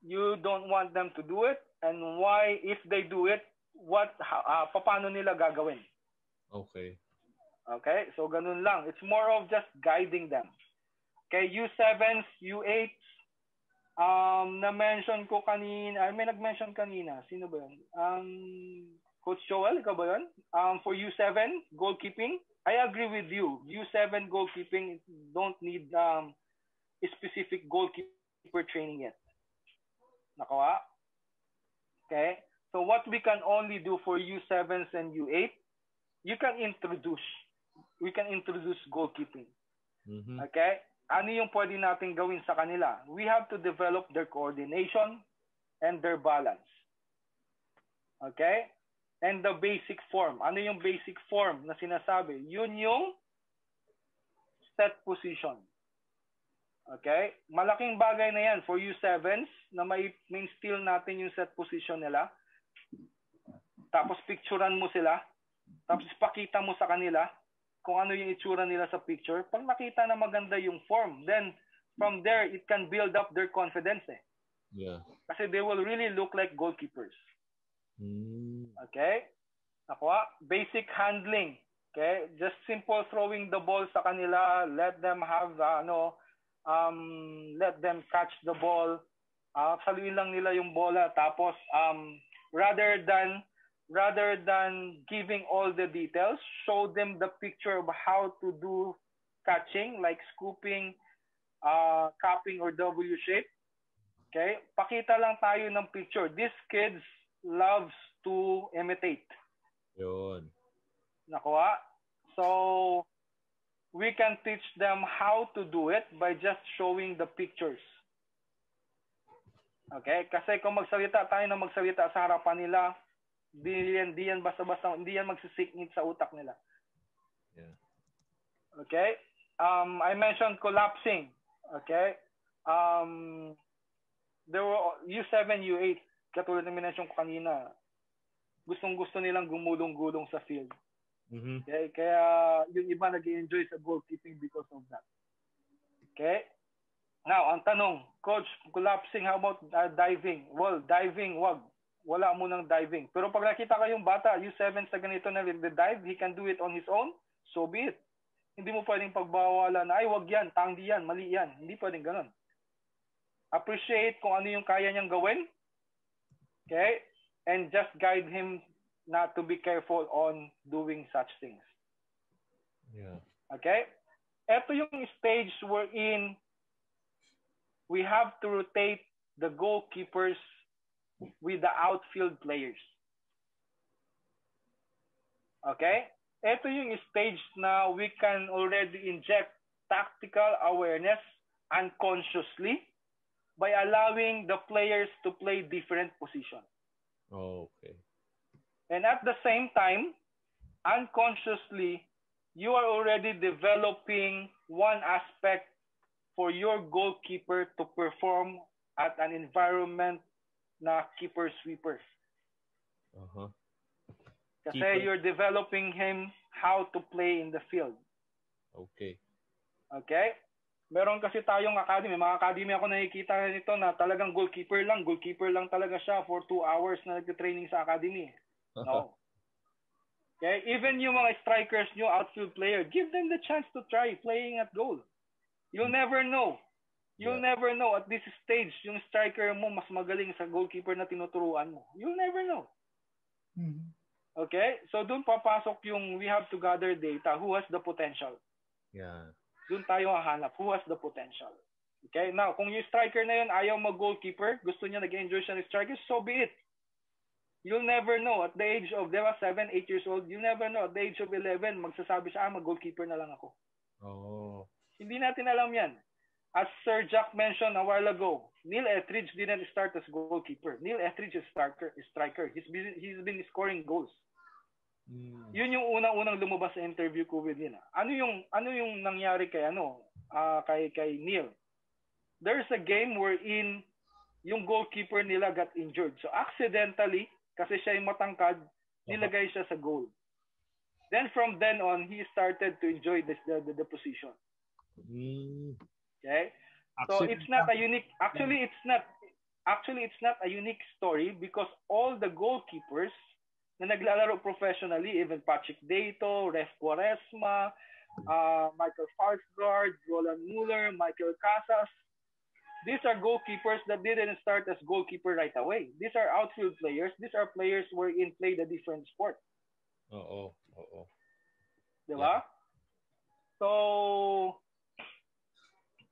you don't want them to do it, and why, if they do it, what, uh, paano nila gagawin? Okay. Okay? So, ganun lang. It's more of just guiding them. Okay, U7s, U8s, um, na-mention ko kanina, may nag-mention kanina, sino ba yun? Um, Coach Joel, ikaw ba yun? Um, for U7, goalkeeping, I agree with you. U7 goalkeeping don't need um, specific goalkeeper training yet. Nakawa? Okay? So what we can only do for U7s and U8, you can introduce. We can introduce goalkeeping. Mm-hmm. Okay? Ano yung pwede natin gawin sa kanila? We have to develop their coordination and their balance. Okay? And the basic form. Ano yung basic form na sinasabi? Yun yung set position. Okay? Malaking bagay na yan for you sevens na may instill natin yung set position nila. Tapos picturean mo sila. Tapos pakita mo sa kanila kung ano yung itsura nila sa picture. Pag nakita na maganda yung form, then from there, it can build up their confidence eh. Yeah. Kasi they will really look like goalkeepers. Mm. Okay? Nakuha? Basic handling. Okay? Just simple throwing the ball sa kanila. Let them have, uh, ano, um, let them catch the ball. Uh, saluin lang nila yung bola. Tapos, um, rather than rather than giving all the details, show them the picture of how to do catching, like scooping, uh, cupping, or W shape. Okay? Pakita lang tayo ng picture. These kids loves to imitate. Yun. Nakuha? So, we can teach them how to do it by just showing the pictures. Okay? Kasi kung magsalita tayo na magsalita sa harapan nila, di yan, di yan basta-basta, hindi yan magsisiknit sa utak nila. Yeah. Okay? Um, I mentioned collapsing. Okay? Um, there were U7, U8, katulad ng minention ko kanina, gustong-gusto nilang gumulong-gulong sa field. Mm-hmm. Okay? Kaya yung iba nag enjoy sa goalkeeping because of that. Okay? Now, ang tanong, coach, collapsing, how about uh, diving? Well, diving, wag. Wala mo ng diving. Pero pag nakita kayong bata, U7 sa ganito na the dive, he can do it on his own, so be it. Hindi mo pwedeng pagbawalan ay, wag yan, tangdi yan, mali yan. Hindi pwedeng ganun. Appreciate kung ano yung kaya niyang gawin. Okay? And just guide him not to be careful on doing such things. Yeah. Okay? Ito yung stage we're in. we have to rotate the goalkeepers with the outfield players. Okay? Ito yung stage na we can already inject tactical awareness unconsciously by allowing the players to play different positions. Oh, okay. And at the same time, unconsciously, you are already developing one aspect for your goalkeeper to perform at an environment na keeper sweeper. Uh-huh. Kasi Keeper. you're developing him how to play in the field. Okay. Okay? Meron kasi tayong academy. Mga academy ako nakikita nito na talagang goalkeeper lang. Goalkeeper lang talaga siya for two hours na nagte-training sa academy. No. Okay? Even yung mga strikers nyo, outfield player, give them the chance to try playing at goal. You'll never know. You'll Yeah. never know at this stage yung striker mo mas magaling sa goalkeeper na tinuturuan mo. You'll never know. Okay? So doon papasok yung we have to gather data. Who has the potential? Yeah. Doon tayo hahanap. Who has the potential? Okay? Now, kung yung striker na yun ayaw mag-goalkeeper, gusto niya nag-enjoy siya ng striker, so be it. You'll never know at the age of, di ba, 7, 8 years old, you never know at the age of 11, magsasabi siya, ah, mag-goalkeeper na lang ako. Oh. Hindi natin alam yan. As Sir Jack mentioned a while ago, Neil Etheridge didn't start as goalkeeper. Neil Etheridge is striker. Is striker. He's been, he's been scoring goals. Mm. Yun yung unang-unang lumabas sa interview ko with Nina. Ano yung ano yung nangyari kay ano ah, kay kay Neil? There's a game wherein yung goalkeeper nila got injured. So accidentally kasi siya yung matangkad, nilagay siya sa goal. Then from then on, he started to enjoy this the, the, the position. Mm. Okay? So it's not a unique actually it's not actually it's not a unique story because all the goalkeepers na naglalaro professionally, even Patrick Dato, Ref Quaresma, uh, Michael Farsgaard, Roland Muller, Michael Casas, these are goalkeepers that didn't start as goalkeeper right away. These are outfield players. These are players who in played a different sport. Oo. Oo. Di ba? So,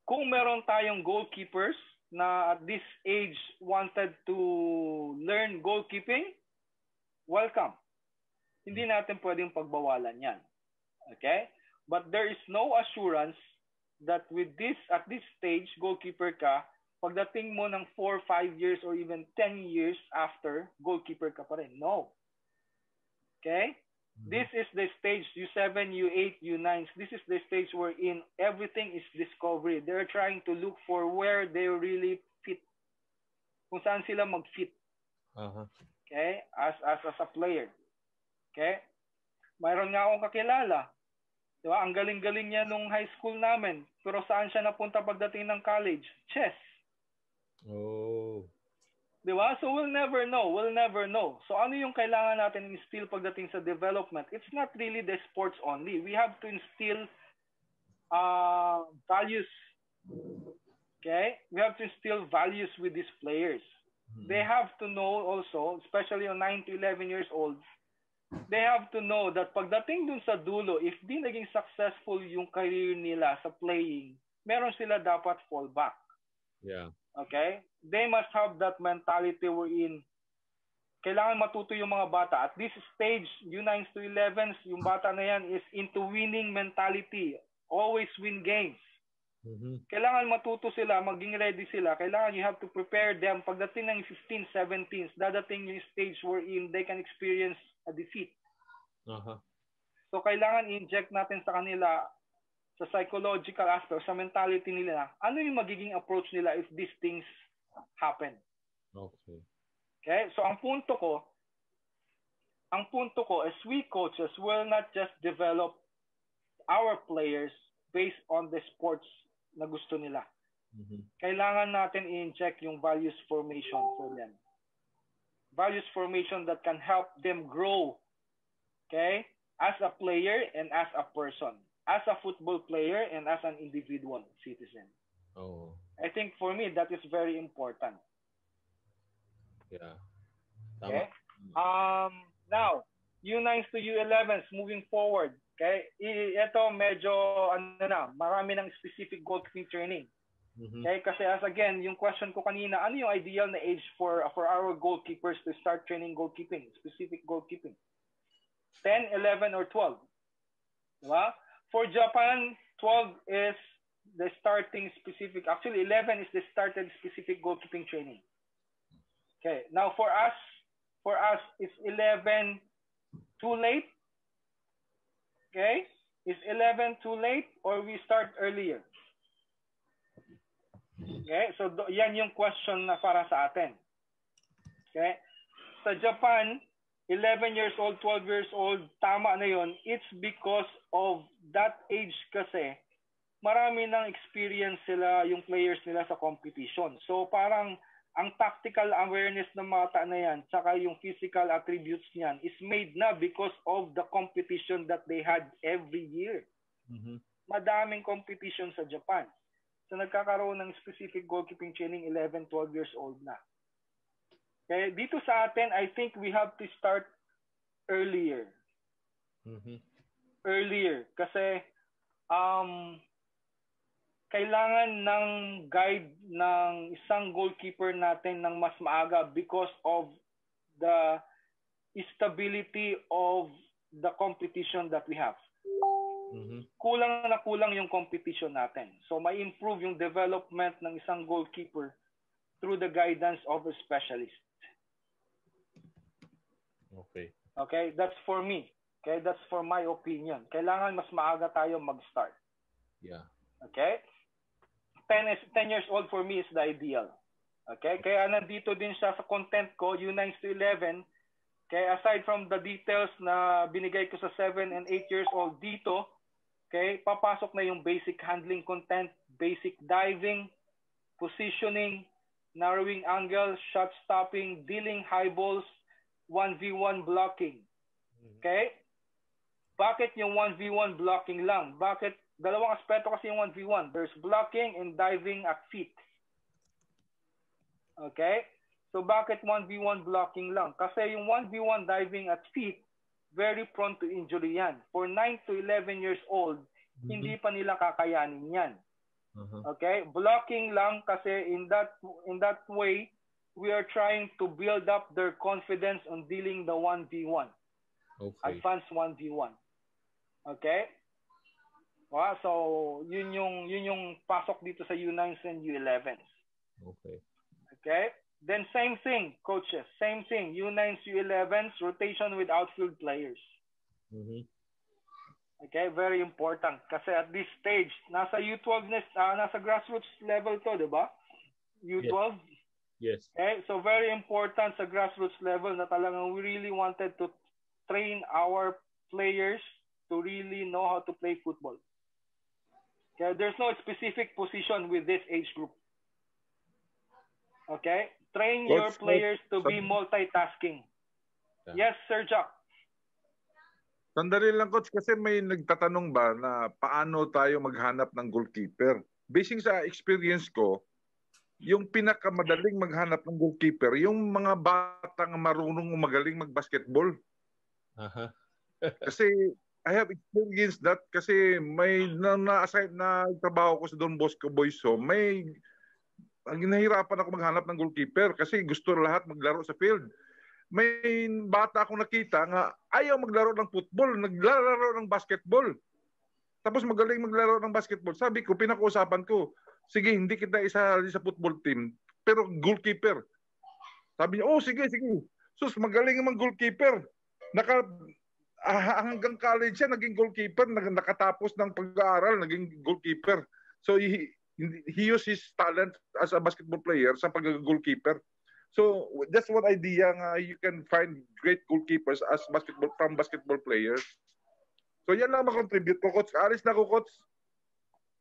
kung meron tayong goalkeepers na at this age wanted to learn goalkeeping, welcome. Hindi natin pwedeng pagbawalan yan. Okay? But there is no assurance that with this, at this stage, goalkeeper ka, pagdating mo ng 4, 5 years or even 10 years after, goalkeeper ka pa rin. No. Okay? This is the stage U7, U8, U9. This is the stage wherein everything is discovery. They're trying to look for where they really fit. Kung saan sila mag-fit. Aha. Okay? As, as, as a player. Okay? Mayroon nga akong kakilala. Di ba? Ang galing-galing niya nung high school namin. Pero saan siya napunta pagdating ng college? Chess. Oh. Di ba? So we'll never know. We'll never know. So ano yung kailangan natin instill pagdating sa development? It's not really the sports only. We have to instill uh, values. Okay? We have to instill values with these players. Mm-hmm. They have to know also, especially on 9 to 11 years old, they have to know that pagdating dun sa dulo, if di naging successful yung career nila sa playing, meron sila dapat fallback. Yeah. Okay? They must have that mentality wherein kailangan matuto yung mga bata. At this stage, yung 9 to 11s, yung bata na yan is into winning mentality. Always win games. Mm-hmm. Kailangan matuto sila, maging ready sila. Kailangan you have to prepare them. Pagdating ng 15, 17s, dadating yung stage wherein they can experience a defeat. Uh-huh. So kailangan i-inject natin sa kanila sa psychological aspect, sa mentality nila, ano yung magiging approach nila if these things happen. Okay. Okay? So ang punto ko, ang punto ko is we coaches will not just develop our players based on the sports na gusto nila. Mm-hmm. Kailangan natin i-inject yung values formation for them. Values formation that can help them grow. Okay? As a player and as a person. As a football player and as an individual citizen. Oh. I think for me that is very important. Yeah. Okay? Um, now, U9s to U11s moving forward. Okay? Ito medyo, ano na, marami ng specific goalkeeping training. Mm-hmm. Okay? Kasi as again, yung question ko kanina, ano yung ideal na age for for our goalkeepers to start training goalkeeping, specific goalkeeping? 10, 11, or 12? Diba? For Japan, 12 is the starting specific, actually 11 is the started specific goalkeeping training. Okay, now for us, for us, is 11 too late? Okay, is 11 too late or we start earlier? Okay, so do, yan yung question na para sa atin. Okay, sa Japan, 11 years old, 12 years old, tama na yon. It's because of that age kasi marami ng experience sila yung players nila sa competition. So parang ang tactical awareness ng mga na yan, saka yung physical attributes niyan is made na because of the competition that they had every year. Mm-hmm. Madaming competition sa Japan. So nagkakaroon ng specific goalkeeping training 11, 12 years old na. Kaya dito sa atin, I think we have to start earlier. Mm-hmm. Earlier. Kasi um, kailangan ng guide ng isang goalkeeper natin ng mas maaga because of the stability of the competition that we have. Mm-hmm. Kulang na kulang yung competition natin. So may improve yung development ng isang goalkeeper through the guidance of a specialist. Okay. Okay, that's for me. Okay, that's for my opinion. Kailangan mas maaga tayo mag-start. Yeah. Okay? 10 is 10 years old for me is the ideal. Okay? Kaya nandito din siya sa content ko, U9 to 11. Kaya aside from the details na binigay ko sa 7 and 8 years old dito, okay, papasok na yung basic handling content, basic diving, positioning, narrowing angle, shot stopping, dealing high balls, 1v1 blocking. Okay? Bakit yung 1v1 blocking lang? Bakit dalawang aspeto kasi yung 1v1. There's blocking and diving at feet. Okay? So bakit 1v1 blocking lang? Kasi yung 1v1 diving at feet, very prone to injury yan. For 9 to 11 years old, mm-hmm. hindi pa nila kakayanin yan. Uh-huh. Okay? Blocking lang kasi in that in that way, we are trying to build up their confidence on dealing the 1v1. Okay. Advanced 1v1. Okay? Wow, so yun yung yun yung pasok dito sa U9s and U11s. Okay. Okay? Then same thing, coaches. Same thing. U9s, U11s, rotation with outfield players. Mm-hmm. Okay, very important. Kasi at this stage, nasa U12, uh, nasa grassroots level to, di ba? U12. Yes. Okay, so very important sa grassroots level na talagang we really wanted to train our players to really know how to play football. Okay, there's no specific position with this age group. Okay? Train Coach, your players to be multitasking. Yes, Sir Jack. Sandali lang coach kasi may nagtatanong ba na paano tayo maghanap ng goalkeeper. Basing sa experience ko, yung pinakamadaling maghanap ng goalkeeper, yung mga batang marunong magaling mag-basketball. Aha. Kasi I have experienced that kasi may na, na-assign na trabaho ko sa Don Bosco Boys so may ang nahirapan ako maghanap ng goalkeeper kasi gusto lahat maglaro sa field. May bata akong nakita nga ayaw maglaro ng football, naglalaro ng basketball. Tapos magaling maglaro ng basketball. Sabi ko, pinag-uusapan ko, sige, hindi kita isa sa football team, pero goalkeeper. Sabi niya, oh, sige, sige. Sus, magaling naman goalkeeper. Naka, ah, hanggang college siya, naging goalkeeper. Nakatapos ng pag-aaral, naging goalkeeper. So, he, he used his talent as a basketball player sa pag-goalkeeper. So, that's one idea nga you can find great goalkeepers as basketball from basketball players. So yan lang makontribute ko, Coach. Alis na ko, Coach.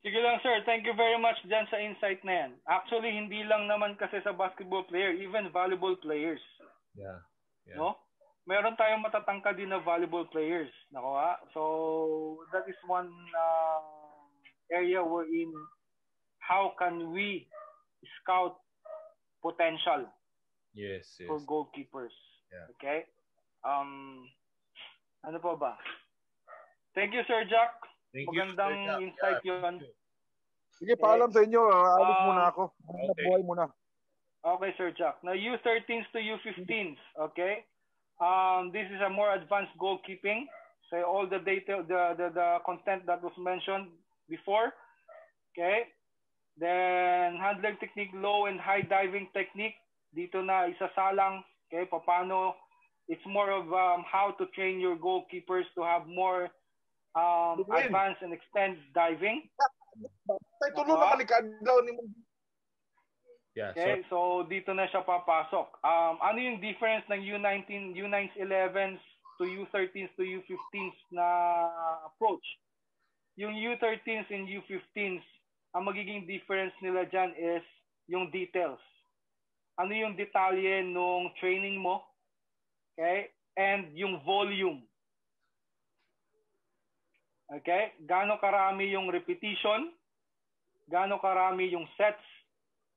Sige lang, sir. Thank you very much dyan sa insight na yan. Actually, hindi lang naman kasi sa basketball player, even volleyball players. Yeah. yeah. No? Meron tayong matatangka din na volleyball players. Nako ha? So, that is one uh, area wherein how can we scout potential yes, yes. for goalkeepers. Yeah. Okay? Um, ano pa ba? Thank you, Sir Jack. Thank Magandang you, Sir Jack. insight Yeah, yun. Sige, paalam sa inyo. Alis Um, muna ako. Hanap okay. buhay muna. Okay, Sir Jack. Now, U13s to U15s, okay? Um, this is a more advanced goalkeeping. So all the data, the, the, the content that was mentioned before, okay? Then handler technique, low and high diving technique. Dito na isasalang, okay, paano it's more of um, how to train your goalkeepers to have more um, advanced and extend diving. Tay, tulo na kalikad daw ni. Yeah. Okay, So, so dito na siya papasok. Um, ano yung difference ng U19, U9s 11s to U13s to U15s na approach? Yung U13s and U15s, ang magiging difference nila dyan is yung details. Ano yung detalye nung training mo? Okay? And yung volume. Okay? Gaano karami yung repetition? Gaano karami yung sets?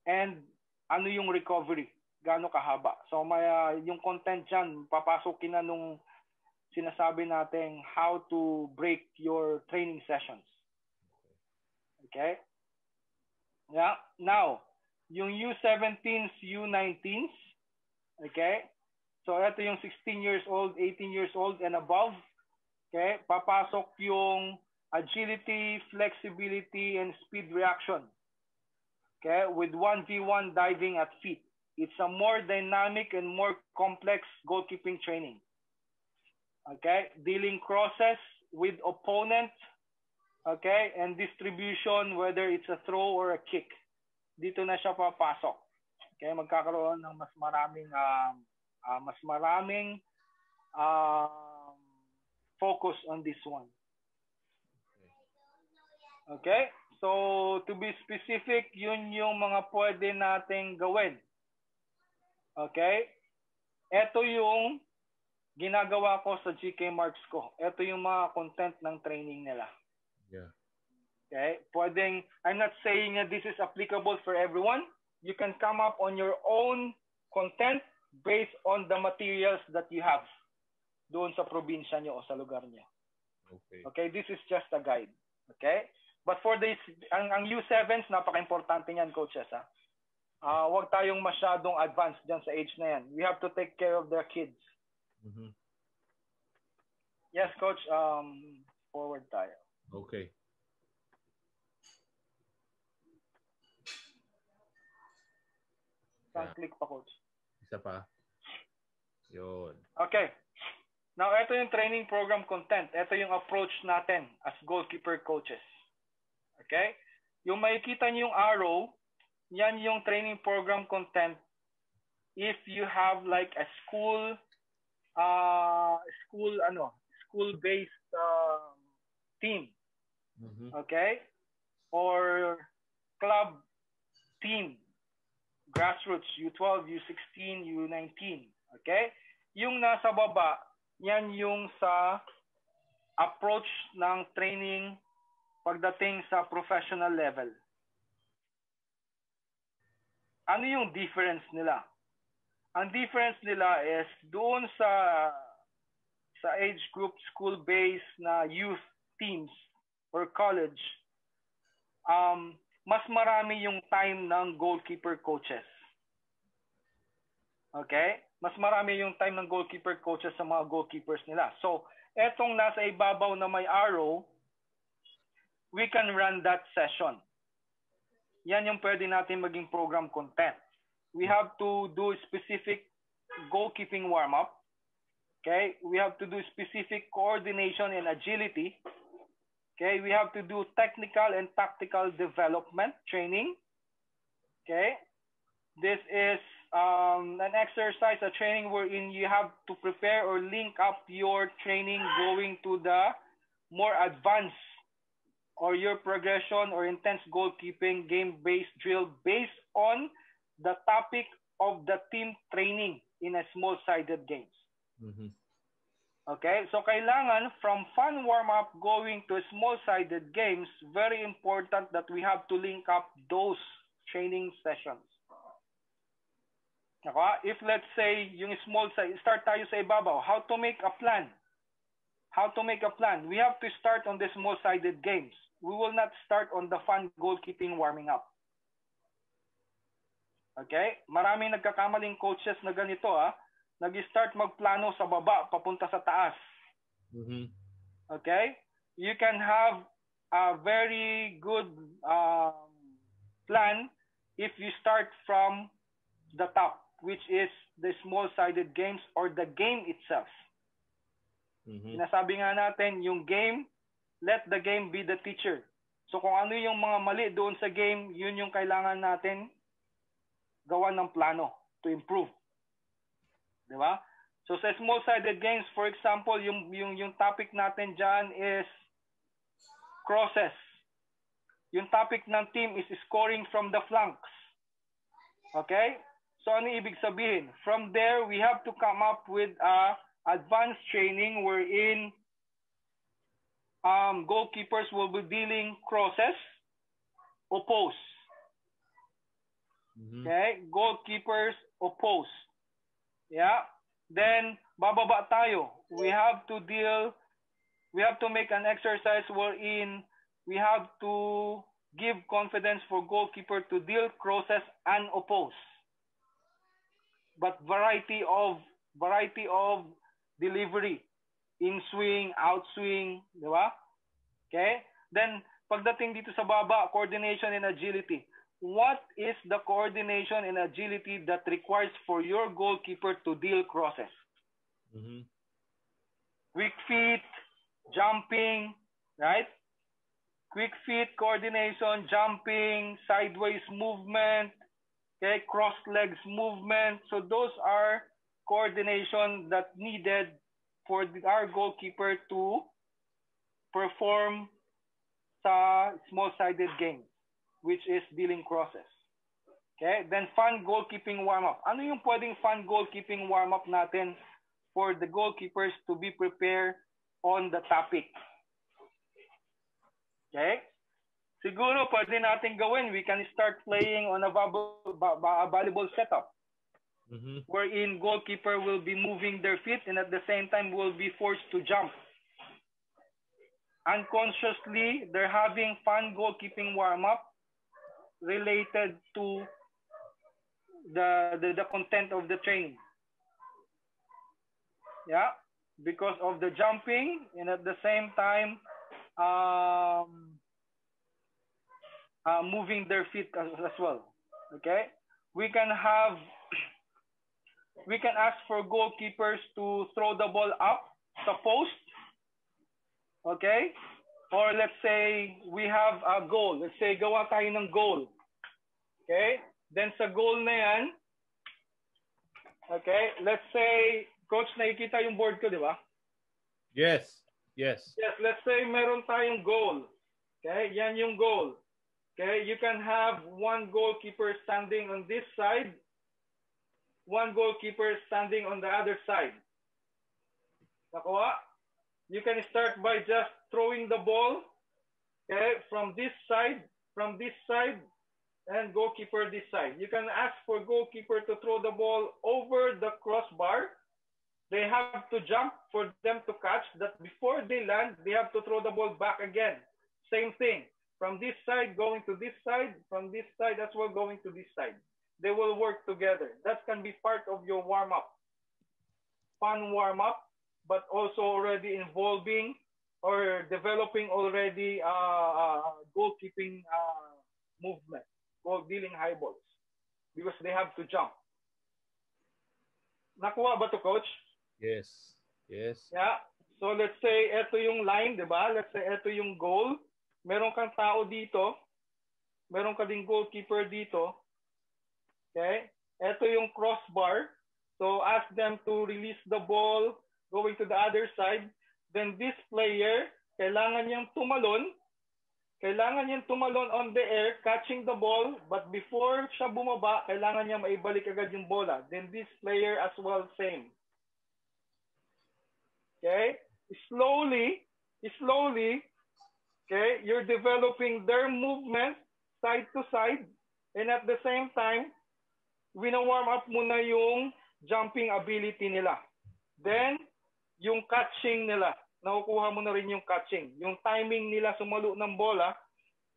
And ano yung recovery? Gaano kahaba? So may uh, yung content dyan, papasukin na nung sinasabi natin how to break your training sessions. Okay? Yeah. Now, yung U17s, U19s, okay? So ito yung 16 years old, 18 years old and above. Okay? Papasok yung agility, flexibility, and speed reaction. Okay? With 1v1 diving at feet. It's a more dynamic and more complex goalkeeping training. Okay? Dealing crosses with opponent. Okay? And distribution, whether it's a throw or a kick. Dito na siya papasok. Okay? Magkakaroon ng mas maraming um, uh, mas maraming um, focus on this one. Okay? So, to be specific, yun yung mga pwede nating gawin. Okay? Ito yung ginagawa ko sa GK Marks ko. Ito yung mga content ng training nila. Yeah. Okay? Pwedeng, I'm not saying that this is applicable for everyone. You can come up on your own content based on the materials that you have doon sa probinsya nyo o sa lugar nyo. Okay. Okay? This is just a guide. Okay? But for this, ang, ang U7s, napaka-importante niyan, coaches. Ha? Uh, huwag tayong masyadong advanced dyan sa age na yan. We have to take care of their kids. Mhm. Yes, coach. Um, forward tayo. Okay. Saan click pa, coach? Isa pa. Yun. Okay. Now, ito yung training program content. Ito yung approach natin as goalkeeper coaches. Okay? Yung makikita niyo yung arrow, yan yung training program content if you have like a school uh school ano, school-based uh, team. Mhm. Okay? Or club team. Grassroots, U12, U16, U19. Okay? Yung nasa baba, yan yung sa approach ng training pagdating sa professional level. ano yung difference nila? Ang difference nila is doon sa sa age group school-based na youth teams or college, um, mas marami yung time ng goalkeeper coaches. Okay? Mas marami yung time ng goalkeeper coaches sa mga goalkeepers nila. So, etong nasa ibabaw na may arrow, we can run that session. Yan yung pwede natin maging program content. We have to do specific goalkeeping warm-up. Okay? We have to do specific coordination and agility. Okay? We have to do technical and tactical development training. Okay? This is um, an exercise, a training wherein you have to prepare or link up your training going to the more advanced or your progression or intense goalkeeping game-based drill based on the topic of the team training in a small-sided games. Mm-hmm. Okay, so kailangan from fun warm-up going to small-sided games, very important that we have to link up those training sessions. Naka? If let's say yung small size, start tayo sa ibabaw, how to make a plan. How to make a plan. We have to start on the small-sided games. We will not start on the fun goalkeeping warming up. Okay? Maraming nagkakamaling coaches na ganito ah. Nag-start magplano sa baba papunta sa taas. Mm-hmm. Okay? You can have a very good um, plan if you start from the top which is the small-sided games or the game itself. Mm-hmm. Sinasabi nga natin, yung game, let the game be the teacher. So kung ano yung mga mali doon sa game, yun yung kailangan natin gawa ng plano to improve. Di ba? So sa small-sided games, for example, yung, yung, yung topic natin dyan is crosses. Yung topic ng team is scoring from the flanks. Okay? So ano ibig sabihin? From there, we have to come up with a advanced training wherein um, goalkeepers will be dealing crosses, oppose. Mm-hmm. Okay? Goalkeepers oppose. Yeah? Then, bababa tayo. We have to deal, we have to make an exercise wherein we have to give confidence for goalkeeper to deal crosses and oppose but variety of variety of delivery in swing, out swing, di ba? Okay? Then pagdating dito sa baba, coordination and agility. What is the coordination and agility that requires for your goalkeeper to deal crosses? Mm-hmm. Quick feet, jumping, right? Quick feet coordination, jumping, sideways movement, okay, cross legs movement. So those are coordination that needed for the, our goalkeeper to perform sa small-sided game, which is dealing crosses. Okay? Then fun goalkeeping warm-up. Ano yung pwedeng fun goalkeeping warm-up natin for the goalkeepers to be prepared on the topic? Okay? Siguro pwede natin gawin, we can start playing on a volleyball setup. Mm-hmm. Wherein goalkeeper will be moving their feet and at the same time will be forced to jump. Unconsciously, they're having fun goalkeeping warm-up related to the, the, the content of the training. Yeah, because of the jumping and at the same time, um, uh, moving their feet as, as well. Okay, we can have we can ask for goalkeepers to throw the ball up the post. Okay, or let's say we have a goal. Let's say gawa tayo ng goal. Okay, then sa goal na yan, okay, let's say, coach, nakikita yung board ko, di ba? Yes. Yes. Yes, let's say meron tayong goal. Okay, yan yung goal. Okay, you can have one goalkeeper standing on this side, one goalkeeper standing on the other side. Nakuha? You can start by just throwing the ball okay, from this side, from this side, and goalkeeper this side. You can ask for goalkeeper to throw the ball over the crossbar. They have to jump for them to catch that before they land, they have to throw the ball back again. Same thing. From this side going to this side, from this side as well going to this side. They will work together. That can be part of your warm-up. Fun warm-up, but also already involving or developing already uh, uh, goalkeeping uh, movement, goal dealing high balls, because they have to jump. Nakuha ba to, coach? Yes. Yes. Yeah. So let's say ito yung line, 'di ba? Let's say ito yung goal. Meron kang tao dito. Meron ka ding goalkeeper dito. Okay? Ito yung crossbar. So ask them to release the ball going to the other side then this player, kailangan niyang tumalon. Kailangan niyang tumalon on the air, catching the ball, but before siya bumaba, kailangan niya maibalik agad yung bola. Then this player as well, same. Okay? Slowly, slowly, okay, you're developing their movement side to side, and at the same time, wina-warm up muna yung jumping ability nila. Then, yung catching nila nakukuha mo na rin yung catching. Yung timing nila sumalo ng bola,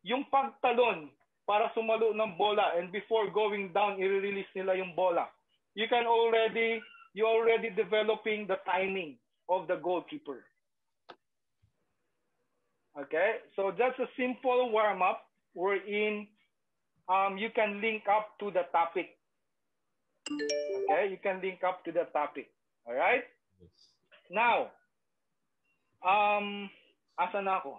yung pagtalon para sumalo ng bola and before going down, i-release nila yung bola. You can already, you already developing the timing of the goalkeeper. Okay, so that's a simple warm-up wherein um, you can link up to the topic. Okay, you can link up to the topic. All right? Now, Um, asa na ako?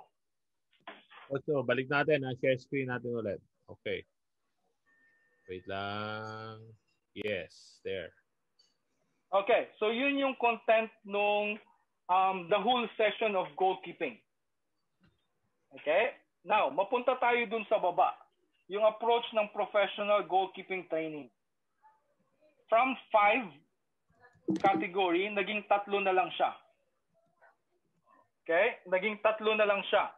Ocho, balik natin. Ah, share screen natin ulit. Okay. Wait lang. Yes, there. Okay, so yun yung content nung um, the whole session of goalkeeping. Okay? Now, mapunta tayo dun sa baba. Yung approach ng professional goalkeeping training. From five category, naging tatlo na lang siya. Okay? Naging tatlo na lang siya.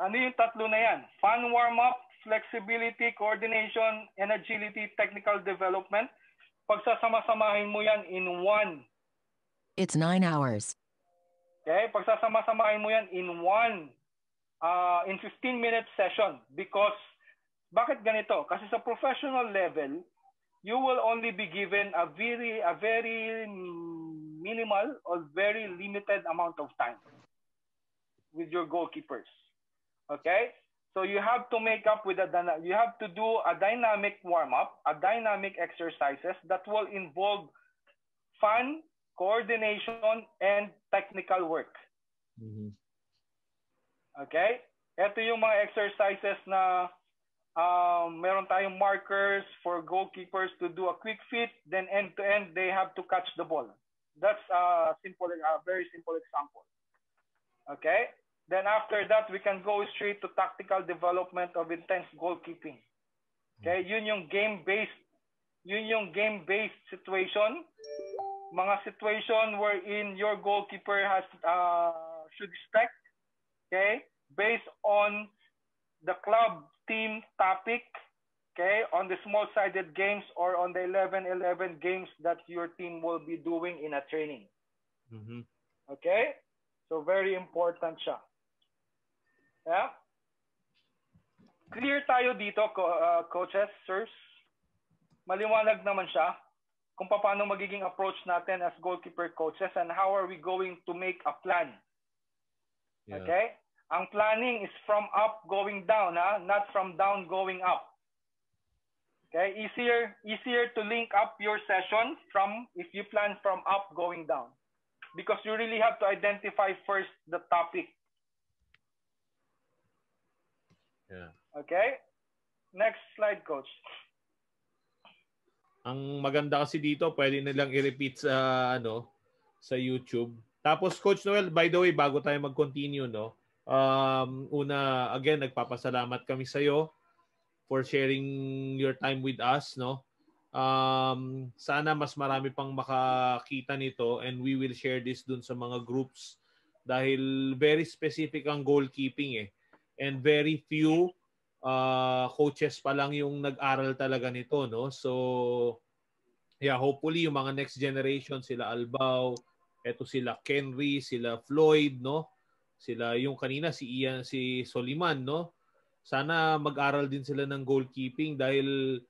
Ano yung tatlo na yan? Fun warm-up, flexibility, coordination, and agility, technical development. Pagsasama-samahin mo yan in one. It's nine hours. Okay? Pagsasama-samahin mo yan in one, uh, in 15-minute session. Because, bakit ganito? Kasi sa professional level, you will only be given a very, a very minimal or very limited amount of time with your goalkeepers. Okay? So you have to make up with a you have to do a dynamic warm up, a dynamic exercises that will involve fun, coordination, and technical work. Mm-hmm. Okay? Ito yung mga exercises na um, meron tayong markers for goalkeepers to do a quick fit, then end to end they have to catch the ball. That's a simple, a very simple example. Okay? Then after that, we can go straight to tactical development of intense goalkeeping. Okay, yun yung game-based, yun yung game-based situation. Mga situation wherein your goalkeeper has uh, should expect, okay, based on the club team topic, okay, on the small-sided games or on the 11-11 games that your team will be doing in a training. Mm-hmm. Okay? So very important siya. Yeah? Clear tayo dito, uh, coaches, sirs. Maliwanag naman siya kung paano magiging approach natin as goalkeeper coaches and how are we going to make a plan. Yeah. Okay? Ang planning is from up going down, ha? not from down going up. Okay? Easier easier to link up your session from if you plan from up going down. Because you really have to identify first the topic Yeah. Okay? Next slide, coach. Ang maganda kasi dito, pwede nilang i-repeat sa ano, sa YouTube. Tapos Coach Noel, by the way, bago tayo mag-continue, no? Um, una, again, nagpapasalamat kami sa iyo for sharing your time with us, no? Um, sana mas marami pang makakita nito and we will share this dun sa mga groups dahil very specific ang goalkeeping eh and very few uh, coaches pa lang yung nag-aral talaga nito, no? So, yeah, hopefully yung mga next generation, sila Albao, eto sila Kenry, sila Floyd, no? Sila yung kanina si Ian, si Soliman, no? Sana mag-aral din sila ng goalkeeping dahil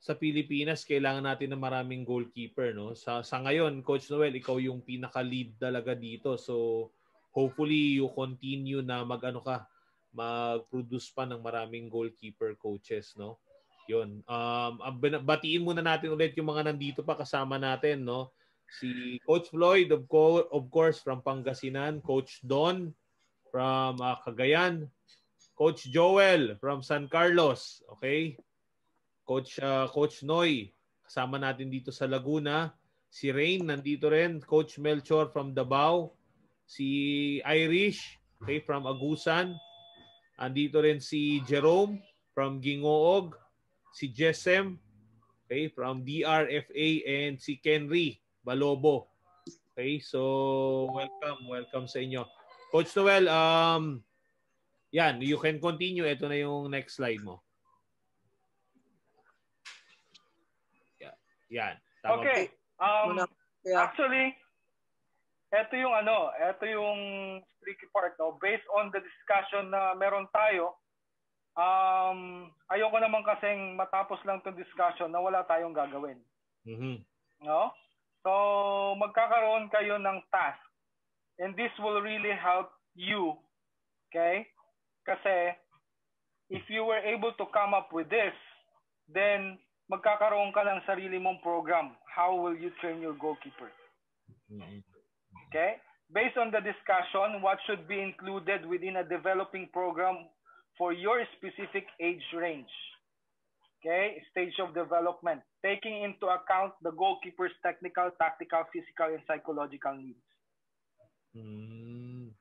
sa Pilipinas kailangan natin ng maraming goalkeeper, no? Sa sa ngayon, Coach Noel, ikaw yung pinaka-lead talaga dito. So, hopefully you continue na mag-ano ka, mag-produce pa ng maraming goalkeeper coaches, no? Yun. Um, batiin muna natin ulit yung mga nandito pa kasama natin, no? Si Coach Floyd, of, of course, from Pangasinan. Coach Don from uh, Cagayan. Coach Joel from San Carlos. Okay? Coach uh, Coach Noy, kasama natin dito sa Laguna. Si Rain, nandito rin. Coach Melchor from Davao. Si Irish, okay, from Agusan. Andito rin si Jerome from Gingoog, si Jessem okay, from DRFA and si Kenry Balobo. Okay, so welcome, welcome sa inyo. Coach Noel, um, yan, you can continue. Ito na yung next slide mo. Yeah, yan. Tama okay. Um, actually, ito yung ano, ito yung tricky part no. Based on the discussion na meron tayo, um ayoko naman kasing matapos lang 'tong discussion na wala tayong gagawin. Mm-hmm. No? So magkakaroon kayo ng task. And this will really help you. Okay? Kasi if you were able to come up with this, then magkakaroon ka ng sarili mong program. How will you train your goalkeeper? Okay? Based on the discussion, what should be included within a developing program for your specific age range? Okay? Stage of development. Taking into account the goalkeeper's technical, tactical, physical, and psychological needs. Mm.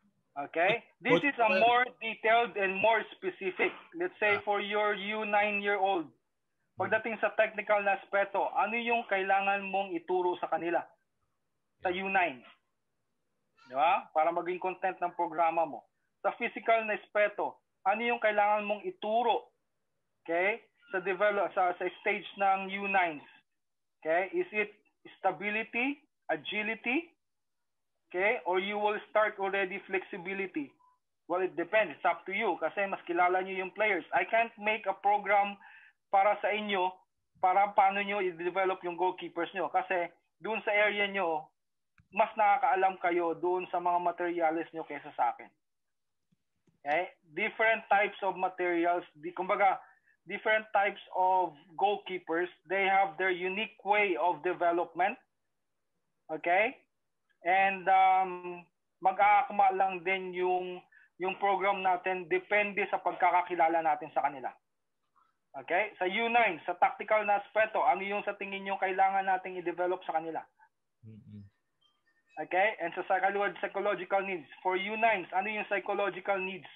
Okay? This is a more detailed and more specific. Let's say for your U9 year old, pagdating sa technical na aspeto, ano yung kailangan mong ituro sa kanila sa U9? Di ba? Para maging content ng programa mo. Sa physical na aspeto, ano yung kailangan mong ituro? Okay? Sa develop sa sa stage ng U9s. Okay? Is it stability, agility? Okay? Or you will start already flexibility? Well, it depends. It's up to you kasi mas kilala niyo yung players. I can't make a program para sa inyo para paano nyo i-develop yung goalkeepers nyo. Kasi doon sa area nyo, mas nakakaalam kayo doon sa mga materials nyo kaysa sa akin. Okay? Different types of materials, di, kumbaga, different types of goalkeepers, they have their unique way of development. Okay? And um, mag-aakma lang din yung yung program natin depende sa pagkakakilala natin sa kanila. Okay? Sa U9, sa tactical na aspeto, ano yung sa tingin nyo kailangan nating i-develop sa kanila? Okay? And sa psychological needs. For U9s, ano yung psychological needs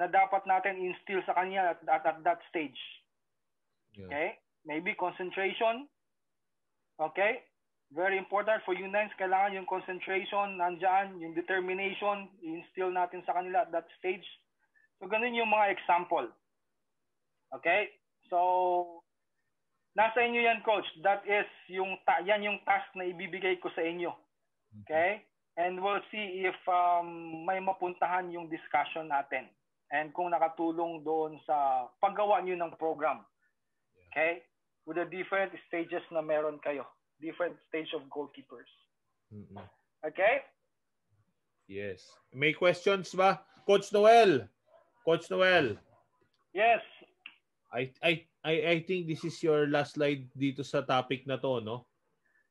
na dapat natin instill sa kanya at, at, at that stage? Yeah. Okay? Maybe concentration. Okay? Very important for U9s, kailangan yung concentration nandyan, yung determination, instill natin sa kanila at that stage. So, ganun yung mga example. Okay? So, nasa inyo yan, coach. That is yung, yan yung task na ibibigay ko sa inyo. Okay? And we'll see if um, may mapuntahan yung discussion natin and kung nakatulong doon sa paggawa niyo ng program. Okay? With the different stages na meron kayo. Different stage of goalkeepers. Mm-hmm. Okay? Yes. May questions ba? Coach Noel. Coach Noel. Yes. I I I I think this is your last slide dito sa topic na to, no?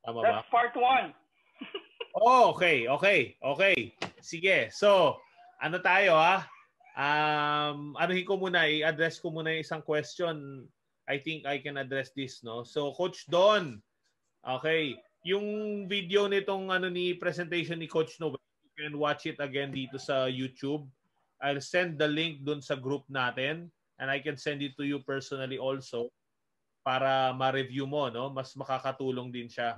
Tama That's ba? part one. Oh, okay, okay, okay. Sige. So, ano tayo ha? Um, anuhin ko muna, i-address ko muna yung isang question. I think I can address this, no? So, Coach Don, okay, yung video nitong ano ni presentation ni Coach Noel, you can watch it again dito sa YouTube. I'll send the link dun sa group natin and I can send it to you personally also para ma-review mo, no? Mas makakatulong din siya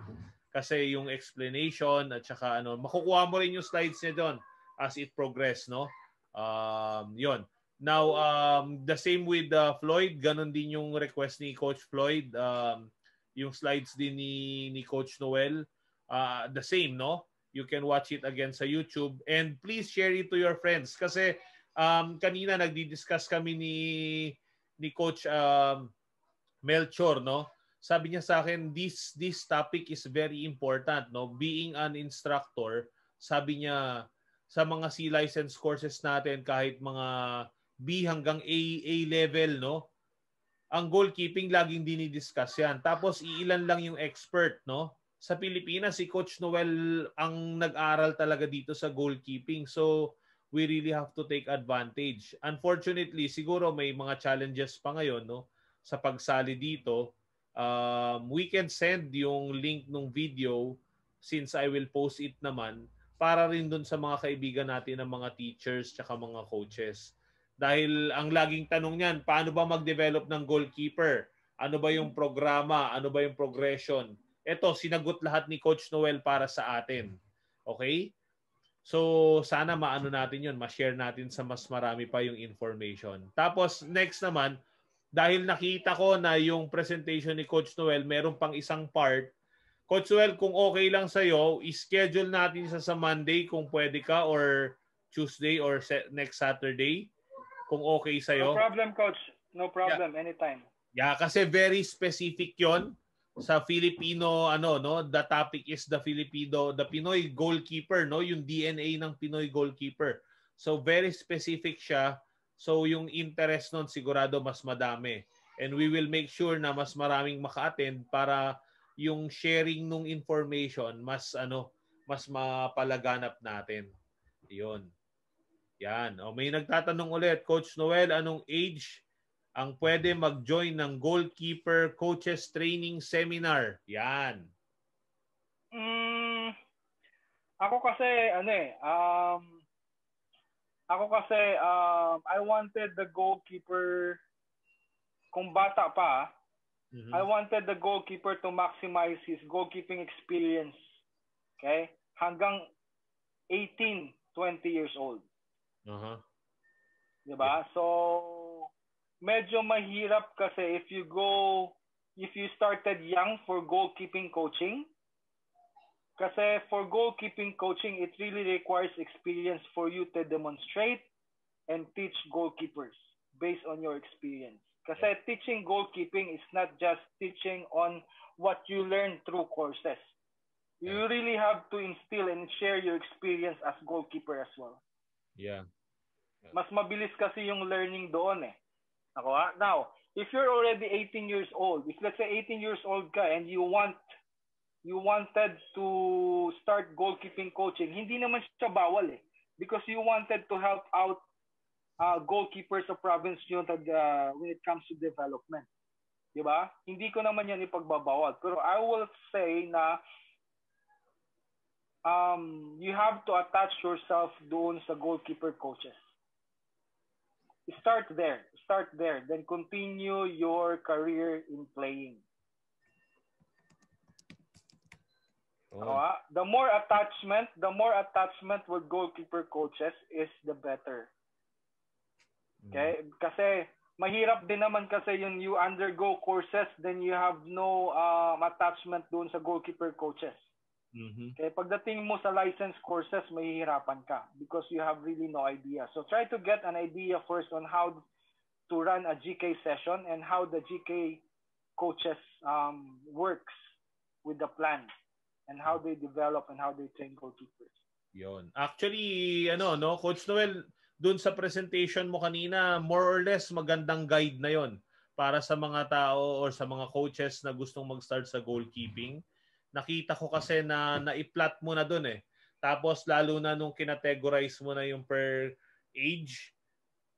kasi yung explanation at saka ano, makukuha mo rin yung slides niya doon as it progress, no? Um, yon. Now, um, the same with uh, Floyd, ganun din yung request ni Coach Floyd. Um, yung slides din ni, ni Coach Noel, uh, the same, no? You can watch it again sa YouTube. And please share it to your friends. Kasi um, kanina nagdi-discuss kami ni, ni Coach um, Melchor, no? Sabi niya sa akin, this, this topic is very important, no? Being an instructor, sabi niya, sa mga C license courses natin kahit mga B hanggang A A level no ang goalkeeping laging dinidiscuss yan. Tapos iilan lang yung expert no? Sa Pilipinas si Coach Noel ang nag-aral talaga dito sa goalkeeping. So we really have to take advantage. Unfortunately siguro may mga challenges pa ngayon no? Sa pagsali dito. Um, we can send yung link ng video since I will post it naman para rin dun sa mga kaibigan natin ng mga teachers tsaka mga coaches. Dahil ang laging tanong niyan, paano ba mag-develop ng goalkeeper? Ano ba yung programa? Ano ba yung progression? Ito, sinagot lahat ni Coach Noel para sa atin. Okay? So, sana maano natin yun, ma-share natin sa mas marami pa yung information. Tapos, next naman, dahil nakita ko na yung presentation ni Coach Noel, meron pang isang part Coach Well, kung okay lang sa iyo, i-schedule natin sa sa Monday kung pwede ka or Tuesday or next Saturday kung okay sa iyo. No problem, coach. No problem, yeah. anytime. Yeah, kasi very specific 'yon sa Filipino ano no, the topic is the Filipino, the Pinoy goalkeeper, no, yung DNA ng Pinoy goalkeeper. So very specific siya. So yung interest nun sigurado mas madami. And we will make sure na mas maraming maka-attend para yung sharing nung information mas ano mas mapalaganap natin. 'Yon. Yan. O may nagtatanong ulit, Coach Noel, anong age ang pwede mag-join ng goalkeeper coaches training seminar? Yan. Mm, ako kasi ano eh um ako kasi um I wanted the goalkeeper kung bata pa Mm-hmm. I wanted the goalkeeper to maximize his goalkeeping experience. Okay? Hanggang 18, 20 years old. Uh-huh. 'Di ba? Yeah. So medyo mahirap kasi if you go if you started young for goalkeeping coaching kasi for goalkeeping coaching it really requires experience for you to demonstrate and teach goalkeepers based on your experience. Kasi teaching goalkeeping is not just teaching on what you learn through courses. You really have to instill and share your experience as goalkeeper as well. Yeah. Mas mabilis kasi yung learning doon eh. Ako ha? Now, if you're already 18 years old, if let's say 18 years old ka and you want you wanted to start goalkeeping coaching, hindi naman siya bawal eh. Because you wanted to help out uh, goalkeepers sa province tag, uh, when it comes to development. Di ba? Hindi ko naman yan ipagbabawal. Pero I will say na um, you have to attach yourself doon sa goalkeeper coaches. Start there. Start there. Then continue your career in playing. Oh. Uh, the more attachment, the more attachment with goalkeeper coaches is the better. Okay? Kasi mahirap din naman kasi yung you undergo courses then you have no um, attachment doon sa goalkeeper coaches. Mm-hmm. Okay, pagdating mo sa license courses, mahihirapan ka because you have really no idea. So try to get an idea first on how to run a GK session and how the GK coaches um, works with the plan and how they develop and how they train goalkeepers. Yon. Actually, ano, no, Coach Noel, doon sa presentation mo kanina, more or less magandang guide na yon para sa mga tao or sa mga coaches na gustong mag-start sa goalkeeping. Nakita ko kasi na na-plot mo na doon eh. Tapos lalo na nung kinategorize mo na yung per age,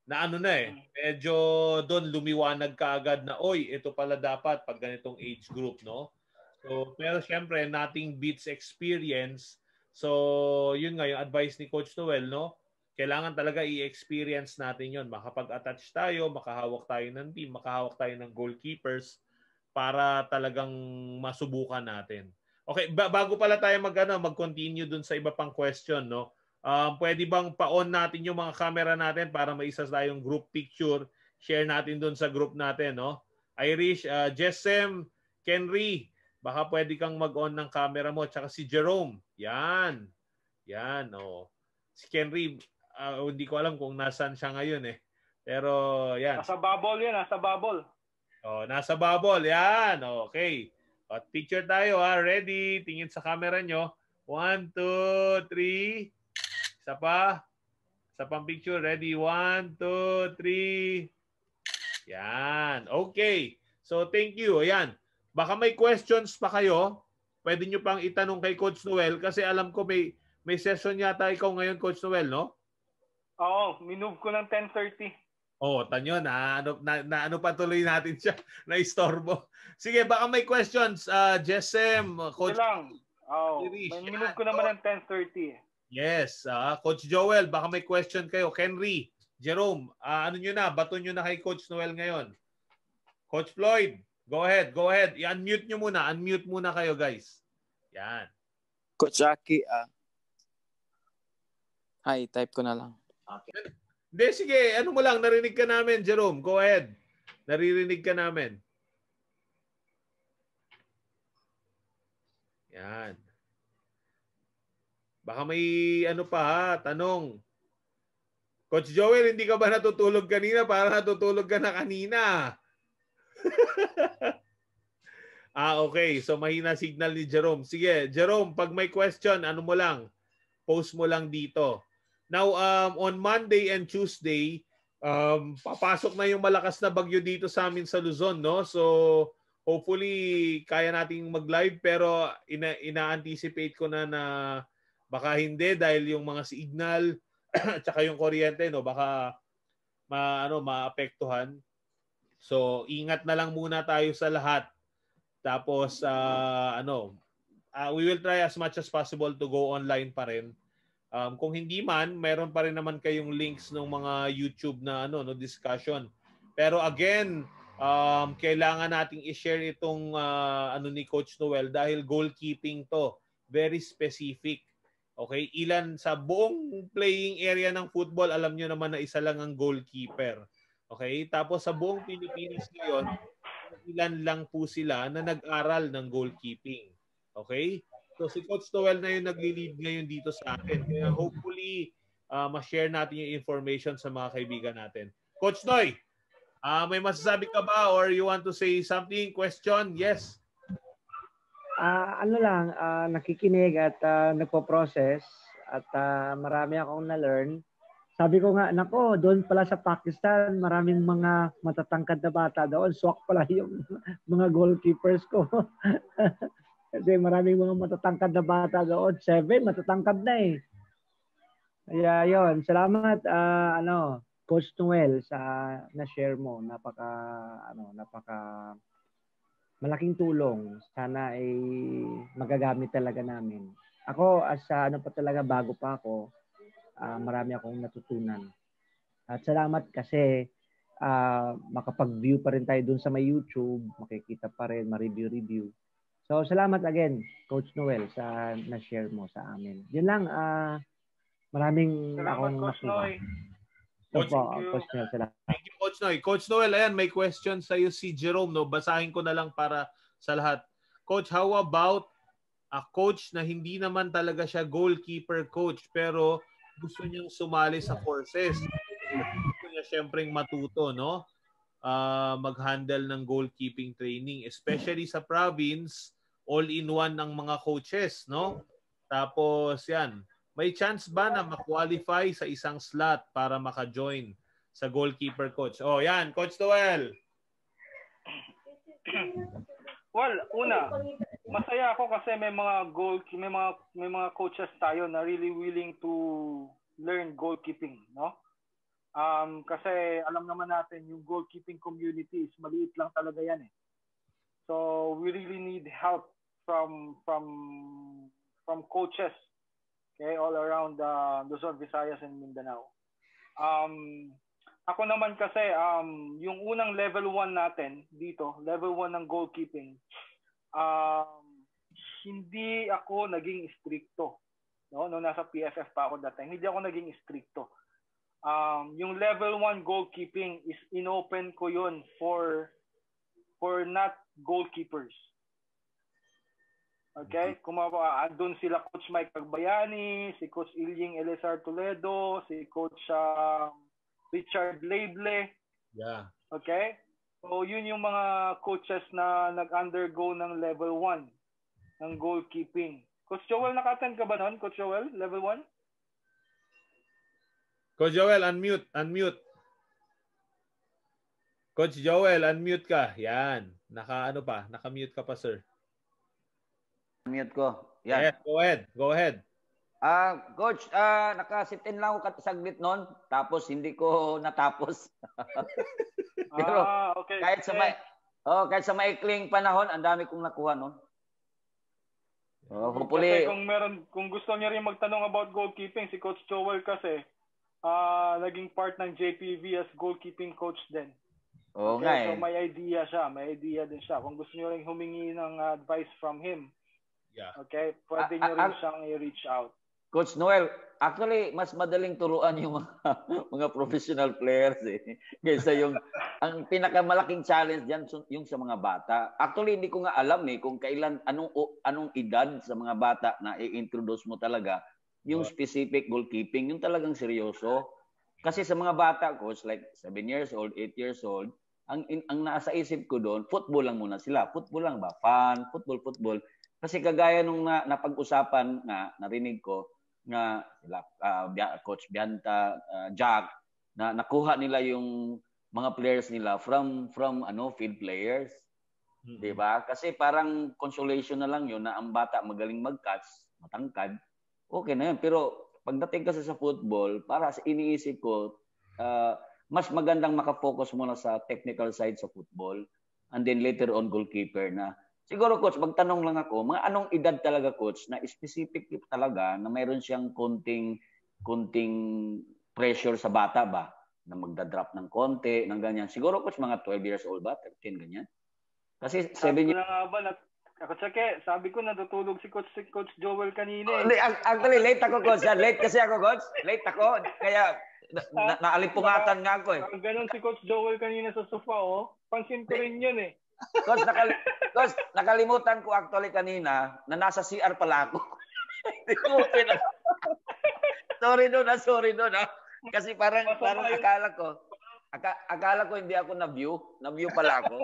na ano na eh, medyo doon lumiwanag ka na, oy, ito pala dapat pag ganitong age group, no? So, pero syempre, nothing beats experience. So, yun nga, yung advice ni Coach Noel, no? kailangan talaga i-experience natin yon makapag-attach tayo makahawak tayo ng team makahawak tayo ng goalkeepers para talagang masubukan natin okay ba- bago pala tayo mag ano mag-continue dun sa iba pang question no Um, pwede bang pa-on natin yung mga camera natin para maisa tayong group picture? Share natin doon sa group natin, no? Irish, uh, Jessem, Kenry, baka pwede kang mag-on ng camera mo. Tsaka si Jerome. Yan. Yan, oh. Si Kenry, uh, hindi ko alam kung nasan siya ngayon eh. Pero yan. Nasa bubble yan, nasa bubble. Oh, nasa bubble. Yan. Okay. At picture tayo ha. Ready? Tingin sa camera nyo. One, two, three. Isa pa. Isa pang picture. Ready? One, two, three. Yan. Okay. So, thank you. Ayan. Baka may questions pa kayo. Pwede nyo pang itanong kay Coach Noel kasi alam ko may may session yata ikaw ngayon, Coach Noel, no? Oo. Minove ko ng 10.30. Oh, tanyo na ano na, na ano pa tuloy natin siya na istorbo. Sige, baka may questions uh Jessem, coach. Lang. Oh, may minute ko naman ng 10:30. Yes, uh, Coach Joel, baka may question kayo. Henry, Jerome, uh, ano nyo na? Bato nyo na kay Coach Noel ngayon. Coach Floyd, go ahead, go ahead. I-unmute nyo muna. Unmute muna kayo, guys. Yan. Coach Aki, ah. Uh, hi, type ko na lang. Okay. Hindi, sige. Ano mo lang, narinig ka namin, Jerome. Go ahead. Naririnig ka namin. Yan. Baka may ano pa ha, tanong. Coach Joel, hindi ka ba natutulog kanina? Para natutulog ka na kanina. ah, okay. So mahina signal ni Jerome. Sige, Jerome, pag may question, ano mo lang? Post mo lang dito. Now, um, on Monday and Tuesday, um, papasok na yung malakas na bagyo dito sa amin sa Luzon, no? So, hopefully, kaya nating mag-live pero ina- ina-anticipate ko na na Baka hindi dahil yung mga signal at saka yung kuryente no baka ma ano maapektuhan. So ingat na lang muna tayo sa lahat. Tapos uh, ano uh, we will try as much as possible to go online pa rin. Um, kung hindi man, meron pa rin naman kayong links ng mga YouTube na ano no discussion. Pero again, um, kailangan nating i-share itong uh, ano ni Coach Noel dahil goalkeeping to. Very specific. Okay, ilan sa buong playing area ng football, alam nyo naman na isa lang ang goalkeeper. Okay, tapos sa buong Pilipinas ngayon, ilan lang po sila na nag-aral ng goalkeeping. Okay? So si Coach Noel na yung nagli-lead ngayon dito sa atin. Kaya hopefully, uh, ma-share natin yung information sa mga kaibigan natin. Coach Noy, uh, may masasabi ka ba or you want to say something? Question? Yes uh, ano lang, uh, nakikinig at uh, nagpo-process at uh, marami akong na-learn. Sabi ko nga, nako, doon pala sa Pakistan, maraming mga matatangkad na bata doon. Swak pala yung mga goalkeepers ko. Kasi maraming mga matatangkad na bata doon. Seven, matatangkad na eh. Kaya yon salamat uh, ano, Coach Noel sa na-share mo. Napaka ano, napaka malaking tulong. Sana ay magagamit talaga namin. Ako, as uh, ano pa talaga, bago pa ako, uh, marami akong natutunan. At salamat kasi uh, makapag-view pa rin tayo dun sa may YouTube, makikita pa rin, ma-review-review. So, salamat again, Coach Noel, sa na-share mo sa amin. Yun lang, uh, maraming salamat, akong Coach Noel. Coach, Opo, Coach Noel, salamat. Thank you, Coach Noel. Coach Noel, ayan, may question sa iyo si Jerome. No? Basahin ko na lang para sa lahat. Coach, how about a coach na hindi naman talaga siya goalkeeper coach pero gusto niyang sumali sa courses. Gusto niya syempre matuto, no? Uh, mag-handle ng goalkeeping training, especially sa province, all-in-one ng mga coaches, no? Tapos yan, may chance ba na ma-qualify sa isang slot para maka-join sa goalkeeper coach? Oh, yan, Coach Noel. Well, una, masaya ako kasi may mga goal may mga may mga coaches tayo na really willing to learn goalkeeping, no? Um, kasi alam naman natin yung goalkeeping community is maliit lang talaga yan eh. So we really need help from from from coaches okay, all around uh, Luzon, Visayas, and Mindanao. Um, ako naman kasi, um, yung unang level 1 natin dito, level 1 ng goalkeeping, um, hindi ako naging stricto. no, no nasa PFF pa ako time, hindi ako naging stricto. Um, yung level 1 goalkeeping is inopen ko yun for for not goalkeepers. Okay? Kung mapa, andun sila Coach Mike Pagbayani, si Coach Ilying Elizar Toledo, si Coach uh, Richard Lable. Yeah. Okay? So, yun yung mga coaches na nag-undergo ng level 1 ng goalkeeping. Coach Joel, naka-attend ka ba noon? Coach Joel, level 1? Coach Joel, unmute, unmute. Coach Joel, unmute ka. Yan. Naka ano pa? Naka-mute ka pa, sir. Mute ko. Yan. Yes, go ahead. Go ahead. Ah, uh, coach, ah uh, naka-sit in lang ako saglit noon, tapos hindi ko natapos. Pero ah, okay. kahit sa may Oh, kahit sa maikling panahon, ang dami kong nakuha noon. Oh, hopefully kasi kung meron kung gusto niya rin magtanong about goalkeeping si Coach Joel kasi uh, naging part ng JPV as goalkeeping coach din. Oo okay, nga eh. So may idea siya, may idea din siya. Kung gusto niyo rin humingi ng advice from him, Yeah. Okay, pwede niyo rin siyang i-reach out. Coach Noel, actually mas madaling turuan yung mga mga professional players eh kaysa yung ang pinakamalaking challenge diyan yung sa mga bata. Actually hindi ko nga alam eh kung kailan anong anong edad sa mga bata na i-introduce mo talaga yung specific goalkeeping, yung talagang seryoso. Kasi sa mga bata coach like 7 years old, 8 years old, ang ang nasa isip ko doon, football lang muna sila. Football lang ba? Fun, football, football. Kasi kagaya nung na, napag-usapan na narinig ko nga sila uh, coach Bianta, uh, Jack na nakuha nila yung mga players nila from from ano field players. Mm-hmm. 'Di ba? Kasi parang consolation na lang 'yun na ang bata magaling mag-catch, matangkad. Okay na 'yun. Pero pagdating kasi sa football, para sa iniisip ko, uh, mas magandang makafocus muna sa technical side sa football and then later on goalkeeper na Siguro coach, magtanong lang ako, mga anong edad talaga coach na specific talaga na mayroon siyang konting konting pressure sa bata ba na magda-drop ng konti, ng ganyan. Siguro coach mga 12 years old ba, 13 ganyan. Kasi 7 years. Nga ba na ako sake, sabi ko natutulog si coach si coach Joel kanina. Eh. Oh, actually late ako coach, late kasi ako coach. Late ako kaya na, na, naalipungatan nga ako eh. Ganon si coach Joel kanina sa sofa oh. Pansin ko rin 'yun eh. Coach, nakal Coach, nakalimutan ko actually kanina na nasa CR pala ako. Hindi ko pina- sorry doon na, sorry doon ha. Kasi parang, parang akala ko, aka, akala ko hindi ako na-view. Na-view pala ako.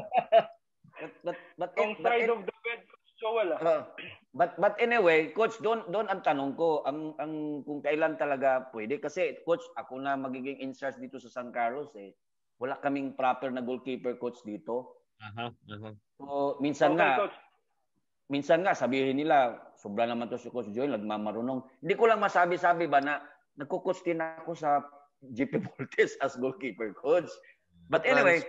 But, but, but, On but, side it, of the bed, so wala. Uh, but, but anyway, coach, doon, doon ang tanong ko, ang, ang, kung kailan talaga pwede. Kasi, coach, ako na magiging in charge dito sa San Carlos eh. Wala kaming proper na goalkeeper coach dito. Aha, uh-huh. So, minsan okay, nga, coach. minsan nga, sabihin nila, sobra naman to si Coach Joel, nagmamarunong. Hindi ko lang masabi-sabi ba na nagko-coach din ako sa GP Voltes as goalkeeper coach. But anyway,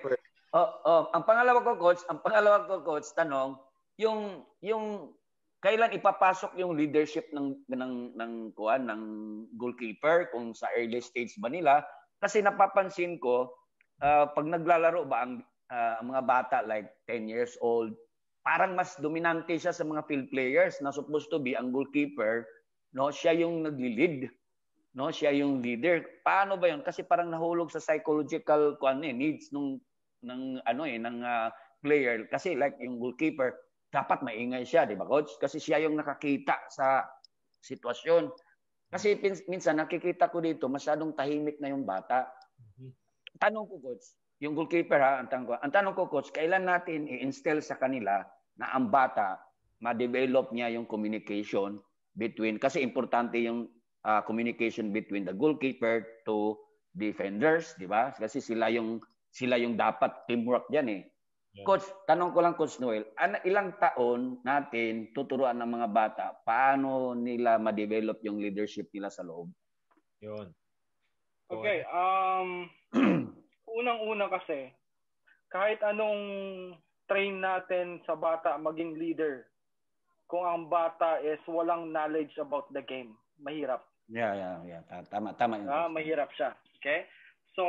oh, oh, ang pangalawa ko coach, ang pangalawa ko coach tanong, yung yung kailan ipapasok yung leadership ng ng ng kuan ng goalkeeper kung sa early stage ba nila kasi napapansin ko uh, pag naglalaro ba ang uh, mga bata like 10 years old, parang mas dominante siya sa mga field players na supposed to be ang goalkeeper, no? Siya yung nagli-lead. No, siya yung leader. Paano ba 'yon? Kasi parang nahulog sa psychological kuan eh, needs nung ng ano eh ng uh, player kasi like yung goalkeeper dapat maingay siya, di ba coach? Kasi siya yung nakakita sa sitwasyon. Kasi minsan nakikita ko dito masyadong tahimik na yung bata. Mm-hmm. Tanong ko coach, yung goalkeeper ha, ang tanong ko, ang tanong ko coach, kailan natin i-instill sa kanila na ang bata ma-develop niya yung communication between kasi importante yung uh, communication between the goalkeeper to defenders, di ba? Kasi sila yung sila yung dapat teamwork diyan eh. Yeah. Coach, tanong ko lang Coach Noel, an- ilang taon natin tuturuan ng mga bata paano nila ma-develop yung leadership nila sa loob? Yun. Okay, um unang-una kasi, kahit anong train natin sa bata maging leader, kung ang bata is walang knowledge about the game, mahirap. Yeah, yeah, yeah. Tama, tama. Ah, mahirap siya. Okay? So,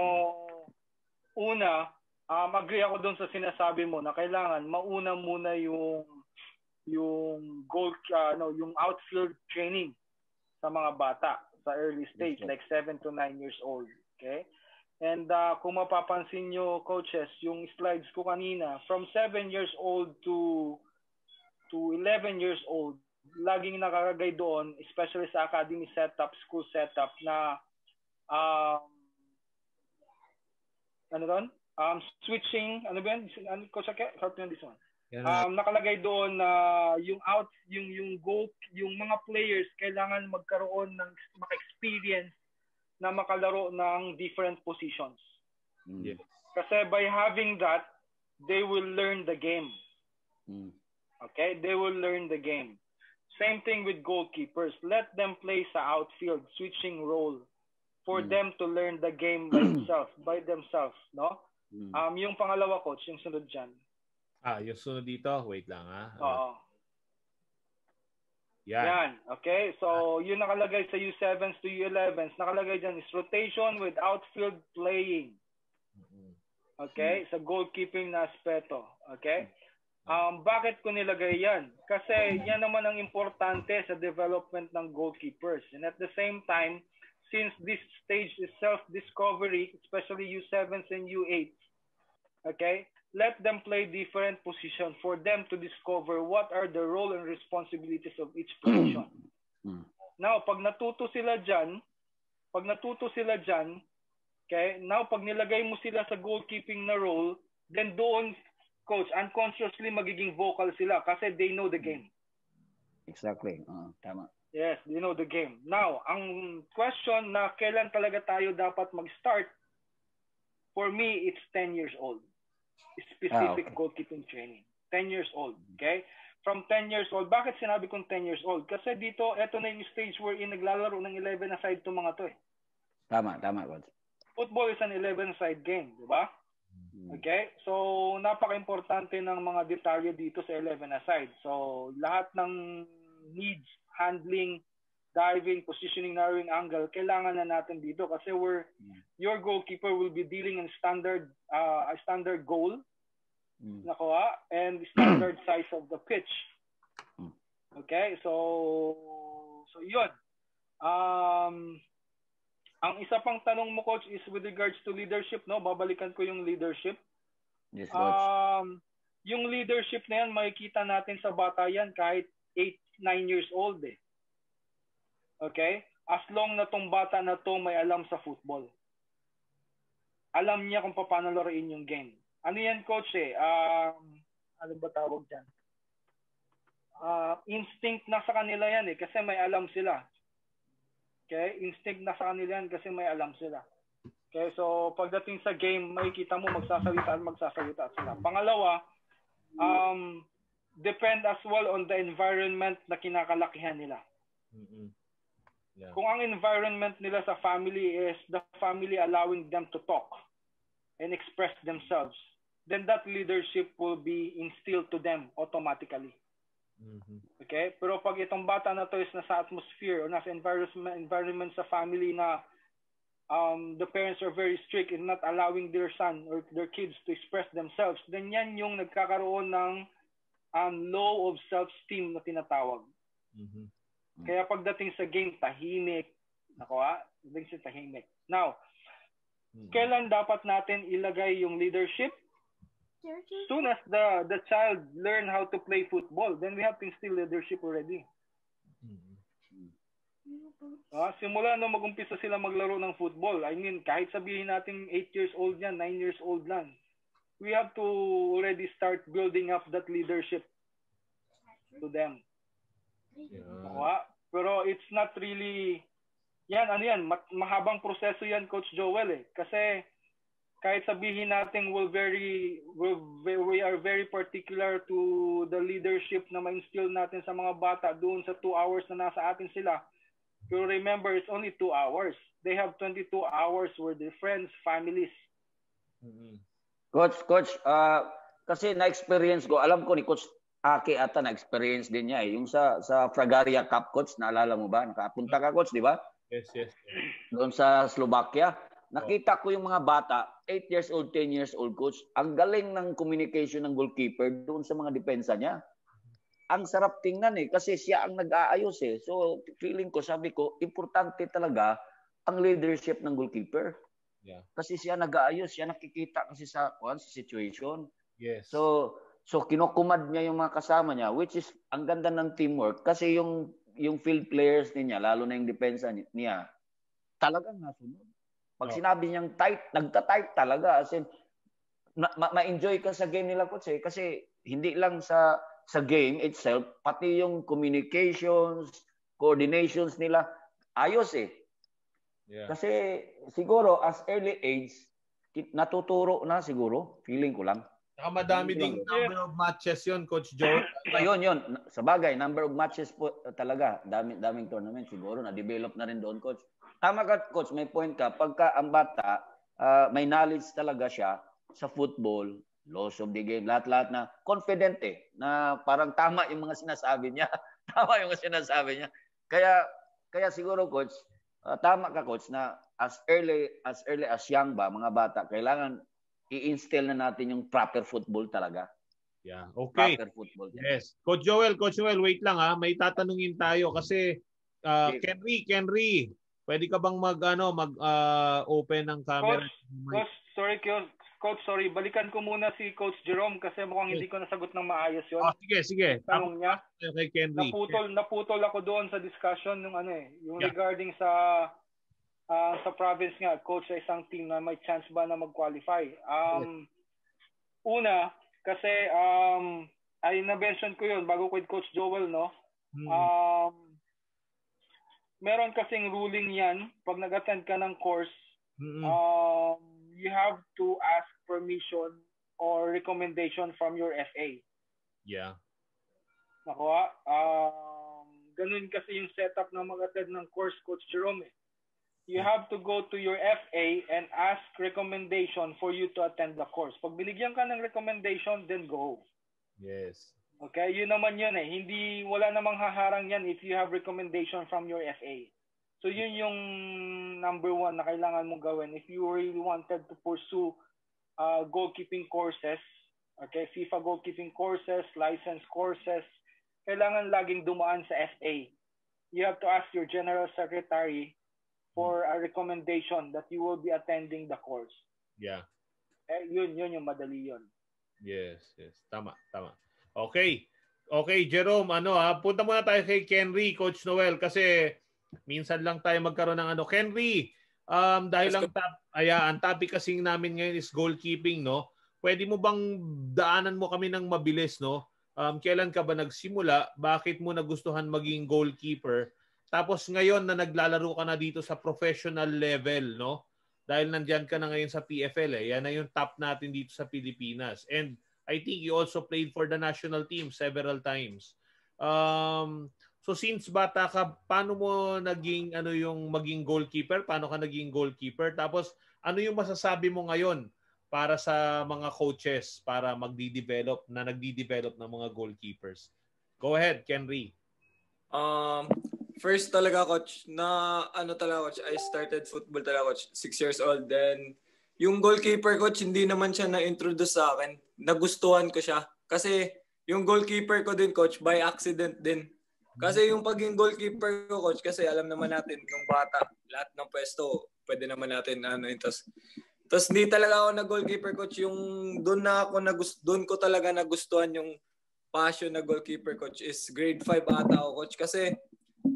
una, um, agree ako doon sa sinasabi mo na kailangan mauna muna yung yung goal uh, no, yung outfield training. sa mga bata sa early stage, like 7 to 9 years old. Okay? And uh, kung mapapansin nyo, coaches, yung slides ko kanina, from 7 years old to to 11 years old, laging nakalagay doon, especially sa academy setup, school setup, na um, ano doon? Um, switching, ano ba yan? Ano ko sa help me on this one. Um, nakalagay doon na uh, yung out, yung yung goal, yung mga players kailangan magkaroon ng maka-experience na makalaro ng different positions. Mm. Yes. Kasi by having that, they will learn the game. Mm. Okay? They will learn the game. Same thing with goalkeepers. Let them play sa outfield, switching role for Mm. them to learn the game by themselves, by themselves, no? Mm. Um, yung pangalawa coach, yung sunod diyan. Ah, yung sunod dito, wait lang ha. Oo. Yan. Yan. Okay? So, ah. yun nakalagay sa U7s to U11s. Nakalagay dyan is rotation with outfield playing. Mm-hmm. Okay? Hmm. Sa goalkeeping na aspeto. Okay? Hmm. Um, bakit ko nilagay yan? Kasi hmm. yan naman ang importante sa development ng goalkeepers. And at the same time, since this stage is self-discovery, especially U7s and U8s, okay, let them play different positions for them to discover what are the role and responsibilities of each position. Mm. Now, pag natuto sila dyan, pag natuto sila dyan, okay, now pag nilagay mo sila sa goalkeeping na role, then doon, coach, unconsciously magiging vocal sila kasi they know the game. Exactly. Uh, tama. Yes, they know the game. Now, ang question na kailan talaga tayo dapat mag-start, for me, it's 10 years old. Specific Ah, okay. goalkeeping training. 10 years old. Okay? From 10 years old. Bakit sinabi kong 10 years old? Kasi dito, eto na yung stage wherein naglalaro ng 11 aside to mga to eh. Tama, tama, coach. Football is an 11-side game, di ba? Okay? So, napaka-importante ng mga detalye dito sa 11 aside. So, lahat ng needs, handling, diving, positioning, narrowing angle, kailangan na natin dito kasi we're, your goalkeeper will be dealing in standard, uh, a standard goal, Mm. nakuha, and standard size of the pitch. Mm. Okay? So, so yun. Um, ang isa pang tanong mo, coach, is with regards to leadership, no? Babalikan ko yung leadership. Yes, coach. Um, yung leadership na yan, makikita natin sa bata yan kahit 8, 9 years old eh. Okay? As long na tong bata na to may alam sa football. Alam niya kung paano laruin yung game. Ano yan, coach eh? Um, ano ba tawag dyan? Uh, instinct na sa kanila yan eh kasi may alam sila. Okay? Instinct na sa kanila yan kasi may alam sila. Okay? So, pagdating sa game, makikita mo magsasalita at magsasalita sila. Pangalawa, um, depend as well on the environment na kinakalakihan nila. Mm-mm. Yeah. Kung ang environment nila sa family is the family allowing them to talk and express themselves, then that leadership will be instilled to them automatically. Mhm. Okay? Pero pag itong bata na to is nasa atmosphere o nasa environment, environment sa family na um, the parents are very strict in not allowing their son or their kids to express themselves, then yan yung nagkakaroon ng um, low of self-esteem na tinatawag. Mhm. Kaya pagdating sa game, tahimik. Nako ha? Pagdating sa tahimik. Now, kailan dapat natin ilagay yung leadership? Soon as the the child learn how to play football, then we have to instill leadership already. Ah, simula no magumpisa sila maglaro ng football. I mean, kahit sabihin natin 8 years old yan, 9 years old lang. We have to already start building up that leadership to them. Nakuha? Pero it's not really, yan, ano yan, ma- mahabang proseso yan, Coach Joel eh. Kasi kahit sabihin natin we're very, we're, ve- we are very particular to the leadership na ma-instill natin sa mga bata doon sa 2 hours na nasa atin sila. Pero remember, it's only 2 hours. They have 22 hours with their friends, families. Coach, coach, ah, kasi na-experience ko, alam ko ni Coach Aki ata na-experience din niya eh. Yung sa sa Fragaria Cup, Coach, naalala mo ba? Nakapunta ka, Coach, di ba? Yes, yes. Doon sa Slovakia. Nakita ko yung mga bata, 8 years old, 10 years old, Coach. Ang galing ng communication ng goalkeeper doon sa mga depensa niya. ang sarap tingnan eh kasi siya ang nag-aayos eh. So feeling ko, sabi ko, importante talaga ang leadership ng goalkeeper. Yeah. Kasi siya nag-aayos, siya nakikita kasi sa, kuwan, sa situation. Yes. So so kinokumad niya yung mga kasama niya which is ang ganda ng teamwork kasi yung yung field players niya lalo na yung depensa ni- niya talagang nasunod. Pag Oh. sinabi niyang tight, nagta-tight talaga as in ma- ma-enjoy ka sa game nila coach eh kasi hindi lang sa sa game itself pati yung communications, coordinations nila ayos eh. Yeah. Kasi siguro as early age natuturo na siguro, feeling ko lang. Saka madami ding number of matches yon Coach Joe. Ayun, yun. Sa bagay, number of matches po uh, talaga. Dami, daming tournament siguro. Na-develop na rin doon, Coach. Tama ka, Coach. May point ka. Pagka ang bata, ah, may knowledge talaga siya sa football, loss of the game, lahat-lahat na confident eh. Na parang tama yung mga sinasabi niya. tama yung mga sinasabi niya. Kaya, kaya siguro, Coach, ah, tama ka, Coach, na as early as early as young ba, mga bata, kailangan i-instill na natin yung proper football talaga. Yeah. Okay. Proper football. Yes. Coach Joel, Coach Joel, wait lang ha. May tatanungin tayo kasi uh, Kenry, Kenry, pwede ka bang mag ano, mag uh, open ng camera? Coach, coach, sorry Coach, coach, sorry. Balikan ko muna si Coach Jerome kasi mukhang hindi ko nasagot ng maayos 'yon. Oh, sige, sige. Tanong niya. Kay Kenry. Naputol, naputol ako doon sa discussion ng ano eh, yung Yeah. regarding sa ah, sa province nga, coach sa isang team na may chance ba na mag-qualify. Um, Una, kasi um, ay na-mention ko yun bago ko Coach Joel, no? Hmm. Um, meron kasing ruling yan pag nag-attend ka ng course Mm-mm. um, you have to ask permission or recommendation from your FA. Yeah. Nakuha? Um, ganun kasi yung setup ng mag-attend ng course, Coach Jerome. eh. You have to go to your FA and ask recommendation for you to attend the course. Pag binigyan ka ng recommendation, then go. Yes. Okay? Yun naman yun eh. Hindi, wala namang haharang yan if you have recommendation from your FA. So yun yung number one na kailangan mong gawin. If you really wanted to pursue uh, goalkeeping courses, okay, FIFA goalkeeping courses, license courses, kailangan laging dumaan sa FA. You have to ask your general secretary for a recommendation that you will be attending the course. Yeah. Eh, yun, yun yung madali yun. Yes, yes. Tama, tama. Okay. Okay, Jerome, ano ha, punta muna tayo kay Kenry, Coach Noel, kasi minsan lang tayo magkaroon ng ano. Kenry, um, dahil ang top, aya, ang topic kasing namin ngayon is goalkeeping, no? Pwede mo bang daanan mo kami ng mabilis, no? Um, kailan ka ba nagsimula? Bakit mo nagustuhan maging goalkeeper? Tapos ngayon na naglalaro ka na dito sa professional level, no? Dahil nandyan ka na ngayon sa PFL, eh. Yan na yung top natin dito sa Pilipinas. And I think you also played for the national team several times. Um, so since bata ka, paano mo naging ano yung maging goalkeeper? Paano ka naging goalkeeper? Tapos ano yung masasabi mo ngayon para sa mga coaches para magdi-develop na nagdi-develop ng mga goalkeepers? Go ahead, Kenry. Um, first talaga coach na ano talaga coach, I started football talaga coach, 6 years old then yung goalkeeper coach hindi naman siya na-introduce sa akin. Nagustuhan ko siya kasi yung goalkeeper ko din coach by accident din. Kasi yung pagiging goalkeeper ko coach kasi alam naman natin nung bata lahat ng pwesto pwede naman natin ano yun. Tapos, hindi talaga ako na goalkeeper coach yung doon na ako nagust doon ko talaga nagustuhan yung passion na goalkeeper coach is grade 5 ata ako coach kasi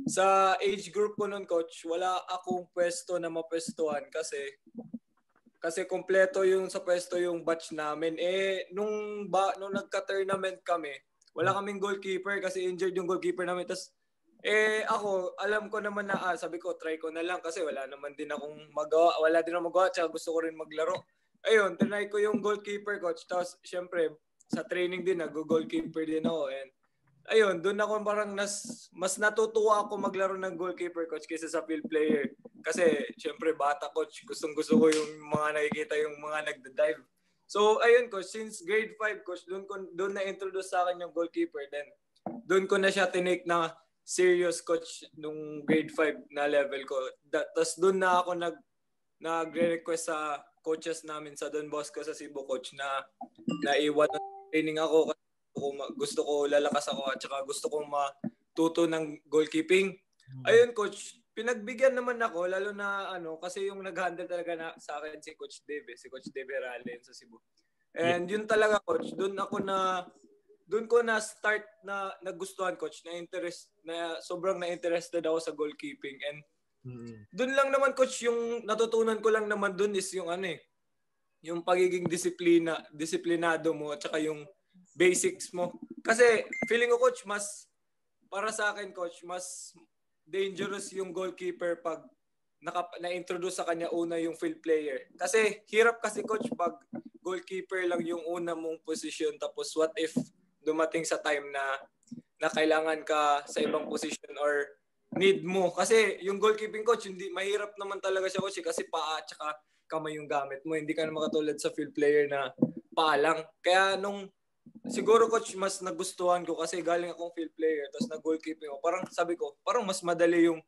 sa age group ko noon coach wala akong pwesto na mapwestuhan kasi kasi kompleto yung sa pwesto yung batch namin. Eh nung ba nung nagka-tournament kami wala kaming goalkeeper kasi injured yung goalkeeper namin. Tas eh ako alam ko naman na ah, sabi ko try ko na lang kasi wala naman din akong magawa wala din akong magawa tsaka gusto ko rin maglaro. Ayun try ko yung goalkeeper coach. Tapos syempre sa training din nag-goalkeeper din ako. And ayun doon ako parang nas, mas natutuwa ako maglaro ng goalkeeper coach kaysa sa field player. Kasi syempre bata coach gustong gusto ko yung mga nakikita yung mga nagda-dive. So ayun coach since grade 5 coach doon doon na introduce sa akin yung goalkeeper. Then doon ko na siya tinake na serious coach nung grade 5 na level ko. Tapos doon na ako nag nagre-request sa coaches namin sa Don Bosco sa Cebu coach na naiwan ng training ako ko gusto ko lalakas ako at saka gusto ko matuto ng goalkeeping. Ayun coach, pinagbigyan naman ako lalo na ano kasi yung nag-handle talaga na sa akin si Coach Dave, eh, si Coach Dave Herale sa Cebu. And yun talaga coach, doon ako na doon ko na start na nagustuhan coach na interest na sobrang na interested ako sa goalkeeping and doon lang naman coach yung natutunan ko lang naman doon is yung ano eh yung pagiging disiplina disiplinado mo at saka yung basics mo. Kasi feeling ko coach mas para sa akin coach mas dangerous yung goalkeeper pag naka, na-introduce sa kanya una yung field player. Kasi hirap kasi coach pag goalkeeper lang yung una mong position tapos what if dumating sa time na na kailangan ka sa ibang position or need mo? Kasi yung goalkeeping coach hindi mahirap naman talaga siya coach eh, kasi paa at saka kamay yung gamit mo. Hindi ka na makatulad sa field player na paa lang. Kaya nung siguro coach mas nagustuhan ko kasi galing akong field player tapos na goalkeeping ako parang sabi ko parang mas madali yung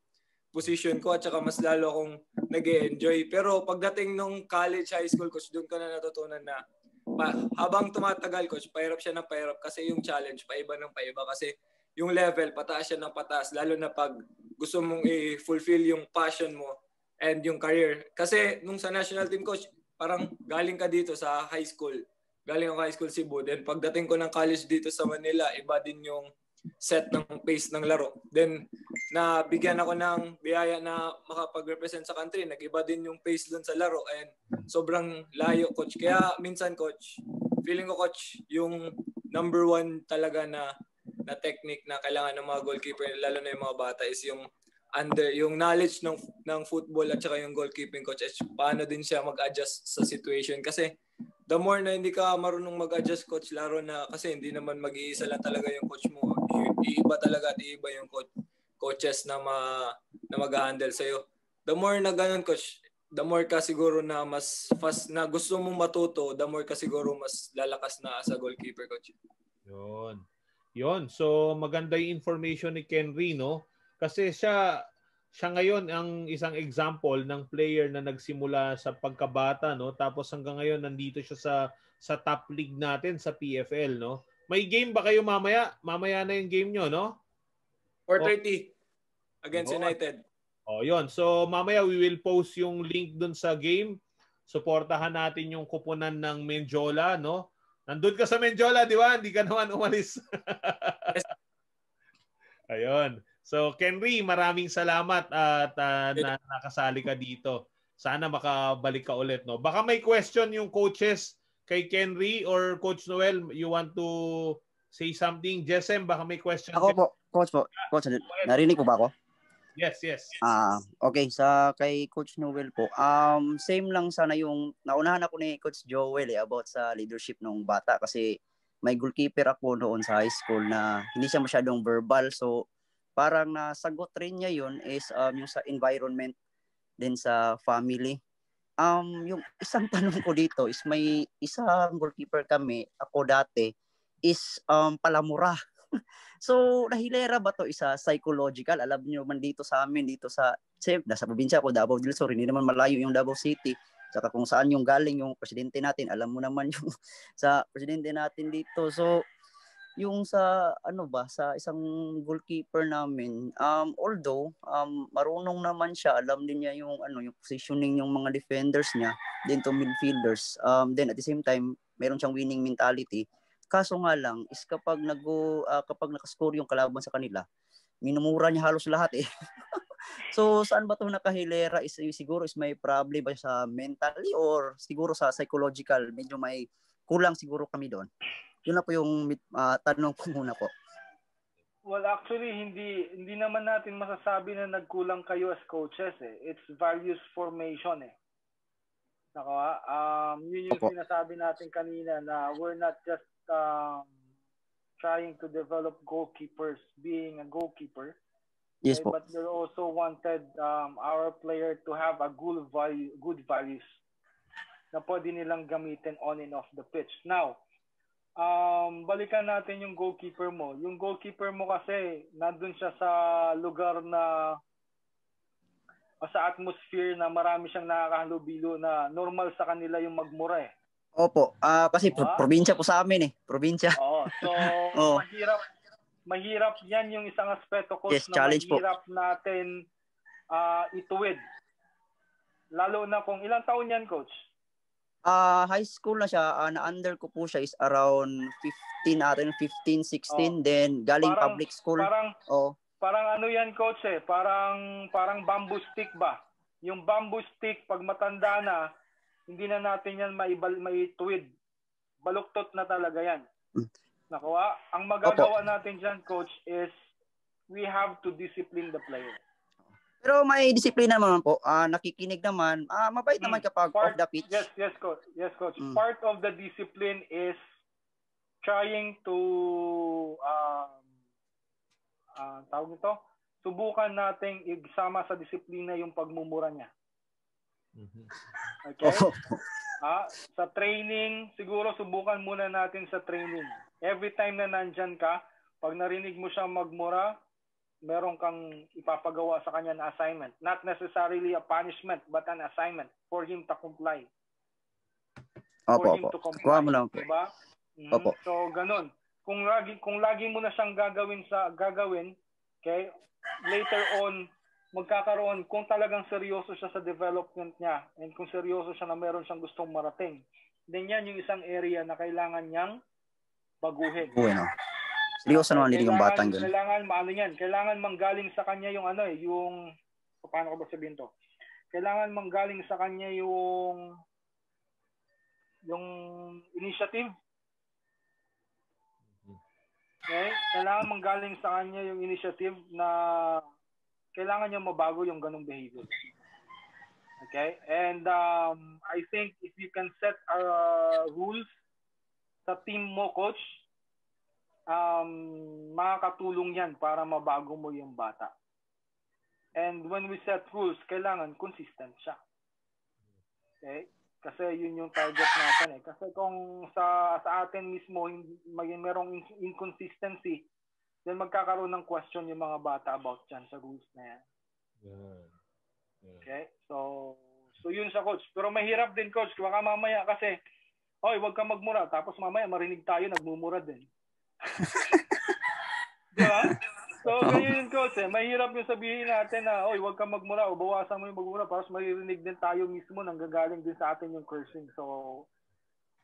position ko at saka mas lalo akong nag enjoy Pero pagdating nung college, high school, coach, doon ko na natutunan na pa, habang tumatagal, coach, pahirap siya ng pahirap kasi yung challenge, paiba ng paiba kasi yung level, pataas siya ng pataas, lalo na pag gusto mong i-fulfill yung passion mo and yung career. Kasi nung sa national team coach, parang galing ka dito sa high school. Galing ako high school Cebu. Then pagdating ko ng college dito sa Manila, iba din yung set ng pace ng laro. Then, na bigyan ako ng biyaya na makapag-represent sa country. Nag-iba din yung pace doon sa laro and sobrang layo, coach. Kaya minsan, coach, feeling ko, coach, yung number one talaga na na technique na kailangan ng mga goalkeeper, lalo na yung mga bata, is yung under yung knowledge ng ng football at saka yung goalkeeping coach is paano din siya mag-adjust sa situation kasi the more na hindi ka marunong mag-adjust coach laro na kasi hindi naman mag-iisa lang talaga yung coach mo. Iiba talaga at iiba yung coach, coaches na ma, na mag-handle sa iyo the more na ganun coach the more ka siguro na mas fast na gusto mong matuto the more ka siguro mas lalakas na as a goalkeeper coach. Yun. Yun. So maganda yung information ni Kenry no? Kasi siya siya ngayon ang isang example ng player na nagsimula sa pagkabata no tapos hanggang ngayon nandito siya sa sa top league natin sa PFL no. May game ba kayo mamaya? Mamaya na yung game nyo no? 4:30 against oh. United. Oh, yon. So mamaya we will post yung link dun sa game. Suportahan natin yung kupunan ng Menjola no. Nandun ka sa Menjola, di ba? Hindi ka naman umalis. Ayun. So, Kenry, maraming salamat at uh, na, nakasali ka dito. Sana makabalik ka ulit. No? Baka may question yung coaches kay Kenry or Coach Noel, you want to say something? Jesem, baka may question. Ako po, Coach po. Coach, narinig po ba ako? Yes, yes. Ah, uh, okay sa kay Coach Noel po. Um same lang sana yung naunahan ako ni Coach Joel eh, about sa leadership ng bata kasi may goalkeeper ako noon sa high school na hindi siya masyadong verbal so parang nasagot rin niya yun is um, yung sa environment din sa family. Um, yung isang tanong ko dito is may isang goalkeeper kami, ako dati, is um, palamura. so, nahilera ba to isa psychological? Alam niyo man dito sa amin, dito sa, siyempre, nasa probinsya ko, Davao del Sur, hindi naman malayo yung Davao City. Saka kung saan yung galing yung presidente natin, alam mo naman yung sa presidente natin dito. So, yung sa ano ba sa isang goalkeeper namin um although um marunong naman siya alam din niya yung ano yung positioning yung mga defenders niya then to midfielders. Um then at the same time meron siyang winning mentality. Kaso nga lang is kapag nag uh, kapag nakascore yung kalaban sa kanila minumura niya halos lahat eh. So saan ba to nakahilera? Is siguro is may problem ba sa mentally or siguro sa psychological? Medyo may kulang siguro kami doon yun na po yung uh, tanong ko muna po. Well, actually, hindi hindi naman natin masasabi na nagkulang kayo as coaches eh. It's values formation eh. Nako, um, yun yung Opo. sinasabi natin kanina na we're not just um, trying to develop goalkeepers being a goalkeeper. Yes okay, po. But we also wanted um, our player to have a good value, good values na pwede nilang gamitin on and off the pitch. Now, um, balikan natin yung goalkeeper mo. Yung goalkeeper mo kasi, nandun siya sa lugar na o sa atmosphere na marami siyang nakakahalubilo na normal sa kanila yung magmura eh. Opo, ah kasi Diba? probinsya po sa amin eh. Probinsya. Oo. So, Oo. mahirap mahirap 'yan yung isang aspeto coach Yes, na challenge po. mahirap natin ah, ituwid. Lalo na kung ilang taon 'yan, coach? Ah, high school na siya. Ah, na-under ko po siya is around 15 natin, 15, 16. Then galing Oh. Parang- public school. Parang oh. parang ano 'yan, coach eh, parang parang bamboo stick ba? Yung bamboo stick pag matanda na, hindi na natin 'yan maibal maituwid. Baluktot na talaga 'yan. Nakuha? Ang magagawa natin diyan, coach, is we have to discipline the player. Pero may disiplina naman po. Ah, nakikinig naman. Ah, mabait naman kapag off the pitch. Yes, yes, coach. Yes, coach. Mm. Part of the discipline is trying to um ah, tawag nito, subukan nating isama sa disiplina yung pagmumura niya. Okay? Oh. Ah, sa training, siguro subukan muna natin sa training. Every time na nandyan ka, pag narinig mo siya magmura, meron kang ipapagawa sa kanya na assignment. Not necessarily a punishment, but an assignment for him to comply. Opo, for him opo. to comply. Kuha mo lang. Diba? Mhm. Opo. So, ganun. Kung lagi, kung lagi mo na siyang gagawin sa gagawin, okay, later on, magkakaroon, kung talagang seryoso siya sa development niya, and kung seryoso siya na meron siyang gustong marating, then yan yung isang area na kailangan niyang baguhin. Uy, no. Seryoso naman yung batang ganun. Kailangan, maano yan, kailangan manggaling sa kanya yung ano eh, yung, paano ko ba sabihin to? Kailangan manggaling sa kanya yung, yung initiative. Okay? Kailangan manggaling sa kanya yung initiative na kailangan niya mabago yung ganong behavior. Okay? And um, I think if you can set uh, rules sa team mo, coach, um, makakatulong yan para mabago mo yung bata. And when we set rules, kailangan consistent siya. Okay? Kasi yun yung target natin eh. Kasi kung sa sa atin mismo may merong in- inconsistency, then magkakaroon ng question yung mga bata about dyan sa rules na yan. Okay? So, so yun sa coach. Pero mahirap din coach. Baka mamaya kasi, oy, wag kang magmura. Tapos mamaya marinig tayo, nagmumura din. Di ba? So, ganyan yun coach eh. Mahirap yung sabihin natin na, oy, wag kang magmura o bawasan mo yung magmura para maririnig din tayo mismo nang gagaling din sa atin yung cursing. So,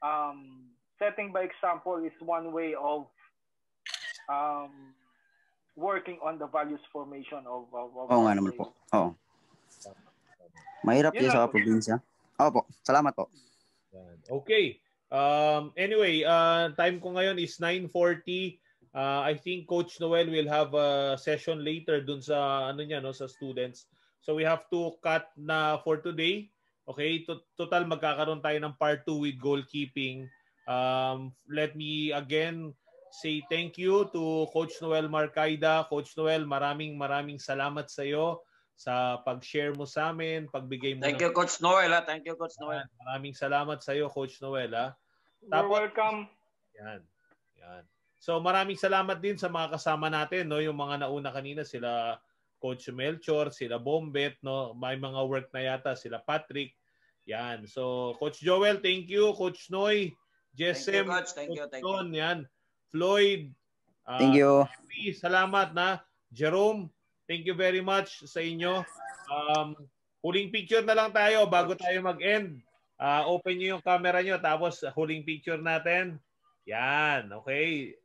um, setting by example is one way of um, working on the values formation of, of, of Oo nga naman po. Oo. Mahirap Yun yun sa probinsya. Opo, salamat po. Okay. Um, anyway, uh, time ko ngayon is 9.40. Uh, I think Coach Noel will have a session later dun sa ano niya no sa students. So we have to cut na for today. Okay, To- total magkakaroon tayo ng part 2 with goalkeeping. Um, let me again say thank you to Coach Noel Marcaida. Coach Noel, maraming maraming salamat sa iyo sa pag-share mo sa amin, pagbigay mo Thank ng- you, Coach Noel. Ha? Thank you, Coach Noel. Maraming salamat sa iyo, Coach Noel. Ha? You're welcome. Yan. Yan. So maraming salamat din sa mga kasama natin, no, yung mga nauna kanina sila Coach Melchor, sila Bombet, no, may mga work na yata sila Patrick. Yan. So Coach Joel, thank you, Coach Noy, Jessem, Coach. Thank you, thank you. Don, yan. Floyd. ah, Thank you. Sophie, salamat na. Jerome, thank you very much sa inyo. Um, huling picture na lang tayo bago tayo mag-end. Ah, open niyo yung camera niyo tapos huling picture natin. Yan, okay.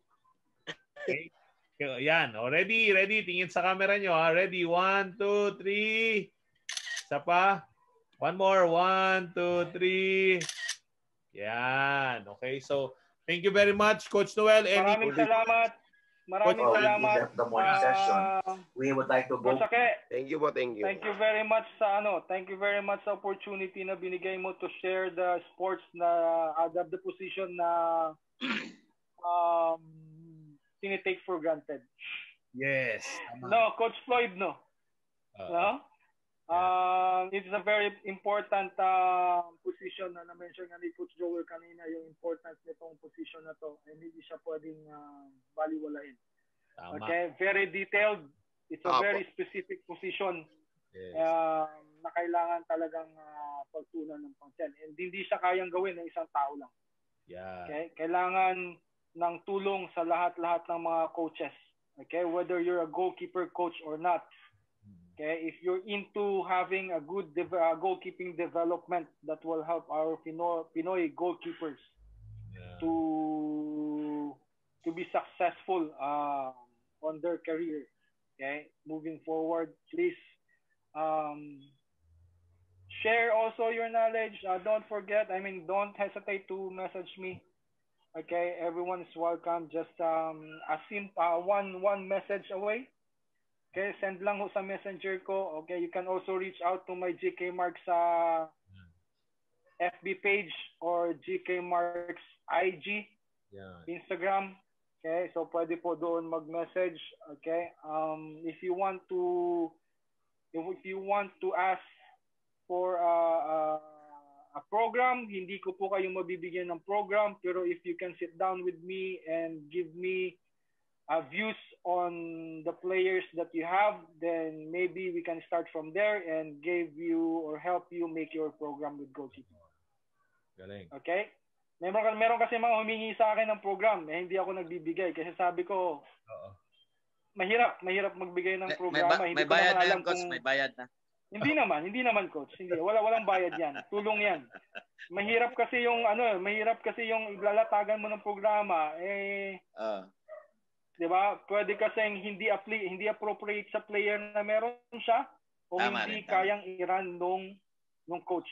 Okay. Yan, oh, ready, ready. Tingin sa camera niyo. Ha? Ready? One, two, three. Isa pa. One more. One, two, three. Yan. Okay, so thank you very much, Coach Noel. Any Maraming salamat. Maraming Coach- salamat. the morning session. Ah, We would like to go. Thank you po, thank you. Thank you very much sa ano, thank you very much sa opportunity na binigay mo to share the sports na uh, the, the position na um tinitake for granted. Yes. No, Coach Floyd, no. Uh, no? Um, it's a very important uh, position na na-mention nga ni Coach Joel kanina, yung importance nitong position na to. And hindi siya pwedeng uh, baliwalain. Tama. Okay, very detailed. It's a Apo. very specific position. Yes. Um, na kailangan talagang uh, pagtunan ng pansin. And hindi siya kayang gawin ng isang tao lang. Yeah. Okay? Kailangan ng tulong sa lahat-lahat ng mga coaches. Okay? Whether you're a goalkeeper coach or not. Okay? If you're into having a good de- uh, goalkeeping development that will help our Pinoy, Pinoy goalkeepers yeah. to to be successful uh, on their career. Okay? Moving forward, please um, share also your knowledge. Uh, don't forget, I mean, don't hesitate to message me. Okay, everyone is welcome. Just um, a sim uh, one one message away. Okay, send lang ho sa messenger ko. Okay, you can also reach out to my GK Marks uh, FB page or GK Marks IG, yeah. Instagram. Okay, so pwede po doon mag-message. Okay, um, if you want to, if you want to ask for uh, uh, a program, hindi ko po kayo mabibigyan ng program, pero if you can sit down with me and give me uh, views on the players that you have, then maybe we can start from there and give you or help you make your program with goalkeeping. Galing. Okay? Meron, meron kasi mga humingi sa akin ng program, eh hindi ako nagbibigay kasi sabi ko, Oo. mahirap, mahirap magbigay ng May, may, programa. ba- hindi may bayad na alam yan, coach. kung- May bayad na. Hindi naman, hindi naman coach. Hindi, wala walang bayad 'yan. Tulong 'yan. Mahirap kasi yung ano, mahirap kasi yung iglalatagan mo ng programa eh Ah. 'Di ba? Pwede kasi hindi apply, hindi appropriate sa player na meron siya o Tama hindi rin, kayang i-run nung nung coach.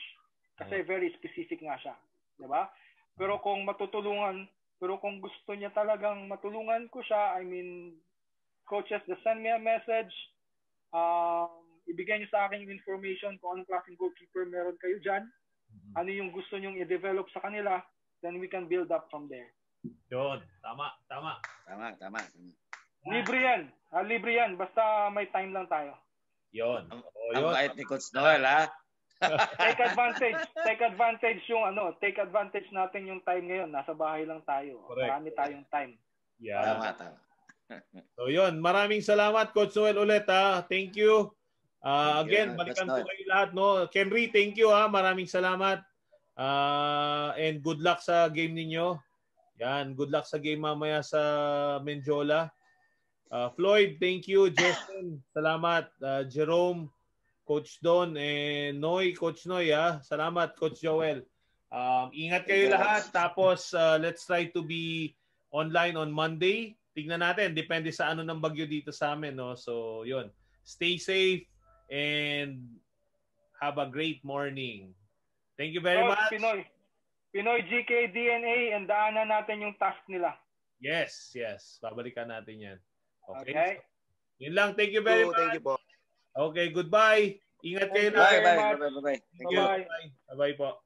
Kasi very specific nga siya, 'di ba? Pero kung matutulungan, pero kung gusto niya talagang matulungan ko siya, I mean coaches, just send me a message. Um, ibigay niyo sa akin yung information kung anong klaseng goalkeeper meron kayo dyan. Ano yung gusto niyong i-develop sa kanila, then we can build up from there. Yun. Tama. Tama. Tama, tama. tama. Libre yan. Ah, libre yan. Basta may time lang tayo. Yun. Ang yun. bait ni Coach Noel, ha? Take advantage. Take advantage yung ano, take advantage natin yung time ngayon. Nasa bahay lang tayo. Correct. Marami tayong time. Yeah. Tama, tama. So yun, maraming salamat Coach Noel ulit ha. Thank you. Uh, Thank you, again, Coach balikan po Noel. kayo lahat no. Kenry, thank you ha. Maraming salamat. Uh, and good luck sa game ninyo. Yan, good luck sa game mamaya sa Menjola. Uh, Floyd, thank you. Justin, salamat. Uh, Jerome, Coach Don, and Noy, Coach Noy ha. Salamat Coach Joel. Um, ingat kayo lahat. Tapos uh, let's try to be online on Monday. Tignan natin, depende sa ano ng bagyo dito sa amin, no? So, yun. Stay safe and have a great morning. Thank you very So, much. Pinoy. Pinoy GK DNA and daanan natin yung task nila. Yes, yes. Babalikan natin yan. Okay? Okay? So, yun lang. Thank you very much. thank you po. Okay, goodbye. Ingat kayo very Bye, bye, bye, bye, bye. Thank you. Bye-bye. Bye. Bye-bye po.